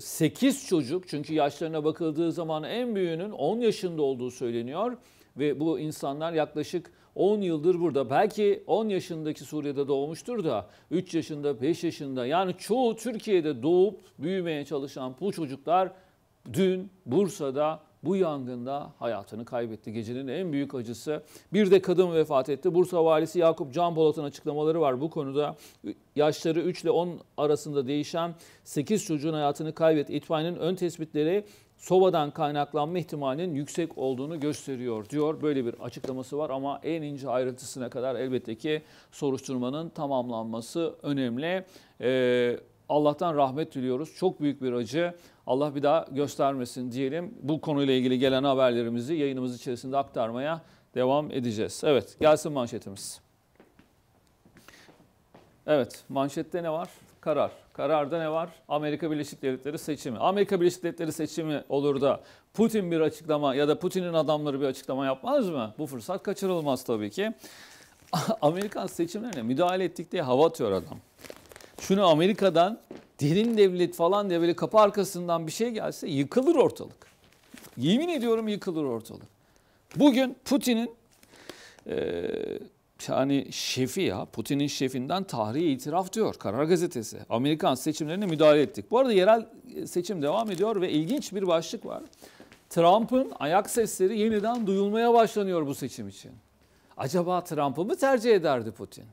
8 çocuk çünkü yaşlarına bakıldığı zaman en büyüğünün 10 yaşında olduğu söyleniyor. Ve bu insanlar yaklaşık 10 yıldır burada. Belki 10 yaşındaki Suriye'de doğmuştur da 3 yaşında, 5 yaşında yani çoğu Türkiye'de doğup büyümeye çalışan bu çocuklar dün Bursa'da bu yangında hayatını kaybetti. Gecenin en büyük acısı. Bir de kadın vefat etti. Bursa valisi Yakup Can Polat'ın açıklamaları var bu konuda. Yaşları 3 ile 10 arasında değişen 8 çocuğun hayatını kaybetti. İtfaiyenin ön tespitleri sobadan kaynaklanma ihtimalinin yüksek olduğunu gösteriyor diyor. Böyle bir açıklaması var ama en ince ayrıntısına kadar elbette ki soruşturmanın tamamlanması önemli. Ee, Allah'tan rahmet diliyoruz. Çok büyük bir acı. Allah bir daha göstermesin diyelim. Bu konuyla ilgili gelen haberlerimizi yayınımız içerisinde aktarmaya devam edeceğiz. Evet gelsin manşetimiz. Evet manşette ne var? Karar. Kararda ne var? Amerika Birleşik Devletleri seçimi. Amerika Birleşik Devletleri seçimi olur da Putin bir açıklama ya da Putin'in adamları bir açıklama yapmaz mı? Bu fırsat kaçırılmaz tabii ki. Amerikan seçimlerine müdahale ettik diye hava atıyor adam. Şunu Amerika'dan derin devlet falan diye böyle kapı arkasından bir şey gelse yıkılır ortalık. Yemin ediyorum yıkılır ortalık. Bugün Putin'in e, yani şefi ya Putin'in şefinden tarihi itiraf diyor Karar Gazetesi. Amerikan seçimlerine müdahale ettik. Bu arada yerel seçim devam ediyor ve ilginç bir başlık var. Trump'ın ayak sesleri yeniden duyulmaya başlanıyor bu seçim için. Acaba Trump'ı mı tercih ederdi Putin?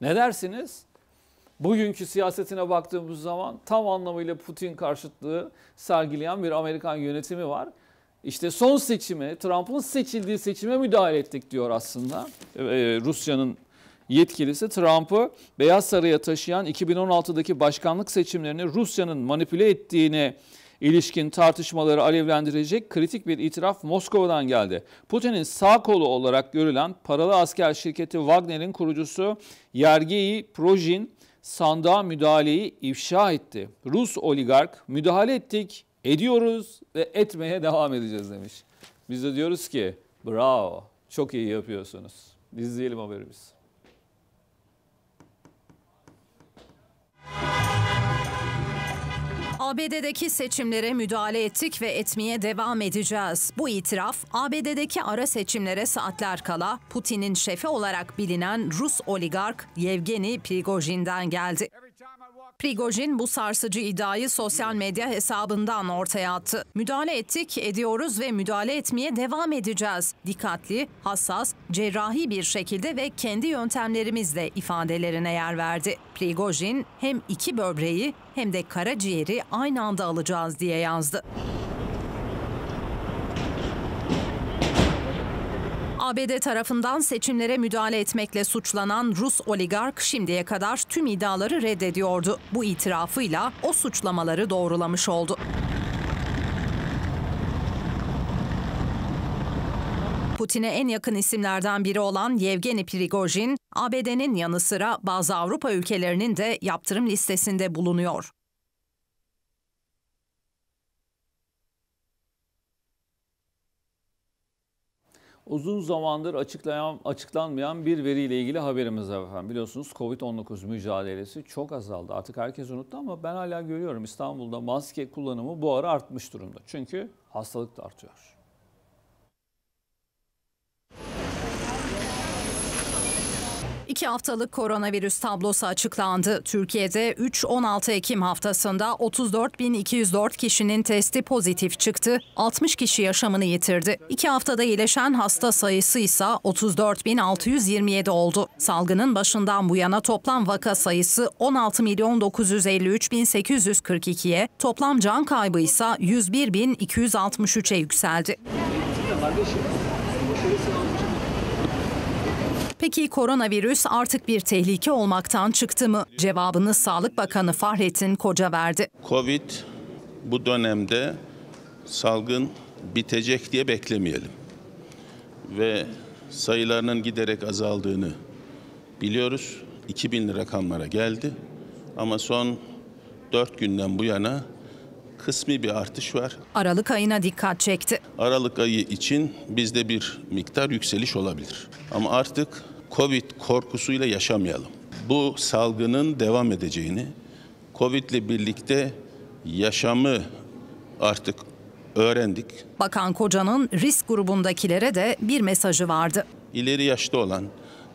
Ne dersiniz? Bugünkü siyasetine baktığımız zaman tam anlamıyla Putin karşıtlığı sergileyen bir Amerikan yönetimi var. İşte son seçime, Trump'ın seçildiği seçime müdahale ettik diyor aslında. Ee, Rusya'nın yetkilisi Trump'ı Beyaz Saray'a taşıyan 2016'daki başkanlık seçimlerini Rusya'nın manipüle ettiğine ilişkin tartışmaları alevlendirecek kritik bir itiraf Moskova'dan geldi. Putin'in sağ kolu olarak görülen paralı asker şirketi Wagner'in kurucusu Yergey Projin sandığa müdahaleyi ifşa etti. Rus oligark müdahale ettik, ediyoruz ve etmeye devam edeceğiz demiş. Biz de diyoruz ki bravo, çok iyi yapıyorsunuz. İzleyelim haberimizi. ABD'deki seçimlere müdahale ettik ve etmeye devam edeceğiz. Bu itiraf ABD'deki ara seçimlere saatler kala Putin'in şefi olarak bilinen Rus oligark Yevgeni Prigojin'den geldi. Prigojin bu sarsıcı iddiayı sosyal medya hesabından ortaya attı. Müdahale ettik, ediyoruz ve müdahale etmeye devam edeceğiz. Dikkatli, hassas, cerrahi bir şekilde ve kendi yöntemlerimizle ifadelerine yer verdi. Prigojin hem iki böbreği hem de karaciğeri aynı anda alacağız diye yazdı. ABD tarafından seçimlere müdahale etmekle suçlanan Rus oligark şimdiye kadar tüm iddiaları reddediyordu. Bu itirafıyla o suçlamaları doğrulamış oldu. Putin'e en yakın isimlerden biri olan Yevgeni Prigojin, ABD'nin yanı sıra bazı Avrupa ülkelerinin de yaptırım listesinde bulunuyor. Uzun zamandır açıklayan, açıklanmayan bir veriyle ilgili haberimiz var efendim. Biliyorsunuz Covid-19 mücadelesi çok azaldı. Artık herkes unuttu ama ben hala görüyorum İstanbul'da maske kullanımı bu ara artmış durumda. Çünkü hastalık da artıyor. İki haftalık koronavirüs tablosu açıklandı. Türkiye'de 3-16 Ekim haftasında 34.204 kişinin testi pozitif çıktı. 60 kişi yaşamını yitirdi. İki haftada iyileşen hasta sayısı ise 34.627 oldu. Salgının başından bu yana toplam vaka sayısı 16.953.842'ye, toplam can kaybı ise 101.263'e yükseldi. Peki koronavirüs artık bir tehlike olmaktan çıktı mı? Cevabını Sağlık Bakanı Fahrettin Koca verdi. Covid bu dönemde salgın bitecek diye beklemeyelim. Ve sayılarının giderek azaldığını biliyoruz. 2000 rakamlara geldi. Ama son 4 günden bu yana kısmi bir artış var. Aralık ayına dikkat çekti. Aralık ayı için bizde bir miktar yükseliş olabilir. Ama artık Covid korkusuyla yaşamayalım. Bu salgının devam edeceğini, Covid ile birlikte yaşamı artık öğrendik. Bakan Koca'nın risk grubundakilere de bir mesajı vardı. İleri yaşta olan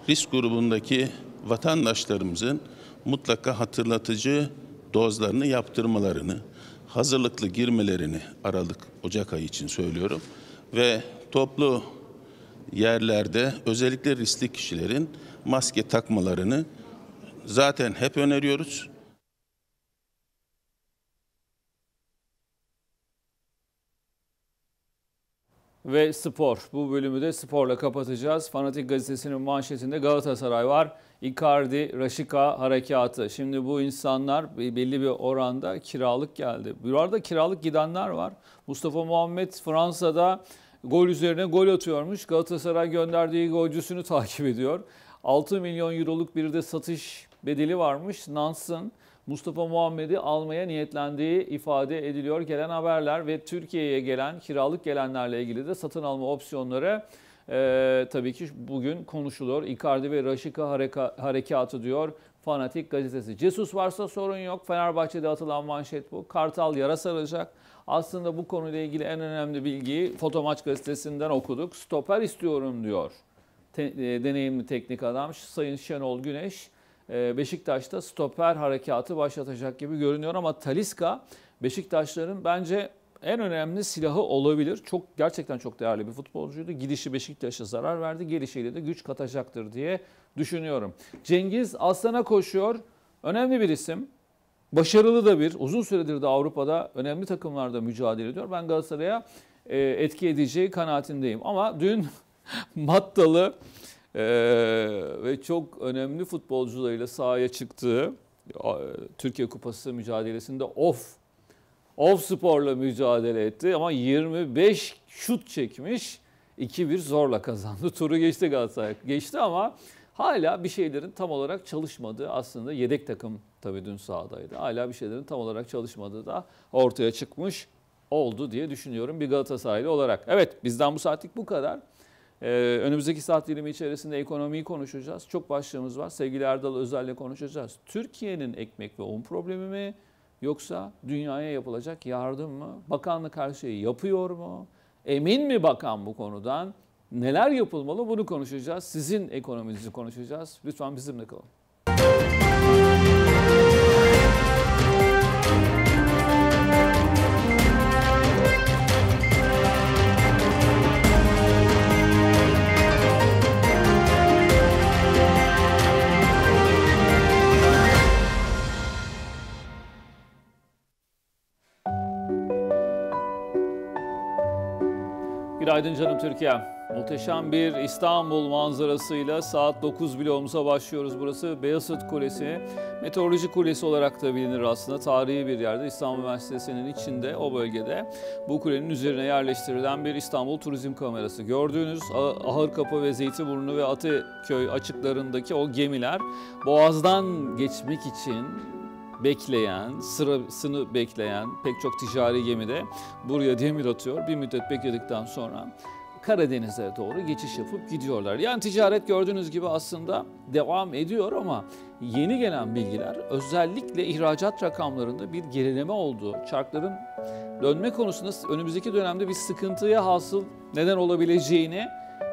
risk grubundaki vatandaşlarımızın mutlaka hatırlatıcı dozlarını yaptırmalarını, hazırlıklı girmelerini Aralık Ocak ayı için söylüyorum ve toplu yerlerde özellikle riskli kişilerin maske takmalarını zaten hep öneriyoruz. Ve spor. Bu bölümü de sporla kapatacağız. Fanatik gazetesinin manşetinde Galatasaray var. Icardi, Raşika harekatı. Şimdi bu insanlar belli bir oranda kiralık geldi. Bu arada kiralık gidenler var. Mustafa Muhammed Fransa'da gol üzerine gol atıyormuş. Galatasaray gönderdiği golcüsünü takip ediyor. 6 milyon euroluk bir de satış bedeli varmış. Nans'ın Mustafa Muhammed'i almaya niyetlendiği ifade ediliyor gelen haberler ve Türkiye'ye gelen kiralık gelenlerle ilgili de satın alma opsiyonları e, tabii ki bugün konuşuluyor. Icardi ve Raşika hareka, harekatı diyor Fanatik gazetesi. Cesus varsa sorun yok. Fenerbahçe'de atılan manşet bu. Kartal yara saracak. Aslında bu konuyla ilgili en önemli bilgiyi Fotomaç gazetesinden okuduk. Stoper istiyorum diyor. Te, e, deneyimli teknik adam Sayın Şenol Güneş. E, Beşiktaş'ta stoper harekatı başlatacak gibi görünüyor ama Taliska Beşiktaşların bence en önemli silahı olabilir. Çok gerçekten çok değerli bir futbolcuydu. Gidişi Beşiktaş'a zarar verdi. Gelişiyle de güç katacaktır diye düşünüyorum. Cengiz Aslan'a koşuyor. Önemli bir isim. Başarılı da bir. Uzun süredir de Avrupa'da önemli takımlarda mücadele ediyor. Ben Galatasaray'a e, etki edeceği kanaatindeyim. Ama dün Mattalı e, ve çok önemli futbolcularıyla sahaya çıktığı Türkiye Kupası mücadelesinde off off sporla mücadele etti ama 25 şut çekmiş. 2-1 zorla kazandı. Turu geçti Galatasaray. Geçti ama hala bir şeylerin tam olarak çalışmadığı aslında yedek takım tabii dün sahadaydı. Hala bir şeylerin tam olarak çalışmadığı da ortaya çıkmış oldu diye düşünüyorum bir Galatasaraylı olarak. Evet bizden bu saatlik bu kadar. Ee, önümüzdeki saat dilimi içerisinde ekonomiyi konuşacağız. Çok başlığımız var. Sevgili Erdal Özel'le konuşacağız. Türkiye'nin ekmek ve un problemi mi yoksa dünyaya yapılacak yardım mı? Bakanlık her şeyi yapıyor mu? Emin mi bakan bu konudan? Neler yapılmalı bunu konuşacağız. Sizin ekonominizi konuşacağız. Lütfen bizimle kalın. Günaydın canım Türkiye. Muhteşem bir İstanbul manzarasıyla saat 9 bloğumuza başlıyoruz. Burası Beyazıt Kulesi. Meteoroloji Kulesi olarak da bilinir aslında. Tarihi bir yerde İstanbul Üniversitesi'nin içinde o bölgede bu kulenin üzerine yerleştirilen bir İstanbul Turizm Kamerası. Gördüğünüz Ahırkapı ve Zeytinburnu ve Atıköy açıklarındaki o gemiler boğazdan geçmek için bekleyen, sırasını bekleyen pek çok ticari gemide buraya demir atıyor. Bir müddet bekledikten sonra Karadeniz'e doğru geçiş yapıp gidiyorlar. Yani ticaret gördüğünüz gibi aslında devam ediyor ama yeni gelen bilgiler özellikle ihracat rakamlarında bir gerileme olduğu, çarkların dönme konusunda önümüzdeki dönemde bir sıkıntıya hasıl neden olabileceğini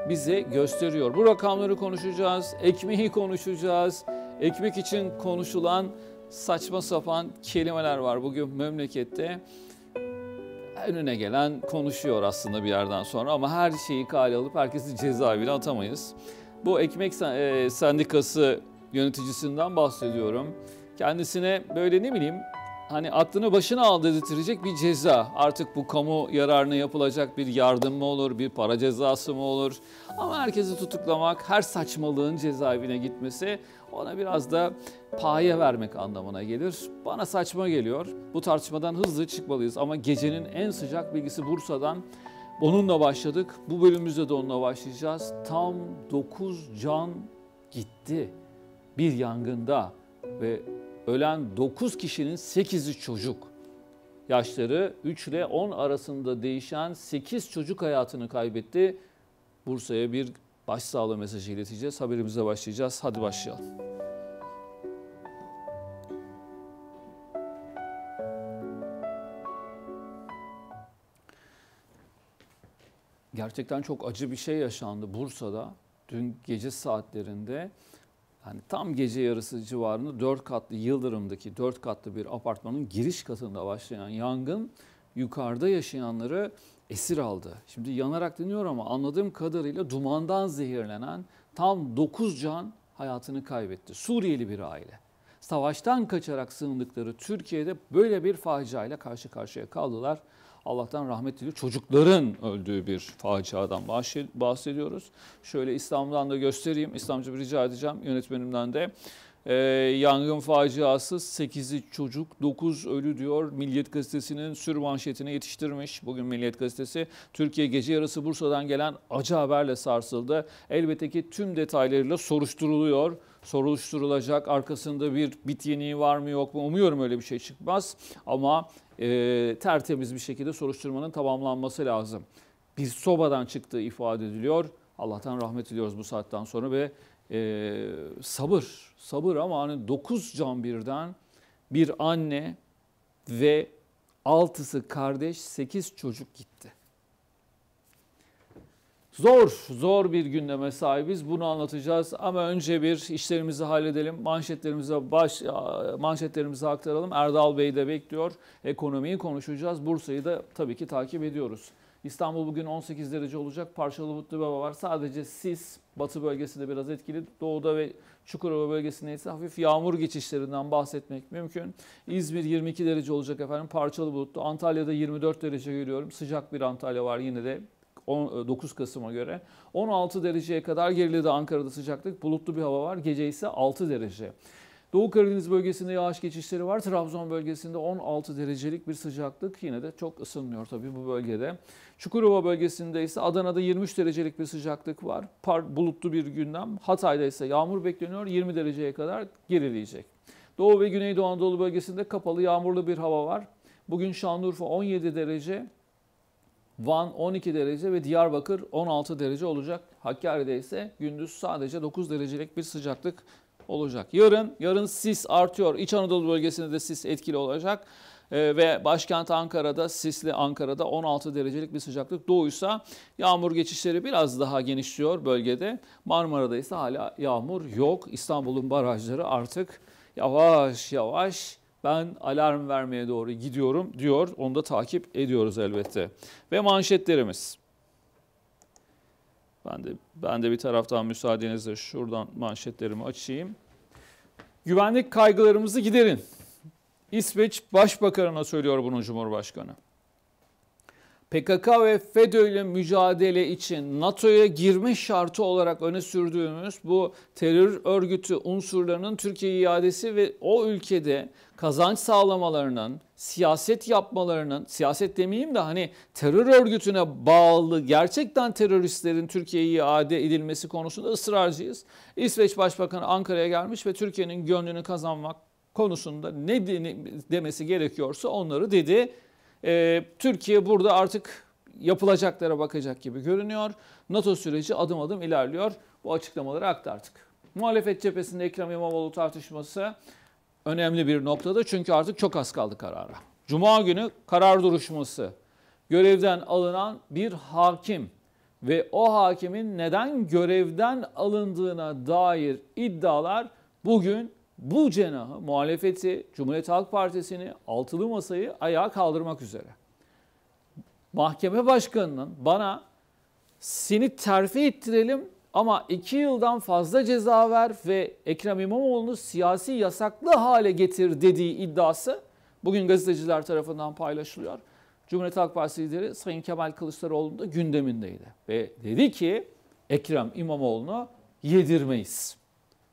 bize gösteriyor. Bu rakamları konuşacağız, ekmeği konuşacağız. Ekmek için konuşulan saçma sapan kelimeler var bugün memlekette. Önüne gelen konuşuyor aslında bir yerden sonra ama her şeyi kale alıp herkesi cezaevine atamayız. Bu ekmek sendikası yöneticisinden bahsediyorum. Kendisine böyle ne bileyim hani aklını başına al dedirtecek bir ceza. Artık bu kamu yararına yapılacak bir yardım mı olur, bir para cezası mı olur? Ama herkesi tutuklamak, her saçmalığın cezaevine gitmesi ona biraz da paye vermek anlamına gelir. Bana saçma geliyor. Bu tartışmadan hızlı çıkmalıyız ama gecenin en sıcak bilgisi Bursa'dan. Onunla başladık. Bu bölümümüzde de onunla başlayacağız. Tam 9 can gitti bir yangında ve ölen 9 kişinin 8'i çocuk. Yaşları 3 ile 10 arasında değişen 8 çocuk hayatını kaybetti. Bursa'ya bir başsağlığı mesajı ileteceğiz. Haberimize başlayacağız. Hadi başlayalım. Gerçekten çok acı bir şey yaşandı Bursa'da. Dün gece saatlerinde yani tam gece yarısı civarında 4 katlı Yıldırım'daki 4 katlı bir apartmanın giriş katında başlayan yangın yukarıda yaşayanları esir aldı. Şimdi yanarak deniyor ama anladığım kadarıyla dumandan zehirlenen tam 9 can hayatını kaybetti. Suriyeli bir aile. Savaştan kaçarak sığındıkları Türkiye'de böyle bir faciayla karşı karşıya kaldılar. Allah'tan rahmet diliyor. Çocukların öldüğü bir faciadan bahsediyoruz. Şöyle İslam'dan da göstereyim. İslamcı bir rica edeceğim yönetmenimden de. Ee, yangın faciası 8'i çocuk 9 ölü diyor. Milliyet Gazetesi'nin sür manşetine yetiştirmiş. Bugün Milliyet Gazetesi Türkiye gece yarısı Bursa'dan gelen acı haberle sarsıldı. Elbette ki tüm detaylarıyla soruşturuluyor soruşturulacak. Arkasında bir bit yeniği var mı yok mu? Umuyorum öyle bir şey çıkmaz. Ama e, tertemiz bir şekilde soruşturmanın tamamlanması lazım. Bir sobadan çıktığı ifade ediliyor. Allah'tan rahmet diliyoruz bu saatten sonra ve e, sabır, sabır ama hani 9 can birden bir anne ve altısı kardeş 8 çocuk gitti. Zor, zor bir gündeme sahibiz. Bunu anlatacağız ama önce bir işlerimizi halledelim. Manşetlerimize baş manşetlerimizi aktaralım. Erdal Bey de bekliyor. Ekonomiyi konuşacağız. Bursa'yı da tabii ki takip ediyoruz. İstanbul bugün 18 derece olacak. Parçalı bulutlu bir hava var. Sadece sis batı bölgesinde biraz etkili. Doğuda ve Çukurova bölgesinde ise hafif yağmur geçişlerinden bahsetmek mümkün. İzmir 22 derece olacak efendim. Parçalı bulutlu. Antalya'da 24 derece görüyorum. Sıcak bir Antalya var yine de 9 Kasım'a göre. 16 dereceye kadar geriledi Ankara'da sıcaklık. Bulutlu bir hava var. Gece ise 6 derece. Doğu Karadeniz bölgesinde yağış geçişleri var. Trabzon bölgesinde 16 derecelik bir sıcaklık yine de çok ısınmıyor tabii bu bölgede. Çukurova bölgesinde ise Adana'da 23 derecelik bir sıcaklık var. Par bulutlu bir gündem. Hatay'da ise yağmur bekleniyor. 20 dereceye kadar gerileyecek. Doğu ve Güneydoğu Anadolu bölgesinde kapalı yağmurlu bir hava var. Bugün Şanlıurfa 17 derece, Van 12 derece ve Diyarbakır 16 derece olacak. Hakkari'de ise gündüz sadece 9 derecelik bir sıcaklık olacak. Yarın yarın sis artıyor. İç Anadolu bölgesinde de sis etkili olacak. Ee, ve başkent Ankara'da, sisli Ankara'da 16 derecelik bir sıcaklık. Doğuysa yağmur geçişleri biraz daha genişliyor bölgede. Marmara'da ise hala yağmur yok. İstanbul'un barajları artık yavaş yavaş ben alarm vermeye doğru gidiyorum diyor. Onu da takip ediyoruz elbette. Ve manşetlerimiz. Ben de ben de bir taraftan müsaadenizle şuradan manşetlerimi açayım. Güvenlik kaygılarımızı giderin. İsveç Başbakanı'na söylüyor bunu Cumhurbaşkanı. PKK ve FETÖ ile mücadele için NATO'ya girme şartı olarak öne sürdüğümüz bu terör örgütü unsurlarının Türkiye iadesi ve o ülkede kazanç sağlamalarının, siyaset yapmalarının, siyaset demeyeyim de hani terör örgütüne bağlı gerçekten teröristlerin Türkiye'ye iade edilmesi konusunda ısrarcıyız. İsveç Başbakanı Ankara'ya gelmiş ve Türkiye'nin gönlünü kazanmak konusunda ne demesi gerekiyorsa onları dedi. Ee, Türkiye burada artık yapılacaklara bakacak gibi görünüyor. NATO süreci adım adım ilerliyor. Bu açıklamaları aktardık. Muhalefet cephesinde Ekrem İmamoğlu tartışması önemli bir noktada çünkü artık çok az kaldı karara. Cuma günü karar duruşması. Görevden alınan bir hakim ve o hakimin neden görevden alındığına dair iddialar bugün bu cenahı, muhalefeti, Cumhuriyet Halk Partisi'ni, altılı masayı ayağa kaldırmak üzere. Mahkeme başkanının bana seni terfi ettirelim ama iki yıldan fazla ceza ver ve Ekrem İmamoğlu'nu siyasi yasaklı hale getir dediği iddiası bugün gazeteciler tarafından paylaşılıyor. Cumhuriyet Halk Partisi lideri Sayın Kemal Kılıçdaroğlu da gündemindeydi. Ve dedi ki Ekrem İmamoğlu'nu yedirmeyiz.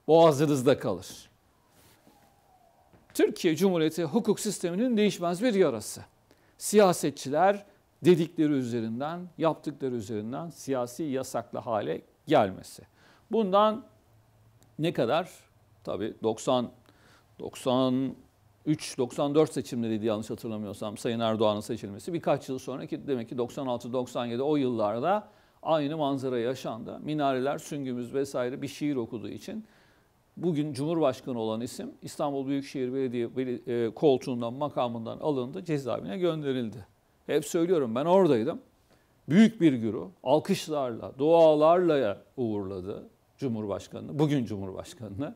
Boğazınızda kalır. Türkiye Cumhuriyeti hukuk sisteminin değişmez bir yarası. Siyasetçiler dedikleri üzerinden, yaptıkları üzerinden siyasi yasaklı hale gelmesi. Bundan ne kadar? Tabii 90 93-94 seçimleriydi yanlış hatırlamıyorsam Sayın Erdoğan'ın seçilmesi. Birkaç yıl sonra ki demek ki 96-97 o yıllarda aynı manzara yaşandı. Minareler, süngümüz vesaire bir şiir okuduğu için bugün Cumhurbaşkanı olan isim İstanbul Büyükşehir Belediye e, koltuğundan, makamından alındı, cezaevine gönderildi. Hep söylüyorum ben oradaydım. Büyük bir güruh alkışlarla, dualarla uğurladı Cumhurbaşkanı'nı, bugün Cumhurbaşkanı'nı.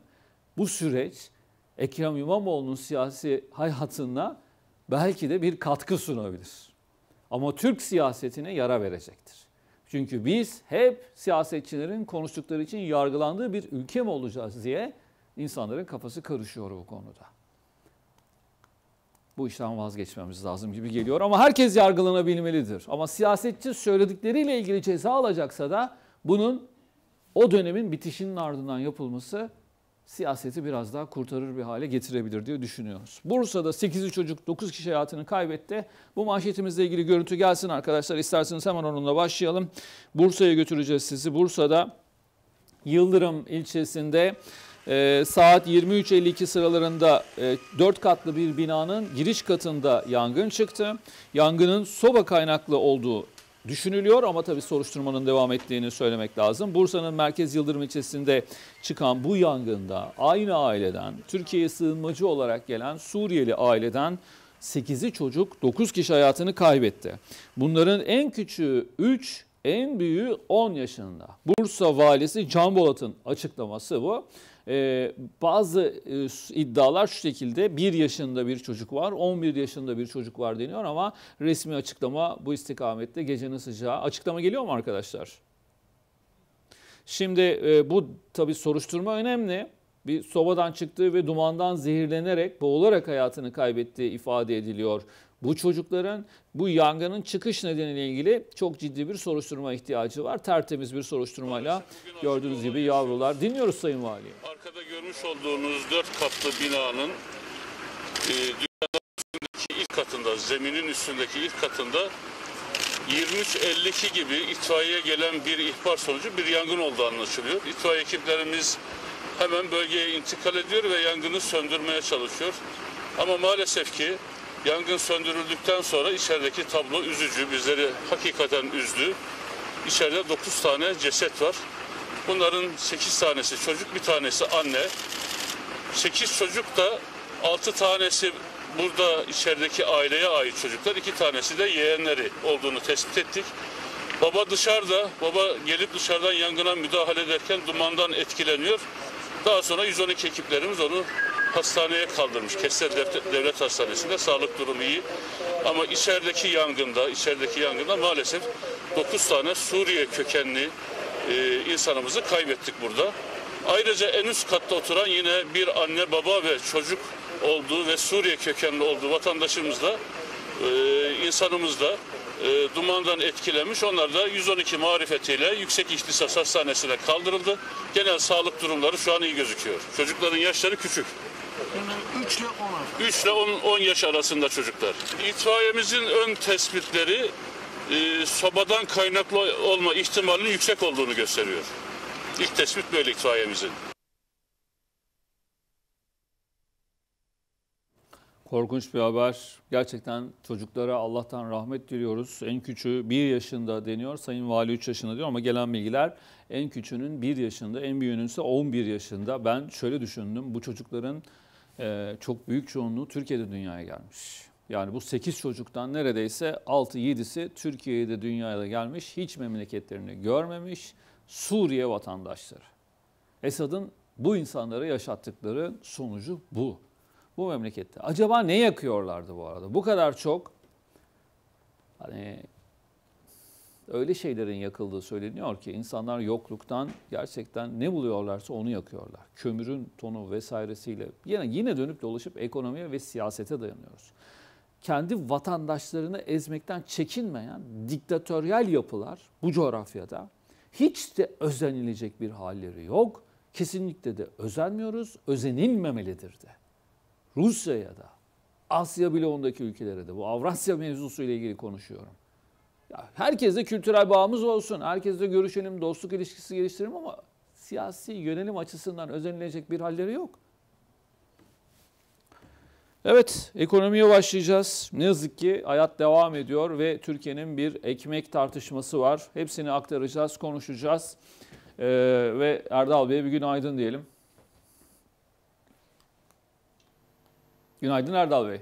Bu süreç Ekrem İmamoğlu'nun siyasi hayatına belki de bir katkı sunabilir. Ama Türk siyasetine yara verecektir. Çünkü biz hep siyasetçilerin konuştukları için yargılandığı bir ülke mi olacağız diye insanların kafası karışıyor bu konuda. Bu işten vazgeçmemiz lazım gibi geliyor ama herkes yargılanabilmelidir. Ama siyasetçi söyledikleriyle ilgili ceza alacaksa da bunun o dönemin bitişinin ardından yapılması siyaseti biraz daha kurtarır bir hale getirebilir diye düşünüyoruz. Bursa'da 8'i çocuk 9 kişi hayatını kaybetti. Bu manşetimizle ilgili görüntü gelsin arkadaşlar. İsterseniz hemen onunla başlayalım. Bursa'ya götüreceğiz sizi. Bursa'da Yıldırım ilçesinde e, saat 23.52 sıralarında e, 4 katlı bir binanın giriş katında yangın çıktı. Yangının soba kaynaklı olduğu düşünülüyor ama tabii soruşturmanın devam ettiğini söylemek lazım. Bursa'nın Merkez Yıldırım ilçesinde çıkan bu yangında aynı aileden Türkiye'ye sığınmacı olarak gelen Suriyeli aileden 8'i çocuk 9 kişi hayatını kaybetti. Bunların en küçüğü 3, en büyüğü 10 yaşında. Bursa valisi Can Bolat'ın açıklaması bu. Ee, bazı e, iddialar şu şekilde 1 yaşında bir çocuk var, 11 yaşında bir çocuk var deniyor ama resmi açıklama bu istikamette gecenin sıcağı. Açıklama geliyor mu arkadaşlar? Şimdi e, bu tabii soruşturma önemli. Bir sobadan çıktığı ve dumandan zehirlenerek, boğularak hayatını kaybettiği ifade ediliyor. Bu çocukların bu yangının çıkış nedeniyle ilgili çok ciddi bir soruşturma ihtiyacı var. Tertemiz bir soruşturmayla gördüğünüz gibi yavrular. Dinliyoruz Sayın Vali. Arkada görmüş olduğunuz dört katlı binanın e, dünyanın ilk katında, zeminin üstündeki ilk katında 23.52 gibi itfaiye gelen bir ihbar sonucu bir yangın olduğu anlaşılıyor. İtfaiye ekiplerimiz hemen bölgeye intikal ediyor ve yangını söndürmeye çalışıyor. Ama maalesef ki Yangın söndürüldükten sonra içerideki tablo üzücü. Bizleri hakikaten üzdü. İçeride 9 tane ceset var. Bunların 8 tanesi çocuk, bir tanesi anne. 8 çocuk da 6 tanesi burada içerideki aileye ait çocuklar. 2 tanesi de yeğenleri olduğunu tespit ettik. Baba dışarıda, baba gelip dışarıdan yangına müdahale ederken dumandan etkileniyor. Daha sonra 112 ekiplerimiz onu hastaneye kaldırmış. Kestel Devlet Hastanesi'nde sağlık durumu iyi. Ama içerideki yangında, içerideki yangında maalesef 9 tane Suriye kökenli e, insanımızı kaybettik burada. Ayrıca en üst katta oturan yine bir anne, baba ve çocuk olduğu ve Suriye kökenli olduğu vatandaşımız da e, insanımız da e, dumandan etkilemiş. Onlar da 112 marifetiyle yüksek ihtisas hastanesine kaldırıldı. Genel sağlık durumları şu an iyi gözüküyor. Çocukların yaşları küçük. 3 ile 10 3 ile 10, 10 yaş arasında çocuklar. İtfaiyemizin ön tespitleri e, sobadan kaynaklı olma ihtimalinin yüksek olduğunu gösteriyor. İlk tespit böyle itfaiyemizin. Korkunç bir haber. Gerçekten çocuklara Allah'tan rahmet diliyoruz. En küçüğü 1 yaşında deniyor. Sayın Vali 3 yaşında diyor ama gelen bilgiler en küçüğünün 1 yaşında, en büyüğünün ise 11 yaşında. Ben şöyle düşündüm. Bu çocukların e, çok büyük çoğunluğu Türkiye'de dünyaya gelmiş. Yani bu 8 çocuktan neredeyse 6-7'si Türkiye'de dünyaya gelmiş. Hiç memleketlerini görmemiş. Suriye vatandaşları. Esad'ın bu insanlara yaşattıkları sonucu bu bu memlekette. Acaba ne yakıyorlardı bu arada? Bu kadar çok hani öyle şeylerin yakıldığı söyleniyor ki insanlar yokluktan gerçekten ne buluyorlarsa onu yakıyorlar. Kömürün tonu vesairesiyle yine yine dönüp dolaşıp ekonomiye ve siyasete dayanıyoruz. Kendi vatandaşlarını ezmekten çekinmeyen diktatöryel yapılar bu coğrafyada hiç de özenilecek bir halleri yok. Kesinlikle de özenmiyoruz, özenilmemelidir de. Rusya'ya da, Asya bloğundaki ülkelere de bu Avrasya mevzusu ile ilgili konuşuyorum. Herkesle kültürel bağımız olsun, herkesle görüşelim, dostluk ilişkisi geliştirelim ama siyasi yönelim açısından özenilecek bir halleri yok. Evet, ekonomiye başlayacağız. Ne yazık ki hayat devam ediyor ve Türkiye'nin bir ekmek tartışması var. Hepsini aktaracağız, konuşacağız. Ee, ve Erdal Bey'e bir günaydın diyelim. Günaydın Erdal Bey.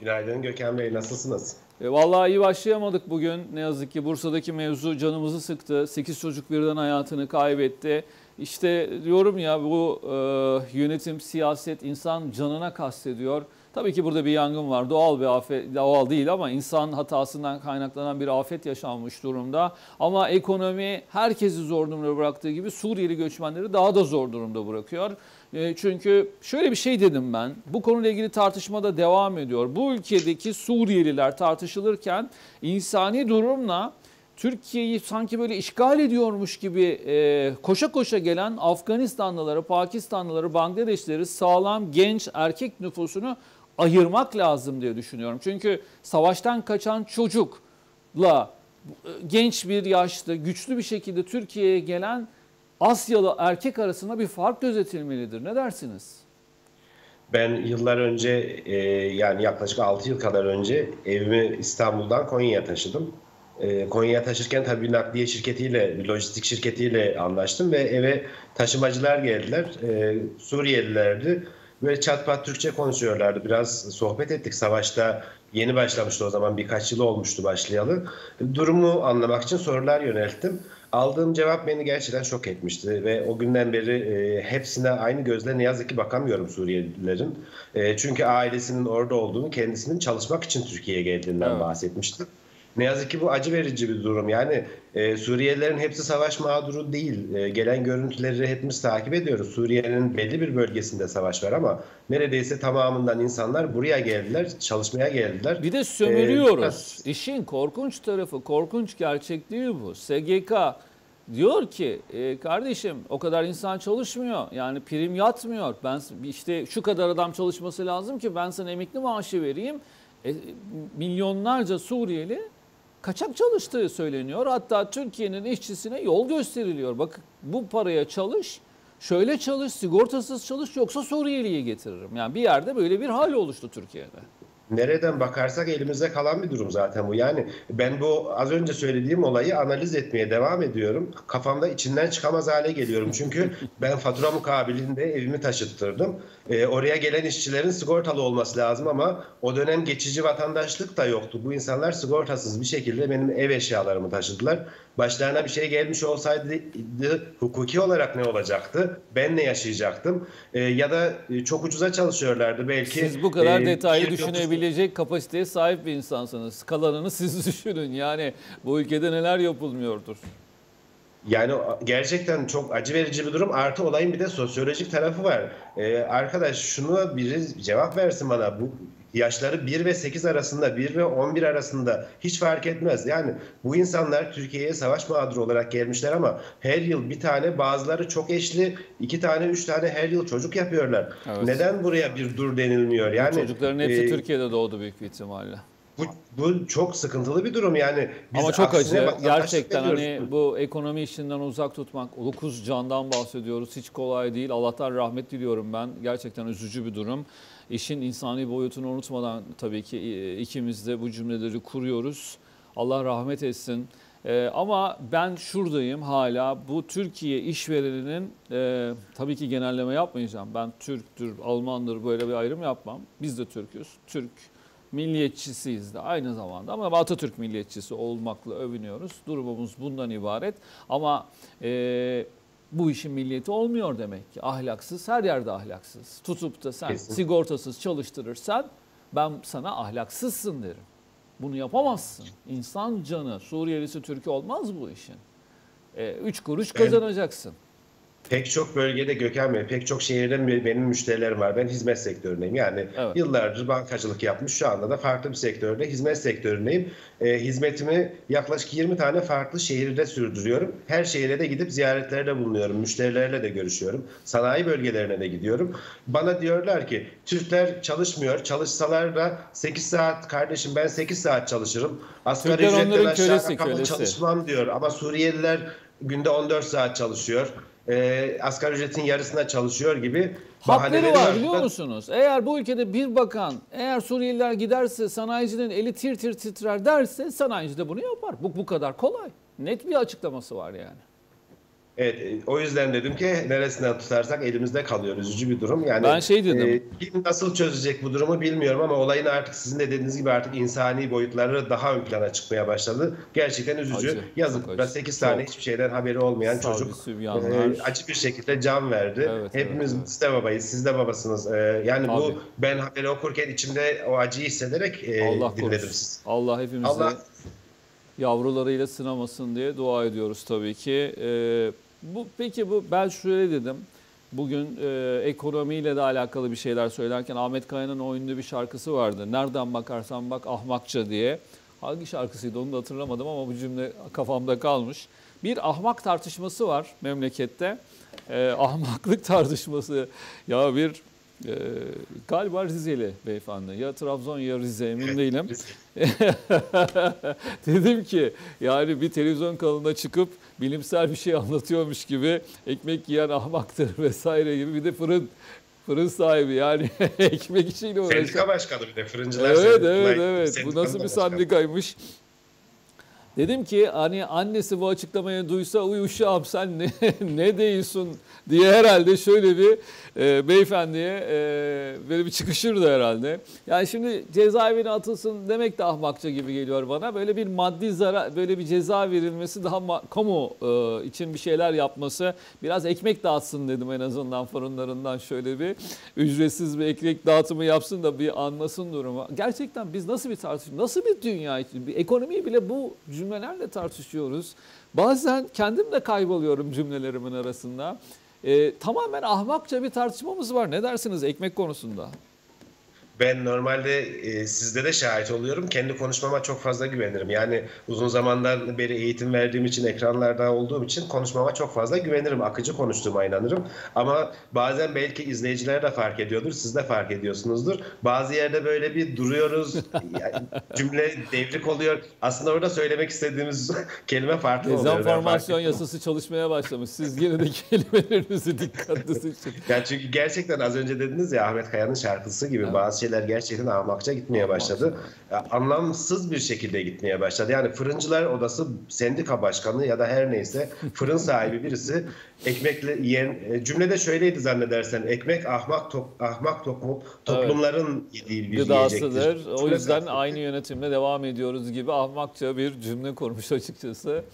Günaydın Gökhan Bey, nasılsınız? E, vallahi iyi başlayamadık bugün. Ne yazık ki Bursa'daki mevzu canımızı sıktı. 8 çocuk birden hayatını kaybetti. İşte diyorum ya bu e, yönetim, siyaset insan canına kastediyor. Tabii ki burada bir yangın var. Doğal bir afet, doğal değil ama insan hatasından kaynaklanan bir afet yaşanmış durumda. Ama ekonomi herkesi zor durumda bıraktığı gibi Suriyeli göçmenleri daha da zor durumda bırakıyor. E, çünkü şöyle bir şey dedim ben. Bu konuyla ilgili tartışma da devam ediyor. Bu ülkedeki Suriyeliler tartışılırken insani durumla Türkiye'yi sanki böyle işgal ediyormuş gibi e, koşa koşa gelen Afganistanlıları, Pakistanlıları, Bangladeşleri sağlam genç erkek nüfusunu ayırmak lazım diye düşünüyorum. Çünkü savaştan kaçan çocukla genç bir yaşta güçlü bir şekilde Türkiye'ye gelen Asyalı erkek arasında bir fark gözetilmelidir. Ne dersiniz? Ben yıllar önce e, yani yaklaşık 6 yıl kadar önce evimi İstanbul'dan Konya'ya taşıdım. E, Konya'ya taşırken tabii bir nakliye şirketiyle, bir lojistik şirketiyle anlaştım ve eve taşımacılar geldiler. E, Suriyelilerdi. Böyle çat pat Türkçe konuşuyorlardı. Biraz sohbet ettik. Savaşta yeni başlamıştı o zaman. Birkaç yıl olmuştu başlayalı. Durumu anlamak için sorular yönelttim. Aldığım cevap beni gerçekten şok etmişti ve o günden beri e, hepsine aynı gözle ne yazık ki bakamıyorum Suriyelilerin. E, çünkü ailesinin orada olduğunu, kendisinin çalışmak için Türkiye'ye geldiğinden evet. bahsetmişti. Ne yazık ki bu acı verici bir durum. Yani e, Suriyelilerin hepsi savaş mağduru değil. E, gelen görüntüleri hepimiz takip ediyoruz. Suriye'nin belli bir bölgesinde savaş var ama neredeyse tamamından insanlar buraya geldiler, çalışmaya geldiler. Bir de sömürüyoruz. Ee, İşin korkunç tarafı, korkunç gerçekliği bu. SGK diyor ki e, kardeşim o kadar insan çalışmıyor. Yani prim yatmıyor. Ben işte şu kadar adam çalışması lazım ki ben sana emekli maaşı vereyim. E, milyonlarca Suriyeli kaçak çalıştığı söyleniyor. Hatta Türkiye'nin işçisine yol gösteriliyor. Bak bu paraya çalış, şöyle çalış, sigortasız çalış yoksa Suriyeli'yi getiririm. Yani bir yerde böyle bir hal oluştu Türkiye'de nereden bakarsak elimizde kalan bir durum zaten bu. Yani ben bu az önce söylediğim olayı analiz etmeye devam ediyorum. Kafamda içinden çıkamaz hale geliyorum. Çünkü ben fatura mukabilinde evimi taşıttırdım. Ee, oraya gelen işçilerin sigortalı olması lazım ama o dönem geçici vatandaşlık da yoktu. Bu insanlar sigortasız bir şekilde benim ev eşyalarımı taşıdılar. Başlarına bir şey gelmiş olsaydı hukuki olarak ne olacaktı? Ben ne yaşayacaktım? Ee, ya da e, çok ucuza çalışıyorlardı belki. Siz bu kadar e, detaylı düşünebilecek kapasiteye sahip bir insansınız. Kalanını siz düşünün. Yani bu ülkede neler yapılmıyordur? Yani gerçekten çok acı verici bir durum. Artı olayın bir de sosyolojik tarafı var. Ee, arkadaş şunu biri cevap versin bana. Bu yaşları 1 ve 8 arasında, 1 ve 11 arasında hiç fark etmez. Yani bu insanlar Türkiye'ye savaş mağduru olarak gelmişler ama her yıl bir tane bazıları çok eşli, iki tane, üç tane her yıl çocuk yapıyorlar. Evet. Neden buraya bir dur denilmiyor? Yani çocukların hepsi e, Türkiye'de doğdu büyük bir ihtimalle. Bu, bu çok sıkıntılı bir durum yani. Biz Ama çok acı. Gerçekten hani bu ekonomi işinden uzak tutmak, 9 candan bahsediyoruz. Hiç kolay değil. Allah'tan rahmet diliyorum ben. Gerçekten üzücü bir durum. İşin insani boyutunu unutmadan tabii ki e, ikimiz de bu cümleleri kuruyoruz. Allah rahmet etsin. Ee, ama ben şuradayım hala bu Türkiye işvereninin e, tabii ki genelleme yapmayacağım. Ben Türktür, Almandır böyle bir ayrım yapmam. Biz de Türk'üz. Türk milliyetçisiyiz de aynı zamanda ama Atatürk milliyetçisi olmakla övünüyoruz. Durumumuz bundan ibaret ama e, bu işin milliyeti olmuyor demek ki. Ahlaksız her yerde ahlaksız. Tutup da sen Kesin. sigortasız çalıştırırsan ben sana ahlaksızsın derim. Bunu yapamazsın. İnsan canı Suriyelisi Türk'ü olmaz bu işin. E, üç kuruş kazanacaksın. Pek çok bölgede Gökhan Bey, pek çok şehirde be- benim müşterilerim var. Ben hizmet sektöründeyim. Yani Evet. yıllardır bankacılık yapmış. Şu anda da farklı bir sektörde hizmet sektöründeyim. Ee, hizmetimi yaklaşık 20 tane farklı şehirde sürdürüyorum. Her şehire de gidip ziyaretlerde bulunuyorum. Müşterilerle de görüşüyorum. Sanayi bölgelerine de gidiyorum. Bana diyorlar ki Türkler çalışmıyor. Çalışsalar da 8 saat kardeşim ben 8 saat çalışırım. Asgari ücretten aşağı kölesi. çalışmam diyor. Ama Suriyeliler günde 14 saat çalışıyor. Ee, asgari ücretin yarısına çalışıyor gibi Hakları var. biliyor musunuz? Eğer bu ülkede bir bakan eğer Suriyeliler giderse sanayicinin eli tir tir titrer derse sanayici de bunu yapar. Bu, bu kadar kolay. Net bir açıklaması var yani. Evet, o yüzden dedim ki neresinden tutarsak elimizde kalıyor. Üzücü bir durum. Yani Ben şey dedim. e, kim nasıl çözecek bu durumu bilmiyorum ama olayın artık sizin de dediğiniz gibi artık insani boyutları daha ön plana çıkmaya başladı. Gerçekten üzücü. Acı, Yazık. acı. 8 tane Çok. hiçbir şeyden haberi olmayan Savcı, çocuk e, acı bir şekilde can verdi. Evet, Hepimiz evet, biz de babayız, siz de babasınız. E, yani bu Tabii. ben haberi okurken içimde o acıyı hissederek e, Allah dinledim sizi. Allah hepimizi Allah yavrularıyla sınamasın diye dua ediyoruz tabii ki. Ee, bu peki bu ben şöyle dedim. Bugün e, ekonomiyle de alakalı bir şeyler söylerken Ahmet Kaya'nın o bir şarkısı vardı. Nereden bakarsan bak ahmakça diye. Hangi şarkısıydı onu da hatırlamadım ama bu cümle kafamda kalmış. Bir ahmak tartışması var memlekette. Ee, ahmaklık tartışması. Ya bir e, galiba Rizeli beyefendi. Ya Trabzon ya Rize emin değilim. Dedim ki yani bir televizyon kanalına çıkıp bilimsel bir şey anlatıyormuş gibi ekmek yiyen ahmaktır vesaire gibi bir de fırın fırın sahibi yani ekmek işiyle uğraşan. Sendika başkanı bir de fırıncılar Evet Sendika- evet evet bu nasıl bir başkanı. Dedim ki hani annesi bu açıklamayı duysa uy uşağım sen ne, ne değilsin diye herhalde şöyle bir e, beyefendiye e, böyle bir çıkışırdı herhalde. Yani şimdi cezaevine atılsın demek de ahmakça gibi geliyor bana. Böyle bir maddi zarar, böyle bir ceza verilmesi daha kamu e, için bir şeyler yapması. Biraz ekmek dağıtsın dedim en azından fırınlarından şöyle bir ücretsiz bir ekmek dağıtımı yapsın da bir anlasın durumu. Gerçekten biz nasıl bir tartışma, nasıl bir dünya için, bir ekonomiyi bile bu cümlelerle tartışıyoruz. Bazen kendim de kayboluyorum cümlelerimin arasında. E, tamamen ahmakça bir tartışmamız var. Ne dersiniz ekmek konusunda? Ben normalde e, sizde de şahit oluyorum. Kendi konuşmama çok fazla güvenirim. Yani uzun zamandan beri eğitim verdiğim için, ekranlarda olduğum için konuşmama çok fazla güvenirim. Akıcı konuştuğuma inanırım. Ama bazen belki izleyiciler de fark ediyordur, siz de fark ediyorsunuzdur. Bazı yerde böyle bir duruyoruz, yani cümle devrik oluyor. Aslında orada söylemek istediğimiz kelime farklı oluyor. Dezenformasyon yasası çalışmaya başlamış. Siz yine de kelimelerinizi dikkatli seçin. Yani çünkü gerçekten az önce dediniz ya Ahmet Kaya'nın şarkısı gibi bazı şeyler gerçekten ahmakça gitmeye başladı. Anlamsız bir şekilde gitmeye başladı. Yani fırıncılar odası sendika başkanı ya da her neyse fırın sahibi birisi ekmekle yiyen e, cümlede şöyleydi zannedersen ekmek ahmak top, ahmak toplum, toplumların yediği bir Gıdasıdır. yiyecektir. O yüzden aynı yönetimle devam ediyoruz gibi ahmakça bir cümle kurmuş açıkçası.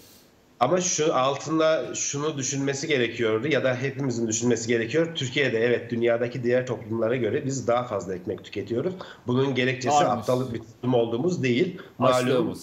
Ama şu altında şunu düşünmesi gerekiyordu ya da hepimizin düşünmesi gerekiyor. Türkiye'de evet dünyadaki diğer toplumlara göre biz daha fazla ekmek tüketiyoruz. Bunun gerekçesi Varmış. aptallık bir toplum olduğumuz değil. Malum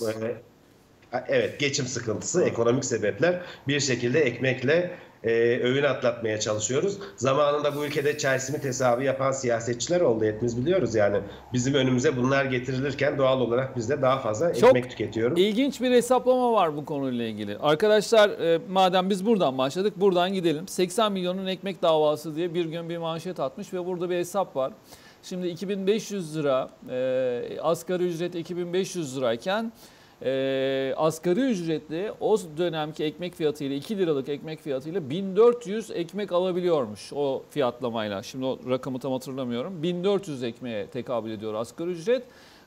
e, evet geçim sıkıntısı, ekonomik sebepler bir şekilde ekmekle e, öğün atlatmaya çalışıyoruz. Zamanında bu ülkede Chelsea hesabı yapan siyasetçiler oldu hepimiz biliyoruz yani. Bizim önümüze bunlar getirilirken doğal olarak biz de daha fazla Çok ekmek tüketiyoruz. İlginç bir hesaplama var bu konuyla ilgili. Arkadaşlar e, madem biz buradan başladık buradan gidelim. 80 milyonun ekmek davası diye bir gün bir manşet atmış ve burada bir hesap var. Şimdi 2500 lira, e, asgari ücret 2500 lirayken e, asgari ücretli o dönemki ekmek fiyatıyla 2 liralık ekmek fiyatıyla 1400 ekmek alabiliyormuş o fiyatlamayla. Şimdi o rakamı tam hatırlamıyorum. 1400 ekmeğe tekabül ediyor asgari ücret.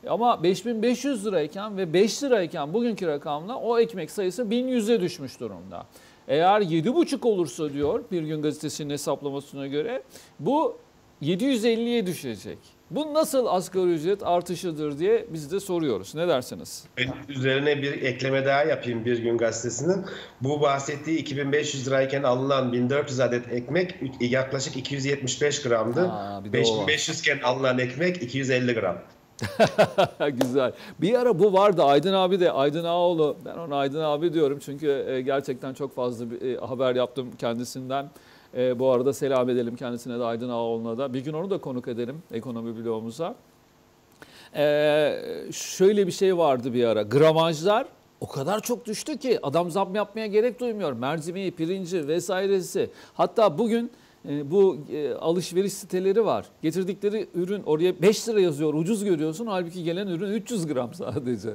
Ama 5500 lirayken ve 5 lirayken bugünkü rakamla o ekmek sayısı 1100'e düşmüş durumda. Eğer 7,5 olursa diyor Bir Gün Gazetesi'nin hesaplamasına göre bu 750'ye düşecek. Bu nasıl asgari ücret artışıdır diye biz de soruyoruz. Ne dersiniz? Üzerine bir ekleme daha yapayım Bir Gün Gazetesi'nin. Bu bahsettiği 2500 lirayken alınan 1400 adet ekmek yaklaşık 275 gramdı. Var. 5500 iken alınan ekmek 250 gram. Güzel. Bir ara bu vardı Aydın abi de Aydın Ağoğlu. Ben ona Aydın abi diyorum çünkü e, gerçekten çok fazla e, haber yaptım kendisinden. E, bu arada selam edelim kendisine de Aydın Ağoğlu'na da. Bir gün onu da konuk edelim ekonomi bloğumuza. E, şöyle bir şey vardı bir ara. Gramajlar o kadar çok düştü ki adam zam yapmaya gerek duymuyor. Mercimeği, pirinci vesairesi. Hatta bugün e, bu e, alışveriş siteleri var. Getirdikleri ürün oraya 5 lira yazıyor. Ucuz görüyorsun. Halbuki gelen ürün 300 gram sadece.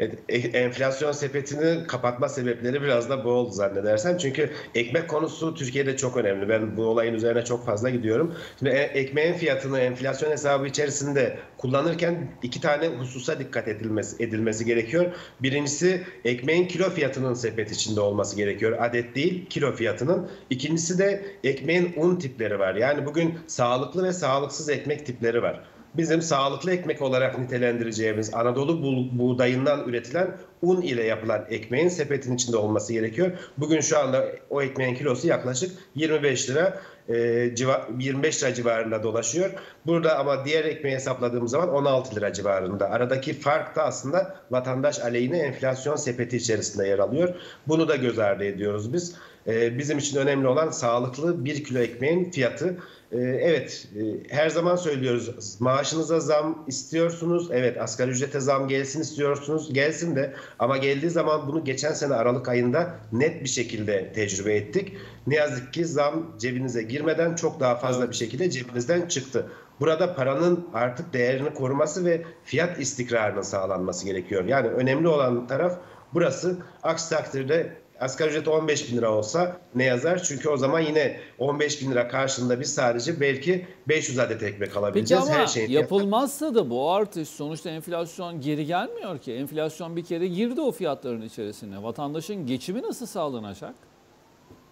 E- enflasyon sepetini kapatma sebepleri biraz da bu oldu zannedersem. Çünkü ekmek konusu Türkiye'de çok önemli. Ben bu olayın üzerine çok fazla gidiyorum. Şimdi e- ekmeğin fiyatını enflasyon hesabı içerisinde kullanırken iki tane hususa dikkat edilmesi, edilmesi gerekiyor. Birincisi ekmeğin kilo fiyatının sepet içinde olması gerekiyor. Adet değil kilo fiyatının. İkincisi de ekmeğin un tipleri var. Yani bugün sağlıklı ve sağlıksız ekmek tipleri var bizim sağlıklı ekmek olarak nitelendireceğimiz Anadolu buğdayından üretilen un ile yapılan ekmeğin sepetin içinde olması gerekiyor. Bugün şu anda o ekmeğin kilosu yaklaşık 25 lira. 25 lira civarında dolaşıyor. Burada ama diğer ekmeği hesapladığımız zaman 16 lira civarında. Aradaki fark da aslında vatandaş aleyhine enflasyon sepeti içerisinde yer alıyor. Bunu da göz ardı ediyoruz biz. Bizim için önemli olan sağlıklı 1 kilo ekmeğin fiyatı. Ee, evet, e, her zaman söylüyoruz. Maaşınıza zam istiyorsunuz. Evet, asgari ücrete zam gelsin istiyorsunuz. Gelsin de ama geldiği zaman bunu geçen sene Aralık ayında net bir şekilde tecrübe ettik. Ne yazık ki zam cebinize girmeden çok daha fazla bir şekilde cebinizden çıktı. Burada paranın artık değerini koruması ve fiyat istikrarının sağlanması gerekiyor. Yani önemli olan taraf burası. Aksi takdirde asgari ücret 15 bin lira olsa ne yazar? Çünkü o zaman yine 15 bin lira karşılığında biz sadece belki 500 adet ekmek Peki alabileceğiz. ama Her şeyin yapılmazsa da bu artış sonuçta enflasyon geri gelmiyor ki. Enflasyon bir kere girdi o fiyatların içerisine. Vatandaşın geçimi nasıl sağlanacak?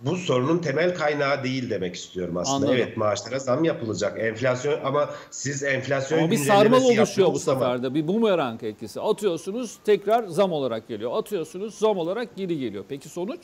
Bu sorunun temel kaynağı değil demek istiyorum aslında. Anladım. Evet maaşlara zam yapılacak. Enflasyon ama siz enflasyon Ama bir sarmal oluşuyor bu sefer de. Bir bumerang etkisi. Atıyorsunuz tekrar zam olarak geliyor. Atıyorsunuz zam olarak geri geliyor. Peki sonuç?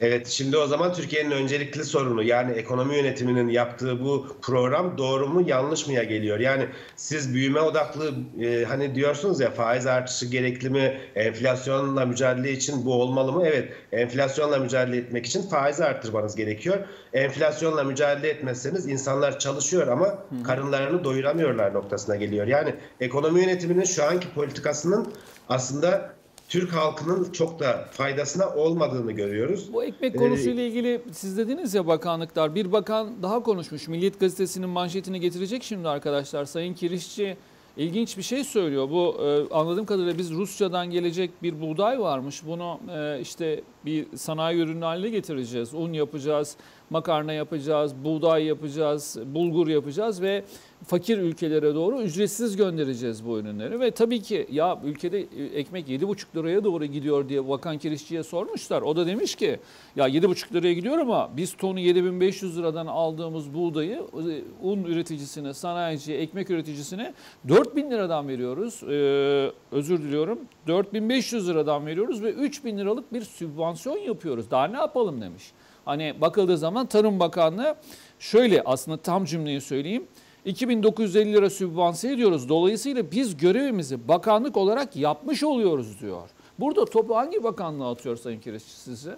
Evet şimdi o zaman Türkiye'nin öncelikli sorunu yani ekonomi yönetiminin yaptığı bu program doğru mu yanlış mıya geliyor? Yani siz büyüme odaklı e, hani diyorsunuz ya faiz artışı gerekli mi? Enflasyonla mücadele için bu olmalı mı? Evet enflasyonla mücadele etmek için faizi arttırmanız gerekiyor. Enflasyonla mücadele etmezseniz insanlar çalışıyor ama karınlarını doyuramıyorlar noktasına geliyor. Yani ekonomi yönetiminin şu anki politikasının aslında Türk halkının çok da faydasına olmadığını görüyoruz. Bu ekmek Ee, konusuyla ilgili siz dediniz ya bakanlıklar. Bir bakan daha konuşmuş. Milliyet Gazetesi'nin manşetini getirecek şimdi arkadaşlar. Sayın Kirişçi ilginç bir şey söylüyor. Bu e, anladığım kadarıyla biz Rusya'dan gelecek bir buğday varmış. Bunu e, işte bir sanayi ürünü haline getireceğiz. Un yapacağız, makarna yapacağız, buğday yapacağız, bulgur yapacağız ve fakir ülkelere doğru ücretsiz göndereceğiz bu ürünleri. Ve tabii ki ya ülkede e, ekmek 7,5 liraya doğru gidiyor diye Bakan Kirişçi'ye sormuşlar. O da demiş ki ya 7,5 liraya gidiyor ama biz tonu 7500 liradan aldığımız buğdayı e, un üreticisine, sanayiciye, ekmek üreticisine 4000 liradan veriyoruz. Ee, özür diliyorum. 4500 liradan veriyoruz ve 3000 liralık bir sübvansiyon yapıyoruz. Daha ne yapalım demiş. Hani bakıldığı zaman Tarım Bakanlığı şöyle aslında tam cümleyi söyleyeyim. 2950 lira sübvanse ediyoruz. Dolayısıyla biz görevimizi bakanlık olarak yapmış oluyoruz diyor. Burada topu hangi bakanlığa atıyor Sayın Kireççi sizce?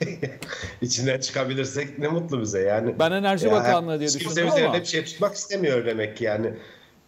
İçinden çıkabilirsek ne mutlu bize yani. Ben Enerji Ya, Bakanlığı diye kimse düşündüm üzerinde ama- bir şey tutmak istemiyor demek ki yani.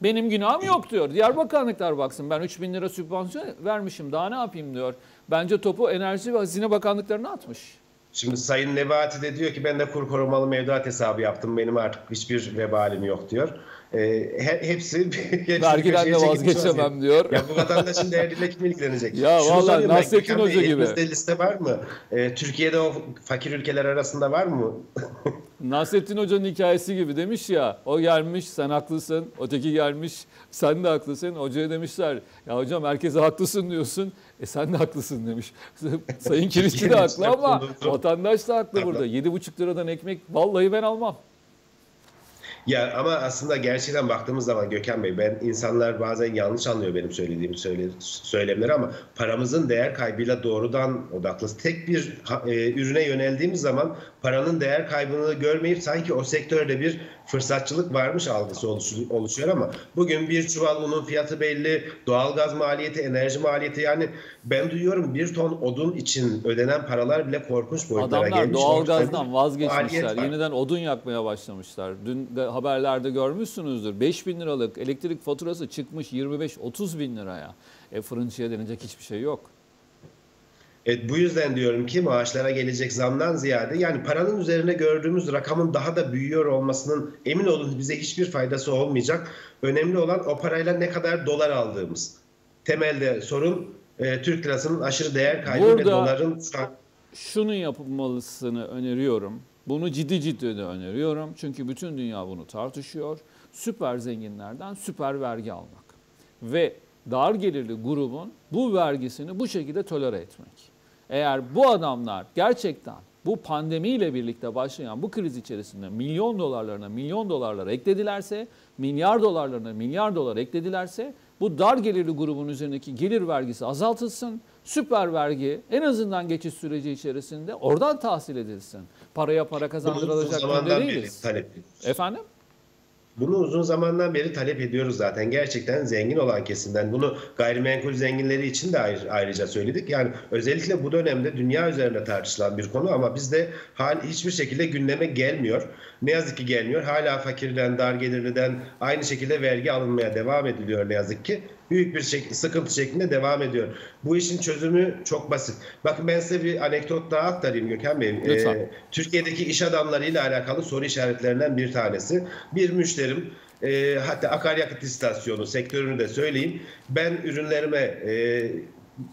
Benim günahım yok diyor. Diğer bakanlıklar baksın ben 3000 lira sübvansiyon vermişim daha ne yapayım diyor. Bence topu Enerji ve Hazine Bakanlıklarına atmış. Şimdi Sayın Nebati de diyor ki ben de kur korumalı mevduat hesabı yaptım. Benim artık hiçbir vebalim yok diyor. Ee, he- hepsi, Vergiden de vazgeçemem diyor. Ya bu vatandaşın derdiyle kim ilgilenecek? Ya Şunu vallahi Nasrettin Hoca gibi. elinizde liste var mı? Ee, Türkiye'de o fakir ülkeler arasında var mı? Nasrettin Hoca'nın hikayesi gibi demiş ya o gelmiş sen haklısın öteki gelmiş sen de haklısın hocaya demişler ya hocam herkese haklısın diyorsun e sen de haklısın demiş. Sayın Kilisçi de haklı ama vatandaş da haklı burada 7,5 liradan ekmek vallahi ben almam. Ya ama aslında gerçekten baktığımız zaman Gökhan Bey ben insanlar bazen yanlış anlıyor benim söylediğim söyle, söylemleri ama paramızın değer kaybıyla doğrudan odaklı. Tek bir e, ürüne yöneldiğimiz zaman paranın değer kaybını görmeyip sanki o sektörde bir fırsatçılık varmış algısı oluşu- oluşuyor ama bugün bir çuval unun fiyatı belli, doğalgaz maliyeti, enerji maliyeti yani ben duyuyorum bir ton odun için ödenen paralar bile korkunç boyutlara Adamlar gelmiş. doğalgazdan Ortada bir vazgeçmişler. Yeniden odun yakmaya başlamışlar. Dün de haberlerde görmüşsünüzdür. 5 bin liralık elektrik faturası çıkmış 25-30 bin liraya. E fırıncıya denilecek hiçbir şey yok. Evet, bu yüzden diyorum ki maaşlara gelecek zamdan ziyade yani paranın üzerine gördüğümüz rakamın daha da büyüyor olmasının emin olun bize hiçbir faydası olmayacak. Önemli olan o parayla ne kadar dolar aldığımız. Temelde sorun e, Türk lirasının aşırı değer kaybı ve Burada- doların şu an Şunu yapılmalısını öneriyorum. Bunu ciddi ciddi de öneriyorum. Çünkü bütün dünya bunu tartışıyor. Süper zenginlerden süper vergi almak. Ve dar gelirli grubun bu vergisini bu şekilde tolere etmek. Eğer bu adamlar gerçekten bu pandemiyle birlikte başlayan bu kriz içerisinde milyon dolarlarına milyon dolarlar ekledilerse, milyar dolarlarına milyar dolar ekledilerse bu dar gelirli grubun üzerindeki gelir vergisi azaltılsın. Süper vergi en azından geçiş süreci içerisinde oradan tahsil edilsin. Paraya para kazandırılacak beri değiliz. Efendim? Bunu uzun zamandan beri talep ediyoruz zaten. Gerçekten zengin olan kesimden. Bunu gayrimenkul zenginleri için de ayrı- ayrıca söyledik. Yani özellikle bu dönemde dünya üzerinde tartışılan bir konu ama bizde hal hiçbir şekilde gündeme gelmiyor. Ne yazık ki gelmiyor. Hala fakirden, dar gelirliden aynı şekilde vergi alınmaya devam ediliyor ne yazık ki. Büyük bir şek- sıkıntı şeklinde devam ediyor. Bu işin çözümü çok basit. Bakın ben size bir anekdot daha aktarayım Gökhan Bey. Lütfen. Ee, Türkiye'deki iş adamlarıyla alakalı soru işaretlerinden bir tanesi. Bir müşterim e, hatta akaryakıt istasyonu sektörünü de söyleyeyim. Ben ürünlerime e,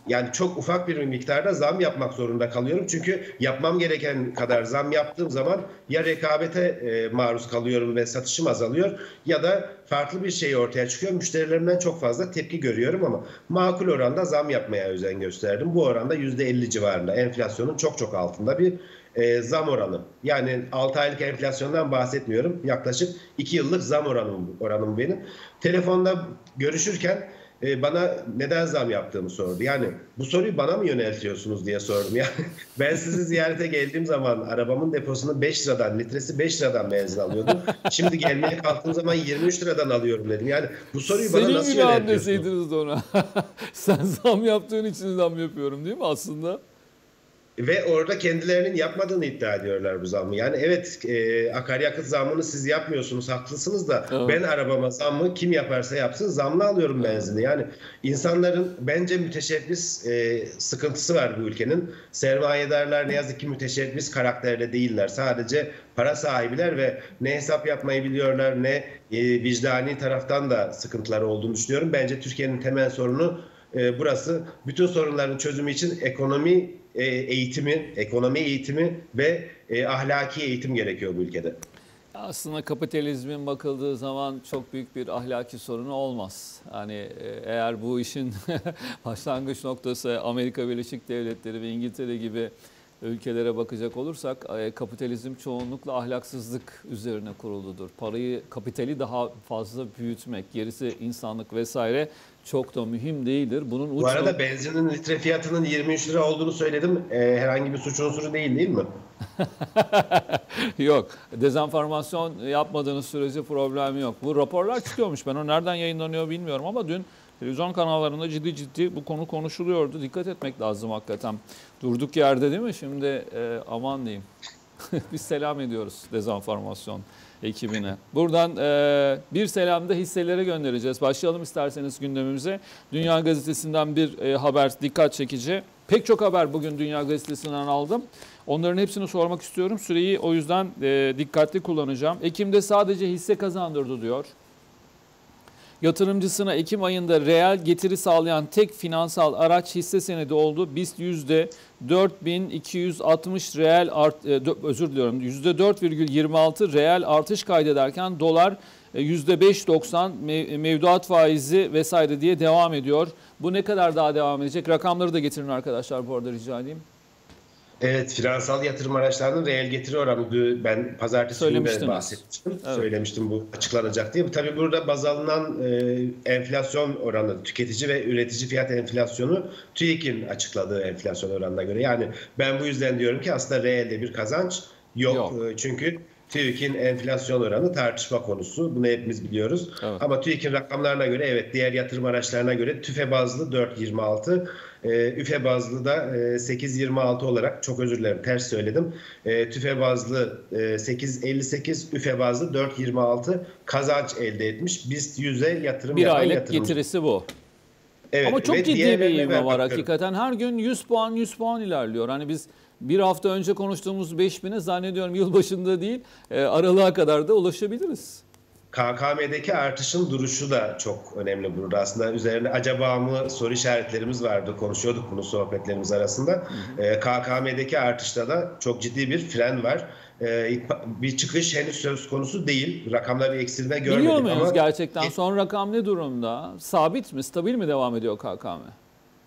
yani çok ufak bir miktarda zam yapmak zorunda kalıyorum. Çünkü yapmam gereken kadar zam yaptığım zaman ya rekabete e, maruz kalıyorum ve satışım azalıyor ya da farklı bir şey ortaya çıkıyor. Müşterilerimden çok fazla tepki görüyorum ama makul oranda zam yapmaya özen gösterdim. Bu oranda %50 civarında enflasyonun çok çok altında bir e, zam oranı. Yani 6 aylık enflasyondan bahsetmiyorum. Yaklaşık 2 yıllık zam oranım, oranım benim. Telefonda görüşürken e, bana neden zam yaptığımı sordu. Yani bu soruyu bana mı yöneltiyorsunuz diye sordum. Yani ben sizi ziyarete geldiğim zaman arabamın deposunu 5 liradan, litresi 5 liradan benzin alıyordum. Şimdi gelmeye kalktığım zaman 23 liradan alıyorum dedim. Yani bu soruyu bana Senin nasıl günahın yöneltiyorsunuz? de ona. Sen zam yaptığın için zam yapıyorum değil mi aslında? Ve orada kendilerinin yapmadığını iddia ediyorlar bu zammı. Yani evet e, akaryakıt zammını siz yapmıyorsunuz haklısınız da Evet. ben arabama zammı kim yaparsa yapsın zamlı alıyorum benzini. Yani insanların bence müteşebbis e, sıkıntısı var bu ülkenin. Sermayedarlar ne yazık ki müteşebbis karakterde değiller. Sadece para sahibiler ve ne hesap yapmayı biliyorlar ne e, vicdani taraftan da sıkıntıları olduğunu düşünüyorum. Bence Türkiye'nin temel sorunu e, burası. Bütün sorunların çözümü için ekonomi e, eğitimi, ekonomi eğitimi ve e, ahlaki eğitim gerekiyor bu ülkede. Aslında kapitalizmin bakıldığı zaman çok büyük bir ahlaki sorunu olmaz. Hani e, eğer bu işin başlangıç noktası Amerika Birleşik Devletleri ve İngiltere gibi ülkelere bakacak olursak e, kapitalizm çoğunlukla ahlaksızlık üzerine kuruludur. Parayı, kapitali daha fazla büyütmek, gerisi insanlık vesaire çok da mühim değildir. Bunun uç Bu arada nok- benzinin litre fiyatının 23 lira olduğunu söyledim. E, herhangi bir suç unsuru değil değil mi? yok. Dezenformasyon yapmadığınız sürece problem yok. Bu raporlar çıkıyormuş. Ben o nereden yayınlanıyor bilmiyorum ama dün televizyon kanallarında ciddi ciddi bu konu konuşuluyordu. Dikkat etmek lazım hakikaten. Durduk yerde değil mi? Şimdi e, aman diyeyim. Biz selam ediyoruz dezenformasyon ekibine. Buradan e, bir selam da hisselere göndereceğiz. Başlayalım isterseniz gündemimize. Dünya Gazetesi'nden bir e, haber dikkat çekici. Pek çok haber bugün Dünya Gazetesi'nden aldım. Onların hepsini sormak istiyorum. Süreyi o yüzden e, dikkatli kullanacağım. Ekim'de sadece hisse kazandırdı diyor. Yatırımcısına Ekim ayında reel getiri sağlayan tek finansal araç hisse senedi oldu. BIST %4260 reel art, e, özür diliyorum %4,26 reel artış kaydederken dolar %5.90 mevduat faizi vesaire diye devam ediyor. Bu ne kadar daha devam edecek? Rakamları da getirin arkadaşlar bu arada rica edeyim. Evet, finansal yatırım araçlarının reel getiri oranı ben pazartesi günü bahsetmiştim. Evet. Söylemiştim bu açıklanacak diye. Tabii burada baz alınan e, enflasyon oranı, tüketici ve üretici fiyat enflasyonu TÜİK'in açıkladığı enflasyon oranına göre. Yani ben bu yüzden diyorum ki aslında reelde bir kazanç yok. yok. E, çünkü TÜİK'in enflasyon oranı tartışma konusu. Bunu hepimiz biliyoruz. Evet. Ama TÜİK'in rakamlarına göre evet diğer yatırım araçlarına göre tüfe bazlı 4.26, e, üfe bazlı da e, 8.26 olarak çok özür dilerim ters söyledim. E, tüfe bazlı e, 8.58, üfe bazlı 4.26 kazanç elde etmiş. BIST 100'e yatırım bir yapan aylık yatırımcı. getirisi bu. Evet, Ama çok ciddi bir ivme var hakikaten. Her gün 100 puan 100 puan ilerliyor. Hani biz bir hafta önce konuştuğumuz 5000'e zannediyorum yılbaşında değil e, aralığa kadar da ulaşabiliriz. KKM'deki artışın duruşu da çok önemli burada. Aslında üzerine acaba mı soru işaretlerimiz vardı. Konuşuyorduk bunu sohbetlerimiz arasında. E, KKM'deki artışta da çok ciddi bir fren var. E, bir çıkış henüz söz konusu değil. Rakamlar bir eksilme görmedik Biliyor muyuz ama... gerçekten? Son rakam ne durumda? Sabit mi? Stabil mi devam ediyor KKM?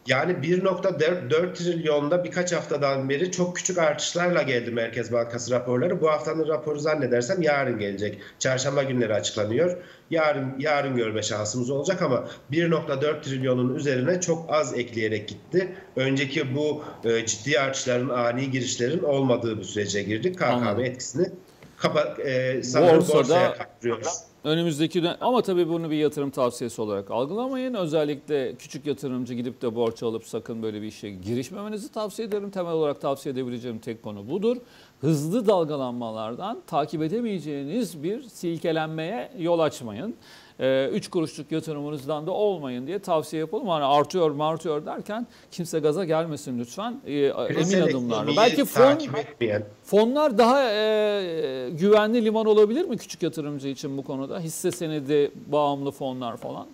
Yani 1.4 trilyonda birkaç haftadan beri çok küçük artışlarla geldi Merkez Bankası raporları. Bu haftanın raporu zannedersem yarın gelecek. Çarşamba günleri açıklanıyor. Yarın yarın görme şansımız olacak ama 1.4 trilyonun üzerine çok az ekleyerek gitti. Önceki bu e, ciddi artışların, ani girişlerin olmadığı bir sürece girdik. KKM etkisini kapa, e, sanırım borsada, borsaya kaptırıyoruz. Önümüzdeki dönem ama tabii bunu bir yatırım tavsiyesi olarak algılamayın. Özellikle küçük yatırımcı gidip de borç alıp sakın böyle bir işe girişmemenizi tavsiye ederim. Temel olarak tavsiye edebileceğim tek konu budur. Hızlı dalgalanmalardan takip edemeyeceğiniz bir silkelenmeye yol açmayın. 3 ee, kuruşluk yatırımınızdan da olmayın diye tavsiye yapalım. Hani artıyor martıyor derken kimse gaza gelmesin lütfen. Ee, emin adımlarla. Belki fon, fonlar daha e, güvenli liman olabilir mi küçük yatırımcı için bu konuda? Hisse senedi bağımlı fonlar falan.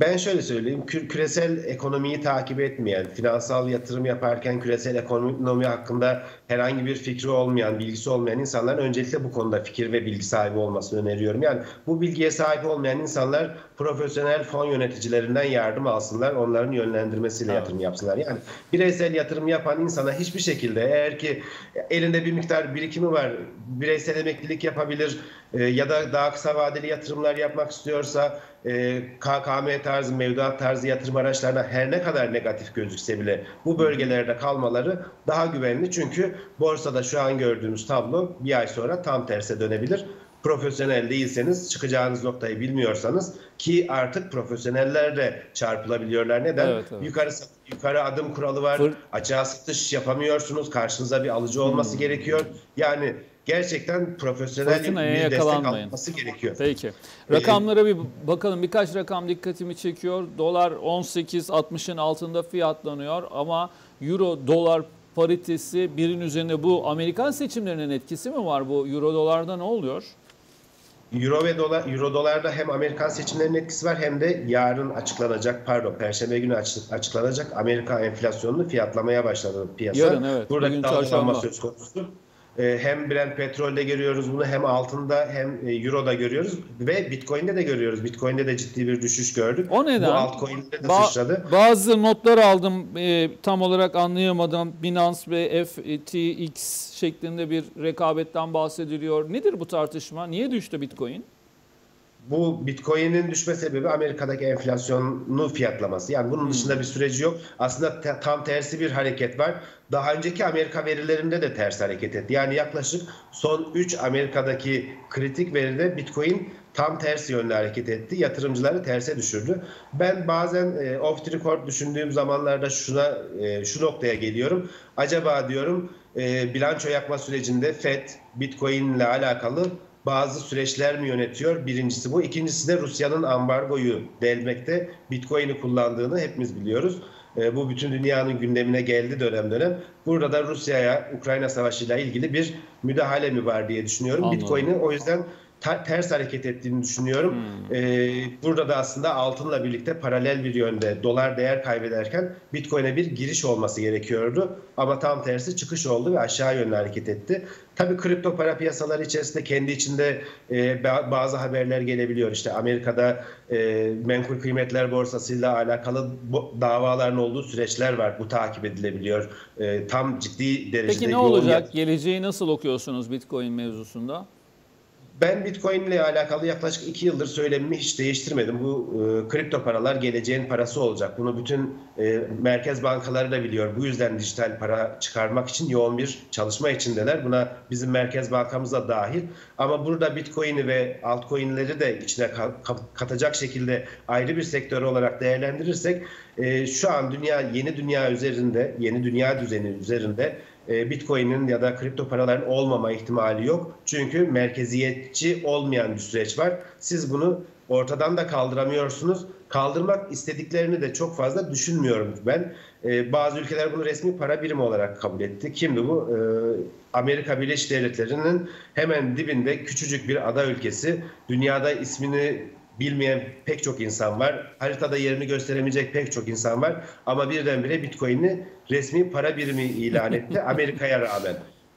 Ben şöyle söyleyeyim, küresel ekonomiyi takip etmeyen, finansal yatırım yaparken küresel ekonomi hakkında herhangi bir fikri olmayan, bilgisi olmayan insanların öncelikle bu konuda fikir ve bilgi sahibi olmasını öneriyorum. Yani bu bilgiye sahip olmayan insanlar profesyonel fon yöneticilerinden yardım alsınlar, onların yönlendirmesiyle evet. yatırım yapsınlar. Yani bireysel yatırım yapan insana hiçbir şekilde eğer ki elinde bir miktar birikimi var, bireysel emeklilik yapabilir e, ya da daha kısa vadeli yatırımlar yapmak istiyorsa e, KKM tarzı, mevduat tarzı yatırım araçlarına her ne kadar negatif gözükse bile bu bölgelerde kalmaları daha güvenli. Çünkü borsada şu an gördüğümüz tablo bir ay sonra tam terse dönebilir. Profesyonel değilseniz çıkacağınız noktayı bilmiyorsanız ki artık profesyoneller de çarpılabiliyorlar. Neden? Evet, evet. Yukarı yukarı adım kuralı var. Fır... Açığa satış yapamıyorsunuz. Karşınıza bir alıcı olması hmm. gerekiyor. Yani gerçekten profesyonel bir destek alması gerekiyor. Peki. Rakamlara bir bakalım. Birkaç rakam dikkatimi çekiyor. Dolar 18.60'ın altında fiyatlanıyor ama euro dolar paritesi birin üzerinde bu Amerikan seçimlerinin etkisi mi var bu euro dolarda ne oluyor? Euro ve dolar, Euro dolarda hem Amerikan seçimlerinin etkisi var hem de yarın açıklanacak, pardon Perşembe günü açıklanacak Amerika enflasyonunu fiyatlamaya başladı piyasa. Yarın evet. Burada Bugün dalgalanma söz konusu. Ee, hem Brent petrolde görüyoruz bunu hem altında hem e, Euro'da görüyoruz ve Bitcoin'de de görüyoruz. Bitcoin'de de ciddi bir düşüş gördük. O neden? Bu altcoin'de de ba- sıçradı. Bazı notlar aldım e, tam olarak anlayamadım. Binance ve FTX şeklinde bir rekabetten bahsediliyor. Nedir bu tartışma? Niye düştü Bitcoin? Bu Bitcoin'in düşme sebebi Amerika'daki enflasyonu fiyatlaması. Yani bunun dışında bir süreci yok. Aslında te- tam tersi bir hareket var. Daha önceki Amerika verilerinde de ters hareket etti. Yani yaklaşık son 3 Amerika'daki kritik veride Bitcoin tam tersi yönde hareket etti. Yatırımcıları terse düşürdü. Ben bazen e, off the record düşündüğüm zamanlarda şuna e, şu noktaya geliyorum. Acaba diyorum e, bilanço yapma sürecinde FED Bitcoin ile alakalı bazı süreçler mi yönetiyor? Birincisi bu. İkincisi de Rusya'nın ambargoyu delmekte Bitcoin'i kullandığını hepimiz biliyoruz. E, bu bütün dünyanın gündemine geldi dönem dönem. Burada da Rusya'ya Ukrayna Savaşı'yla ilgili bir müdahale mi var diye düşünüyorum. Anladım. Bitcoin'in o yüzden ters hareket ettiğini düşünüyorum. Ee, burada da aslında altınla birlikte paralel bir yönde dolar değer kaybederken Bitcoin'e bir giriş olması gerekiyordu. Ama tam tersi çıkış oldu ve aşağı yönlü hareket etti. Tabii kripto para piyasaları içerisinde kendi içinde e, ba- bazı haberler gelebiliyor. İşte Amerika'da e, menkul kıymetler borsasıyla alakalı davaların olduğu süreçler var. Bu takip edilebiliyor. E, tam ciddi derecede Peki ne olacak? Geleceği nasıl okuyorsunuz Bitcoin mevzusunda? Ben Bitcoin ile alakalı yaklaşık iki yıldır söylemimi hiç değiştirmedim. Bu e, kripto paralar geleceğin parası olacak. Bunu bütün e, merkez bankaları da biliyor. Bu yüzden dijital para çıkarmak için yoğun bir çalışma içindeler. Buna bizim merkez bankamız da dahil. Ama burada Bitcoin'i ve altcoin'leri de içine ka- ka- katacak şekilde ayrı bir sektör olarak değerlendirirsek e, şu an dünya yeni dünya üzerinde, yeni dünya düzeni üzerinde Bitcoin'in ya da kripto paraların olmama ihtimali yok. Çünkü merkeziyetçi olmayan bir süreç var. Siz bunu ortadan da kaldıramıyorsunuz. Kaldırmak istediklerini de çok fazla düşünmüyorum ben. E, bazı ülkeler bunu resmi para birimi olarak kabul etti. Kimdi bu? E, Amerika Birleşik Devletleri'nin hemen dibinde küçücük bir ada ülkesi. Dünyada ismini bilmeyen pek çok insan var. Haritada yerini gösteremeyecek pek çok insan var. Ama birdenbire Bitcoin'i resmi para birimi ilan etti Amerika'ya rağmen.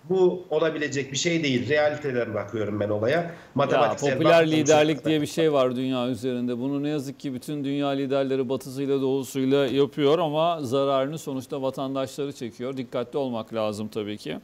Bu olabilecek bir şey değil. Realiteden bakıyorum ben olaya. Ya, Matematiksel popüler baktığım liderlik diye bir şey var dünya üzerinde. Bunu ne yazık ki bütün dünya liderleri batısıyla doğusuyla yapıyor ama zararını sonuçta vatandaşları çekiyor. Dikkatli olmak lazım tabii ki.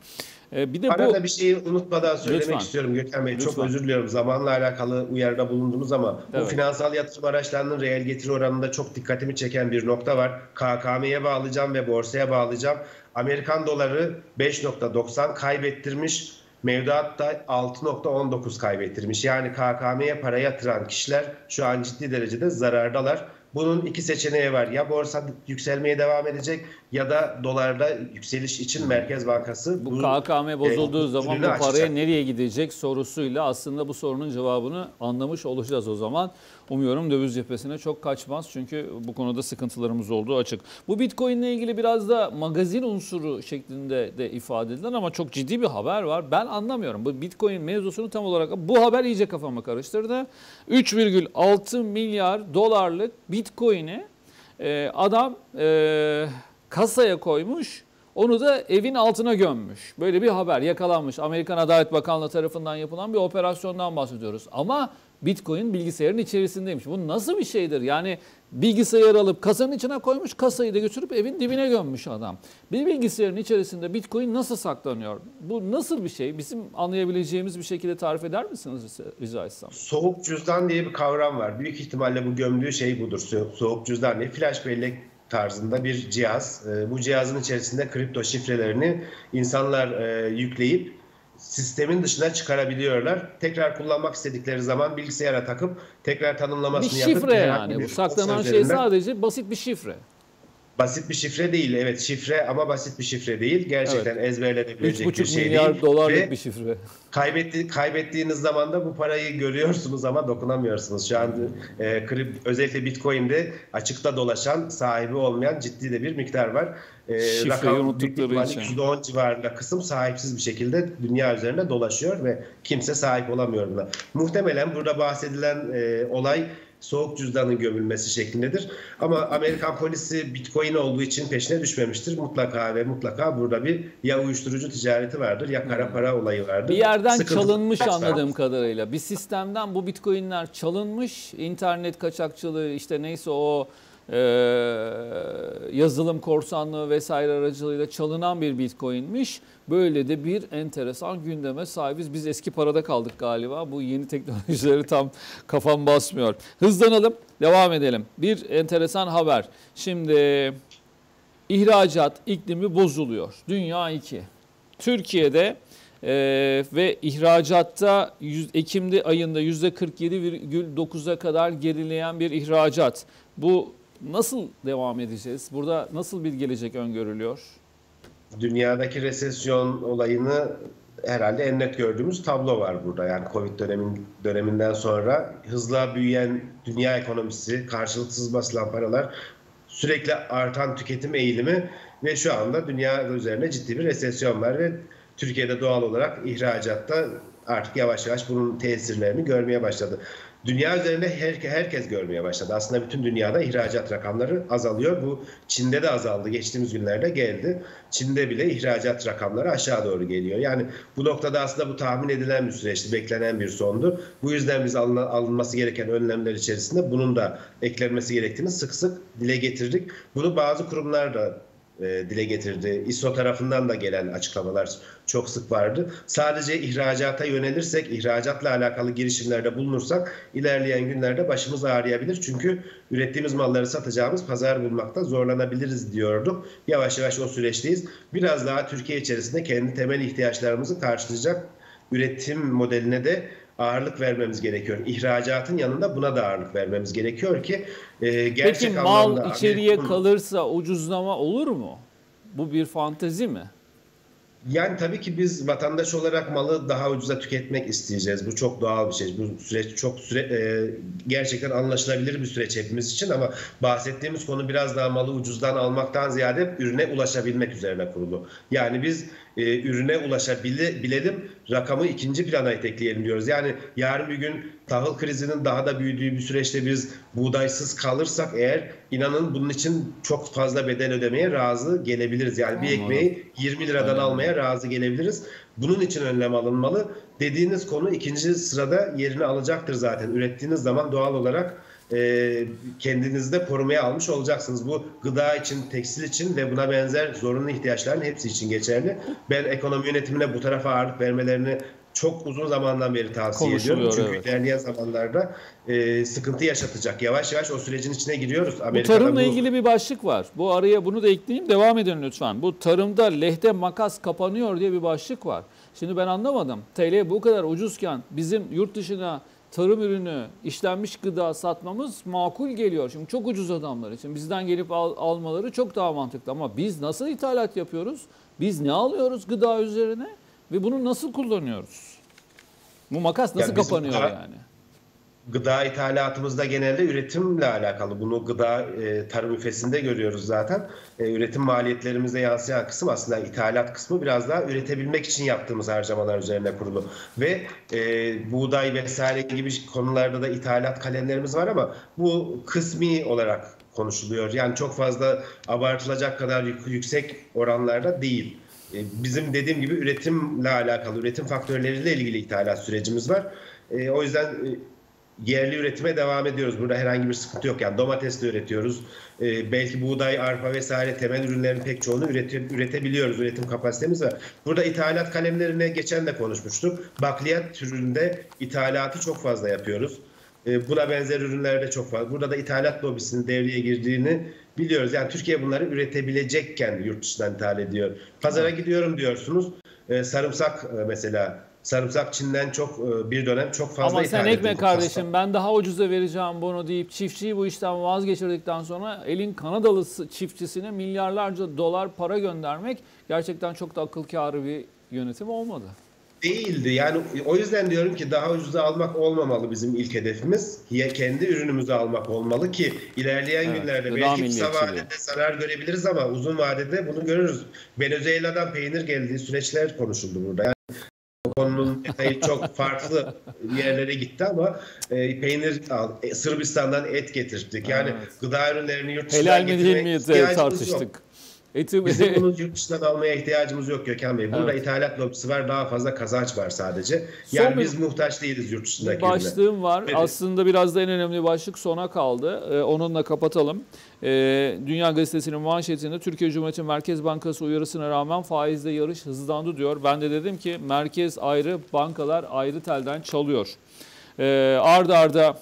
Ee, bir de bu Arada bir şeyi unutmadan söylemek Lütfen. istiyorum Gökhan Bey. Çok Lütfen. özür diliyorum. Zamanla alakalı uyarıda bulundunuz ama bu Evet. finansal yatırım araçlarının reel getiri oranında çok dikkatimi çeken bir nokta var. KKM'ye bağlayacağım ve borsaya bağlayacağım. Amerikan doları 5.90 kaybettirmiş. Mevduat da 6.19 kaybettirmiş. Yani KKM'ye para yatıran kişiler şu an ciddi derecede zarardalar. Bunun iki seçeneği var. Ya borsa yükselmeye devam edecek ya da dolarda yükseliş için Merkez Bankası bu KKM bozulduğu e, zaman bu paraya açacak. nereye gidecek sorusuyla aslında bu sorunun cevabını anlamış olacağız o zaman. Umuyorum döviz cephesine çok kaçmaz çünkü bu konuda sıkıntılarımız olduğu açık. Bu Bitcoin ile ilgili biraz da magazin unsuru şeklinde de ifade edilen ama çok ciddi bir haber var. Ben anlamıyorum. Bu Bitcoin mevzusunu tam olarak bu haber iyice kafamı karıştırdı. 3,6 milyar dolarlık Bitcoin'i e, adam e, kasaya koymuş. Onu da evin altına gömmüş. Böyle bir haber yakalanmış. Amerikan Adalet Bakanlığı tarafından yapılan bir operasyondan bahsediyoruz. Ama Bitcoin bilgisayarın içerisindeymiş. Bu nasıl bir şeydir? Yani bilgisayar alıp kasanın içine koymuş, kasayı da götürüp evin dibine gömmüş adam. Bir bilgisayarın içerisinde Bitcoin nasıl saklanıyor? Bu nasıl bir şey? Bizim anlayabileceğimiz bir şekilde tarif eder misiniz rica etsem? Soğuk cüzdan diye bir kavram var. Büyük ihtimalle bu gömdüğü şey budur. So- Soğuk cüzdan diye flash bellek tarzında bir cihaz. Ee, Bu cihazın içerisinde kripto şifrelerini insanlar e, yükleyip sistemin dışına çıkarabiliyorlar. Tekrar kullanmak istedikleri zaman bilgisayara takıp tekrar Bir tanımlamasını yapıp şifre yani. bir Bu saklanan şey sadece basit bir şifre. Basit bir şifre değil. Evet şifre ama basit bir şifre değil. Gerçekten ezberlenebilecek bir 3,5 şey milyar değil. dolarlık Ve bir şifre. Kaybetti, kaybettiğiniz zaman da bu parayı görüyorsunuz ama dokunamıyorsunuz. Şu an e, krip, özellikle Bitcoin'de açıkta dolaşan, sahibi olmayan ciddi de bir miktar var. E, Şifreyi rakam unuttukları için. %10 civarında kısım sahipsiz bir şekilde dünya üzerinde dolaşıyor ve kimse sahip olamıyor buna. Muhtemelen burada bahsedilen e, olay soğuk cüzdanın gömülmesi şeklindedir. Ama Amerikan polisi Bitcoin olduğu için peşine düşmemiştir. Mutlaka ve mutlaka burada bir ya uyuşturucu ticareti vardır ya kara para olayı vardır. Bir yerden Sıkıntı- çalınmış anladığım kadarıyla. Bir sistemden bu bitcoinler çalınmış. İnternet kaçakçılığı işte neyse o e, yazılım korsanlığı vesaire aracılığıyla çalınan bir bitcoinmiş. Böyle de bir enteresan gündeme sahibiz. Biz eski parada kaldık galiba. Bu yeni teknolojileri tam kafam basmıyor. Hızlanalım, devam edelim. Bir enteresan haber. Şimdi ihracat iklimi bozuluyor. Dünya 2. Türkiye'de e, ve ihracatta yüz- Ekim'de ayında %47,9'a kadar gerileyen bir ihracat. Bu nasıl devam edeceğiz? Burada nasıl bir gelecek öngörülüyor? Dünyadaki resesyon olayını herhalde en net gördüğümüz tablo var burada. Yani Covid dönemin döneminden sonra hızla büyüyen dünya ekonomisi, karşılıksız basılan paralar sürekli artan tüketim eğilimi ve şu anda dünya üzerinde ciddi bir resesyon var ve Türkiye'de doğal olarak ihracatta artık yavaş yavaş bunun tesirlerini görmeye başladı. Dünya üzerinde her, herkes görmeye başladı. Aslında bütün dünyada ihracat rakamları azalıyor. Bu Çin'de de azaldı. Geçtiğimiz günlerde geldi. Çin'de bile ihracat rakamları aşağı doğru geliyor. Yani bu noktada aslında bu tahmin edilen bir süreçti. Beklenen bir sondu. Bu yüzden biz alın, alınması gereken önlemler içerisinde bunun da eklenmesi gerektiğini sık sık dile getirdik. Bunu bazı kurumlar da e, dile getirdi. İSO tarafından da gelen açıklamalar çok sık vardı. Sadece ihracata yönelirsek, ihracatla alakalı girişimlerde bulunursak ilerleyen günlerde başımız ağrıyabilir. Çünkü ürettiğimiz malları satacağımız pazar bulmakta zorlanabiliriz diyorduk. Yavaş yavaş o süreçteyiz. Biraz daha Türkiye içerisinde kendi temel ihtiyaçlarımızı karşılayacak üretim modeline de ağırlık vermemiz gerekiyor. İhracatın yanında buna da ağırlık vermemiz gerekiyor ki e, gerçek Peki mal anlamda içeriye Amerika- kalırsa ucuzlama olur mu? Bu bir fantezi mi? Yani tabii ki biz vatandaş olarak malı daha ucuza tüketmek isteyeceğiz. Bu çok doğal bir şey. Bu süreç çok süre, e, gerçekten anlaşılabilir bir süreç hepimiz için ama bahsettiğimiz konu biraz daha malı ucuzdan almaktan ziyade ürüne ulaşabilmek üzerine kurulu. Yani biz e, ürüne ulaşabilelim, rakamı ikinci plana itekleyelim diyoruz. Yani yarın bir gün tahıl krizinin daha da büyüdüğü bir süreçte biz buğdaysız kalırsak eğer inanın bunun için çok fazla bedel ödemeye razı gelebiliriz. Yani bir ekmeği 20 liradan almaya razı gelebiliriz. Bunun için önlem alınmalı. Dediğiniz konu ikinci sırada yerini alacaktır zaten. Ürettiğiniz zaman doğal olarak e, kendinizi de korumaya almış olacaksınız. Bu gıda için, tekstil için ve buna benzer zorunlu ihtiyaçların hepsi için geçerli. Ben ekonomi yönetimine bu tarafa ağırlık vermelerini çok uzun zamandan beri tavsiye ediyorum. Çünkü evet. ilerleyen zamanlarda e, sıkıntı yaşatacak. Yavaş yavaş o sürecin içine giriyoruz. Bu Amerika'da tarımla bu- ilgili bir başlık var. Bu araya bunu da ekleyeyim. Devam edin lütfen. Bu tarımda lehte makas kapanıyor diye bir başlık var. Şimdi ben anlamadım. TL bu kadar ucuzken bizim yurt dışına tarım ürünü, işlenmiş gıda satmamız makul geliyor. Şimdi çok ucuz adamlar için. Bizden gelip al- almaları çok daha mantıklı. Ama biz nasıl ithalat yapıyoruz? Biz ne alıyoruz gıda üzerine? Ve bunu nasıl kullanıyoruz? Bu makas nasıl Yani kapanıyor gıda- yani? Gıda ithalatımızda genelde üretimle alakalı. Bunu gıda e, tarım üfesinde görüyoruz zaten. E, üretim maliyetlerimize yansıyan kısım aslında ithalat kısmı biraz daha üretebilmek için yaptığımız harcamalar üzerine kurulu. Ve e, buğday vesaire gibi konularda da ithalat kalemlerimiz var ama bu kısmi olarak konuşuluyor. Yani çok fazla abartılacak kadar yük- yüksek oranlarda değil. E, Bizim dediğim gibi üretimle alakalı, üretim faktörleriyle ilgili ithalat sürecimiz var. E, o yüzden e, yerli üretime devam ediyoruz. Burada herhangi bir sıkıntı yok. Yani domates de üretiyoruz. Ee, belki buğday, arpa vesaire temel ürünlerin pek çoğunu üreti- üretebiliyoruz. Üretim kapasitemiz var. Burada ithalat kalemlerine geçen de konuşmuştuk. Bakliyat türünde ithalatı çok fazla yapıyoruz. Ee, buna benzer ürünlerde çok fazla. Burada da ithalat lobisinin devreye girdiğini biliyoruz. Yani Türkiye bunları üretebilecekken yurt dışından ithal ediyor. Pazara gidiyorum diyorsunuz. Ee, sarımsak e, mesela sarımsak Çin'den çok e, bir dönem çok fazla Ama sen ekme kardeşim ben daha ucuza vereceğim bunu deyip çiftçiyi bu işten vazgeçirdikten sonra elin Kanadalı çiftçisine milyarlarca dolar para göndermek gerçekten çok da akıl kârı bir yönetim olmadı. Değildi. Yani o yüzden diyorum ki daha ucuza almak olmamalı bizim ilk hedefimiz. Ya kendi ürünümüzü almak olmalı ki ilerleyen Evet, günlerde belki kısa vadede zarar görebiliriz ama uzun vadede bunu görürüz. Venezuela'dan peynir geldiği süreçler konuşuldu burada. Yani konunun çok farklı yerlere gitti ama e, peynir al, e, Sırbistan'dan et getirttik. Yani Evet. gıda ürünlerini yurt dışından Helal mi değil ihtiyacımız yok. tartıştık. Eti Bizim bunu yurt dışından almaya ihtiyacımız yok Gökhan Bey. Burada Evet. ithalat lobisi var, daha fazla kazanç var sadece. Son Yani bir- biz muhtaç değiliz yurt dışındaki başlığım var. Evet. Aslında biraz da en önemli başlık sona kaldı. Ee, onunla kapatalım. Ee, Dünya Gazetesi'nin manşetinde Türkiye Cumhuriyeti Merkez Bankası uyarısına rağmen faizde yarış hızlandı diyor. Ben de dedim ki merkez ayrı, bankalar ayrı telden çalıyor. Ee, arda arda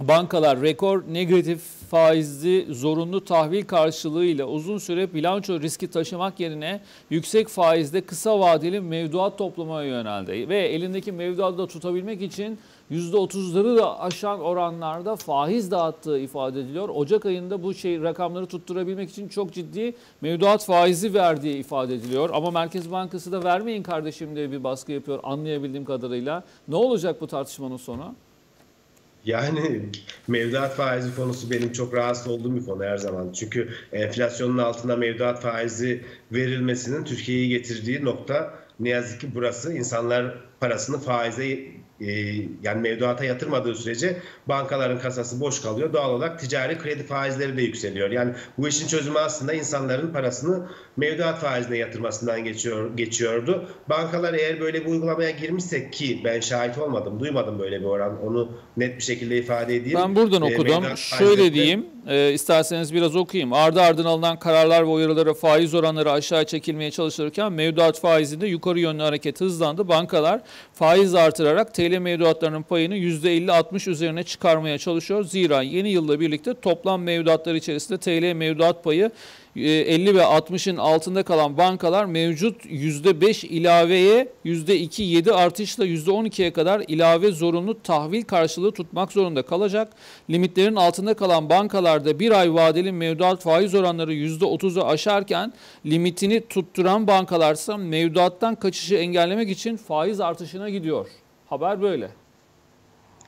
bankalar rekor negatif faizli zorunlu tahvil karşılığıyla uzun süre bilanço riski taşımak yerine yüksek faizde kısa vadeli mevduat toplamaya yöneldi. Ve elindeki mevduatı da tutabilmek için %30'ları da aşan oranlarda faiz dağıttığı ifade ediliyor. Ocak ayında bu şey rakamları tutturabilmek için çok ciddi mevduat faizi verdiği ifade ediliyor. Ama Merkez Bankası da vermeyin kardeşim diye bir baskı yapıyor anlayabildiğim kadarıyla. Ne olacak bu tartışmanın sonu? Yani Mevduat faizi konusu benim çok rahatsız olduğum bir konu her zaman. Çünkü enflasyonun altında mevduat faizi verilmesinin Türkiye'yi getirdiği nokta ne yazık ki burası. İnsanlar parasını faize yani mevduata yatırmadığı sürece bankaların kasası boş kalıyor. Doğal olarak ticari kredi faizleri de yükseliyor. Yani bu işin çözümü aslında insanların parasını mevduat faizine yatırmasından geçiyor, geçiyordu. Bankalar eğer böyle bir uygulamaya girmişse ki ben şahit olmadım, duymadım böyle bir oran. Onu net bir şekilde ifade edeyim. Ben buradan E, okudum. mevduat Şöyle faizleri- diyeyim, e, isterseniz biraz okuyayım. Ardı ardına alınan kararlar ve uyarılara faiz oranları aşağı çekilmeye çalışılırken mevduat faizinde yukarı yönlü hareket hızlandı. Bankalar faiz artırarak TL mevduatlarının payını %50-60 üzerine çıkarmaya çalışıyor. Zira yeni yılla birlikte toplam mevduatlar içerisinde TL mevduat payı e, 50 ve 60'ın altında kalan bankalar mevcut %5 ilaveye %2 7 artışla %12'ye kadar ilave zorunlu tahvil karşılığı tutmak zorunda kalacak. Limitlerin altında kalan bankalarda bir ay vadeli mevduat faiz oranları %30'u aşarken limitini tutturan bankalarsa mevduattan kaçışı engellemek için faiz artışına gidiyor. Haber böyle.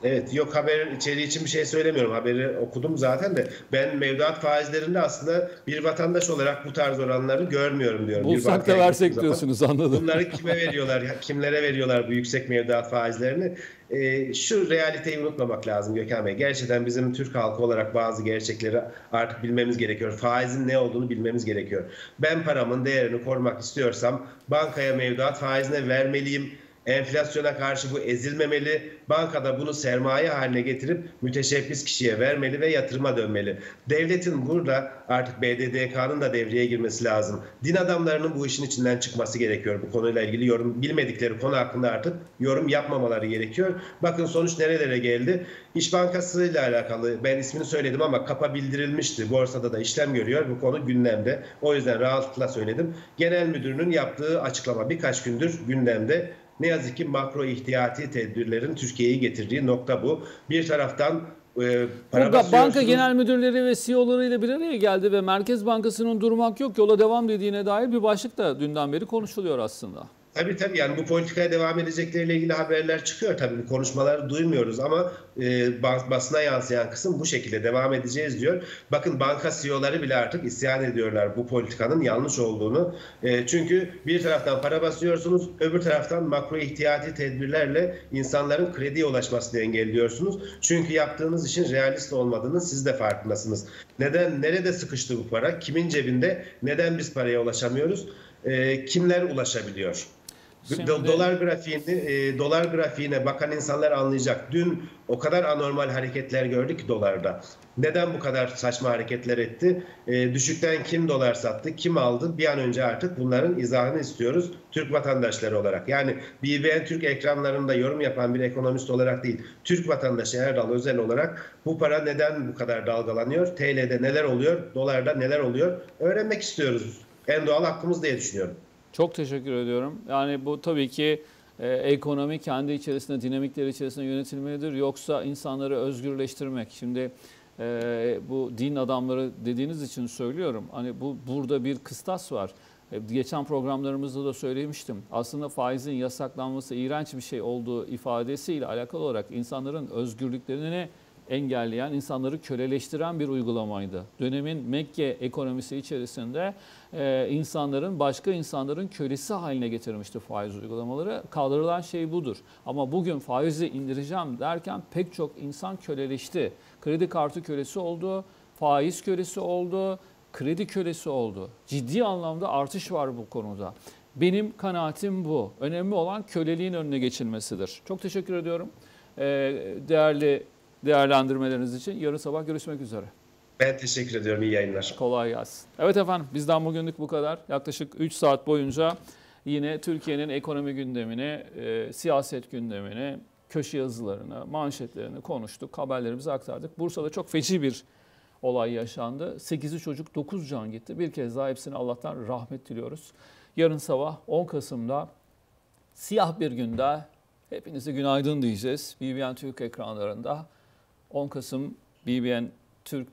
Evet yok haberin içeriği için bir şey söylemiyorum. Haberi okudum zaten de ben mevduat faizlerinde aslında bir vatandaş olarak bu tarz oranları görmüyorum diyorum. Bulsak da versek zaman diyorsunuz anladım. Bunları kime veriyorlar, kimlere veriyorlar bu yüksek mevduat faizlerini? Ee, şu realiteyi unutmamak lazım Gökhan Bey. Gerçekten bizim Türk halkı olarak bazı gerçekleri artık bilmemiz gerekiyor. Faizin ne olduğunu bilmemiz gerekiyor. Ben paramın değerini korumak istiyorsam bankaya mevduat faizine vermeliyim. Enflasyona karşı bu ezilmemeli. Bankada bunu sermaye haline getirip müteşebbis kişiye vermeli ve yatırıma dönmeli. Devletin burada artık BDDK'nın da devreye girmesi lazım. Din adamlarının bu işin içinden çıkması gerekiyor. Bu konuyla ilgili yorum bilmedikleri konu hakkında artık yorum yapmamaları gerekiyor. Bakın sonuç nerelere geldi? İş Bankası ile alakalı ben ismini söyledim ama kapa bildirilmişti. Borsada da işlem görüyor. Bu konu gündemde. O yüzden rahatlıkla söyledim. Genel müdürünün yaptığı açıklama birkaç gündür gündemde. Ne yazık ki makro ihtiyati tedbirlerin Türkiye'yi getirdiği nokta bu. Bir taraftan e, para Burada banka genel müdürleri ve CEO'larıyla bir araya geldi ve Merkez Bankası'nın durmak yok yola devam dediğine dair bir başlık da dünden beri konuşuluyor aslında. Tabii tabii yani bu politikaya devam edecekleriyle ilgili haberler çıkıyor tabii bu konuşmaları duymuyoruz ama e, bas- basına yansıyan kısım bu şekilde devam edeceğiz diyor. Bakın banka CEO'ları bile artık isyan ediyorlar bu politikanın yanlış olduğunu. E, çünkü bir taraftan para basıyorsunuz öbür taraftan makro ihtiyati tedbirlerle insanların krediye ulaşmasını engelliyorsunuz. Çünkü yaptığınız işin realist olmadığını siz de farkındasınız. Neden nerede sıkıştı bu para? Kimin cebinde? Neden biz paraya ulaşamıyoruz? E, kimler ulaşabiliyor? Şimdi- Do- Dolar grafiğini, e, dolar grafiğine bakan insanlar anlayacak. Dün o kadar anormal hareketler gördük dolarda. Neden bu kadar saçma hareketler etti? E, düşükten kim dolar sattı, kim aldı? Bir an önce artık bunların izahını istiyoruz Türk vatandaşları olarak. Yani BBN Türk ekranlarında yorum yapan bir ekonomist olarak değil, Türk vatandaşı Erdal Özel olarak bu para neden bu kadar dalgalanıyor? TL'de neler oluyor? Dolarda neler oluyor? Öğrenmek istiyoruz. En doğal hakkımız diye düşünüyorum. Çok teşekkür ediyorum. Yani bu tabii ki e, ekonomi kendi içerisinde, dinamikleri içerisinde yönetilmelidir. Yoksa insanları özgürleştirmek. Şimdi e, bu din adamları dediğiniz için söylüyorum. Hani bu burada bir kıstas var. E, Geçen programlarımızda da söylemiştim. Aslında faizin yasaklanması iğrenç bir şey olduğu ifadesiyle alakalı olarak insanların özgürlüklerini engelleyen, insanları köleleştiren bir uygulamaydı. Dönemin Mekke ekonomisi içerisinde e, insanların başka insanların kölesi haline getirmişti faiz uygulamaları. Kaldırılan şey budur. Ama bugün faizi indireceğim derken pek çok insan köleleşti. Kredi kartı kölesi oldu, faiz kölesi oldu, kredi kölesi oldu. Ciddi anlamda artış var bu konuda. Benim kanaatim bu. Önemli olan köleliğin önüne geçilmesidir. Çok teşekkür ediyorum. Ee, değerli değerlendirmeleriniz için yarın sabah görüşmek üzere. Ben teşekkür ediyorum. İyi yayınlar. Kolay gelsin. Evet efendim bizden bugünlük bu kadar. Yaklaşık 3 saat boyunca yine Türkiye'nin ekonomi gündemini, e, siyaset gündemini, köşe yazılarını, manşetlerini konuştuk. Haberlerimizi aktardık. Bursa'da çok feci bir olay yaşandı. 8'i çocuk 9 can gitti. Bir kez daha hepsine Allah'tan rahmet diliyoruz. Yarın sabah 10 Kasım'da siyah bir günde hepinize günaydın diyeceğiz. BBN Türk ekranlarında 10 Kasım BBN Türk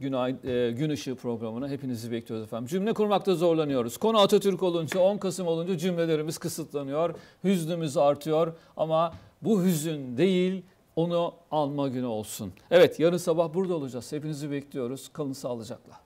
Günay, e, Gün Işığı programına hepinizi bekliyoruz efendim. Cümle kurmakta zorlanıyoruz. Konu Atatürk olunca, 10 Kasım olunca cümlelerimiz kısıtlanıyor. Hüznümüz artıyor ama bu hüzün değil, onu alma günü olsun. Evet yarın sabah burada olacağız. Hepinizi bekliyoruz. Kalın sağlıcakla.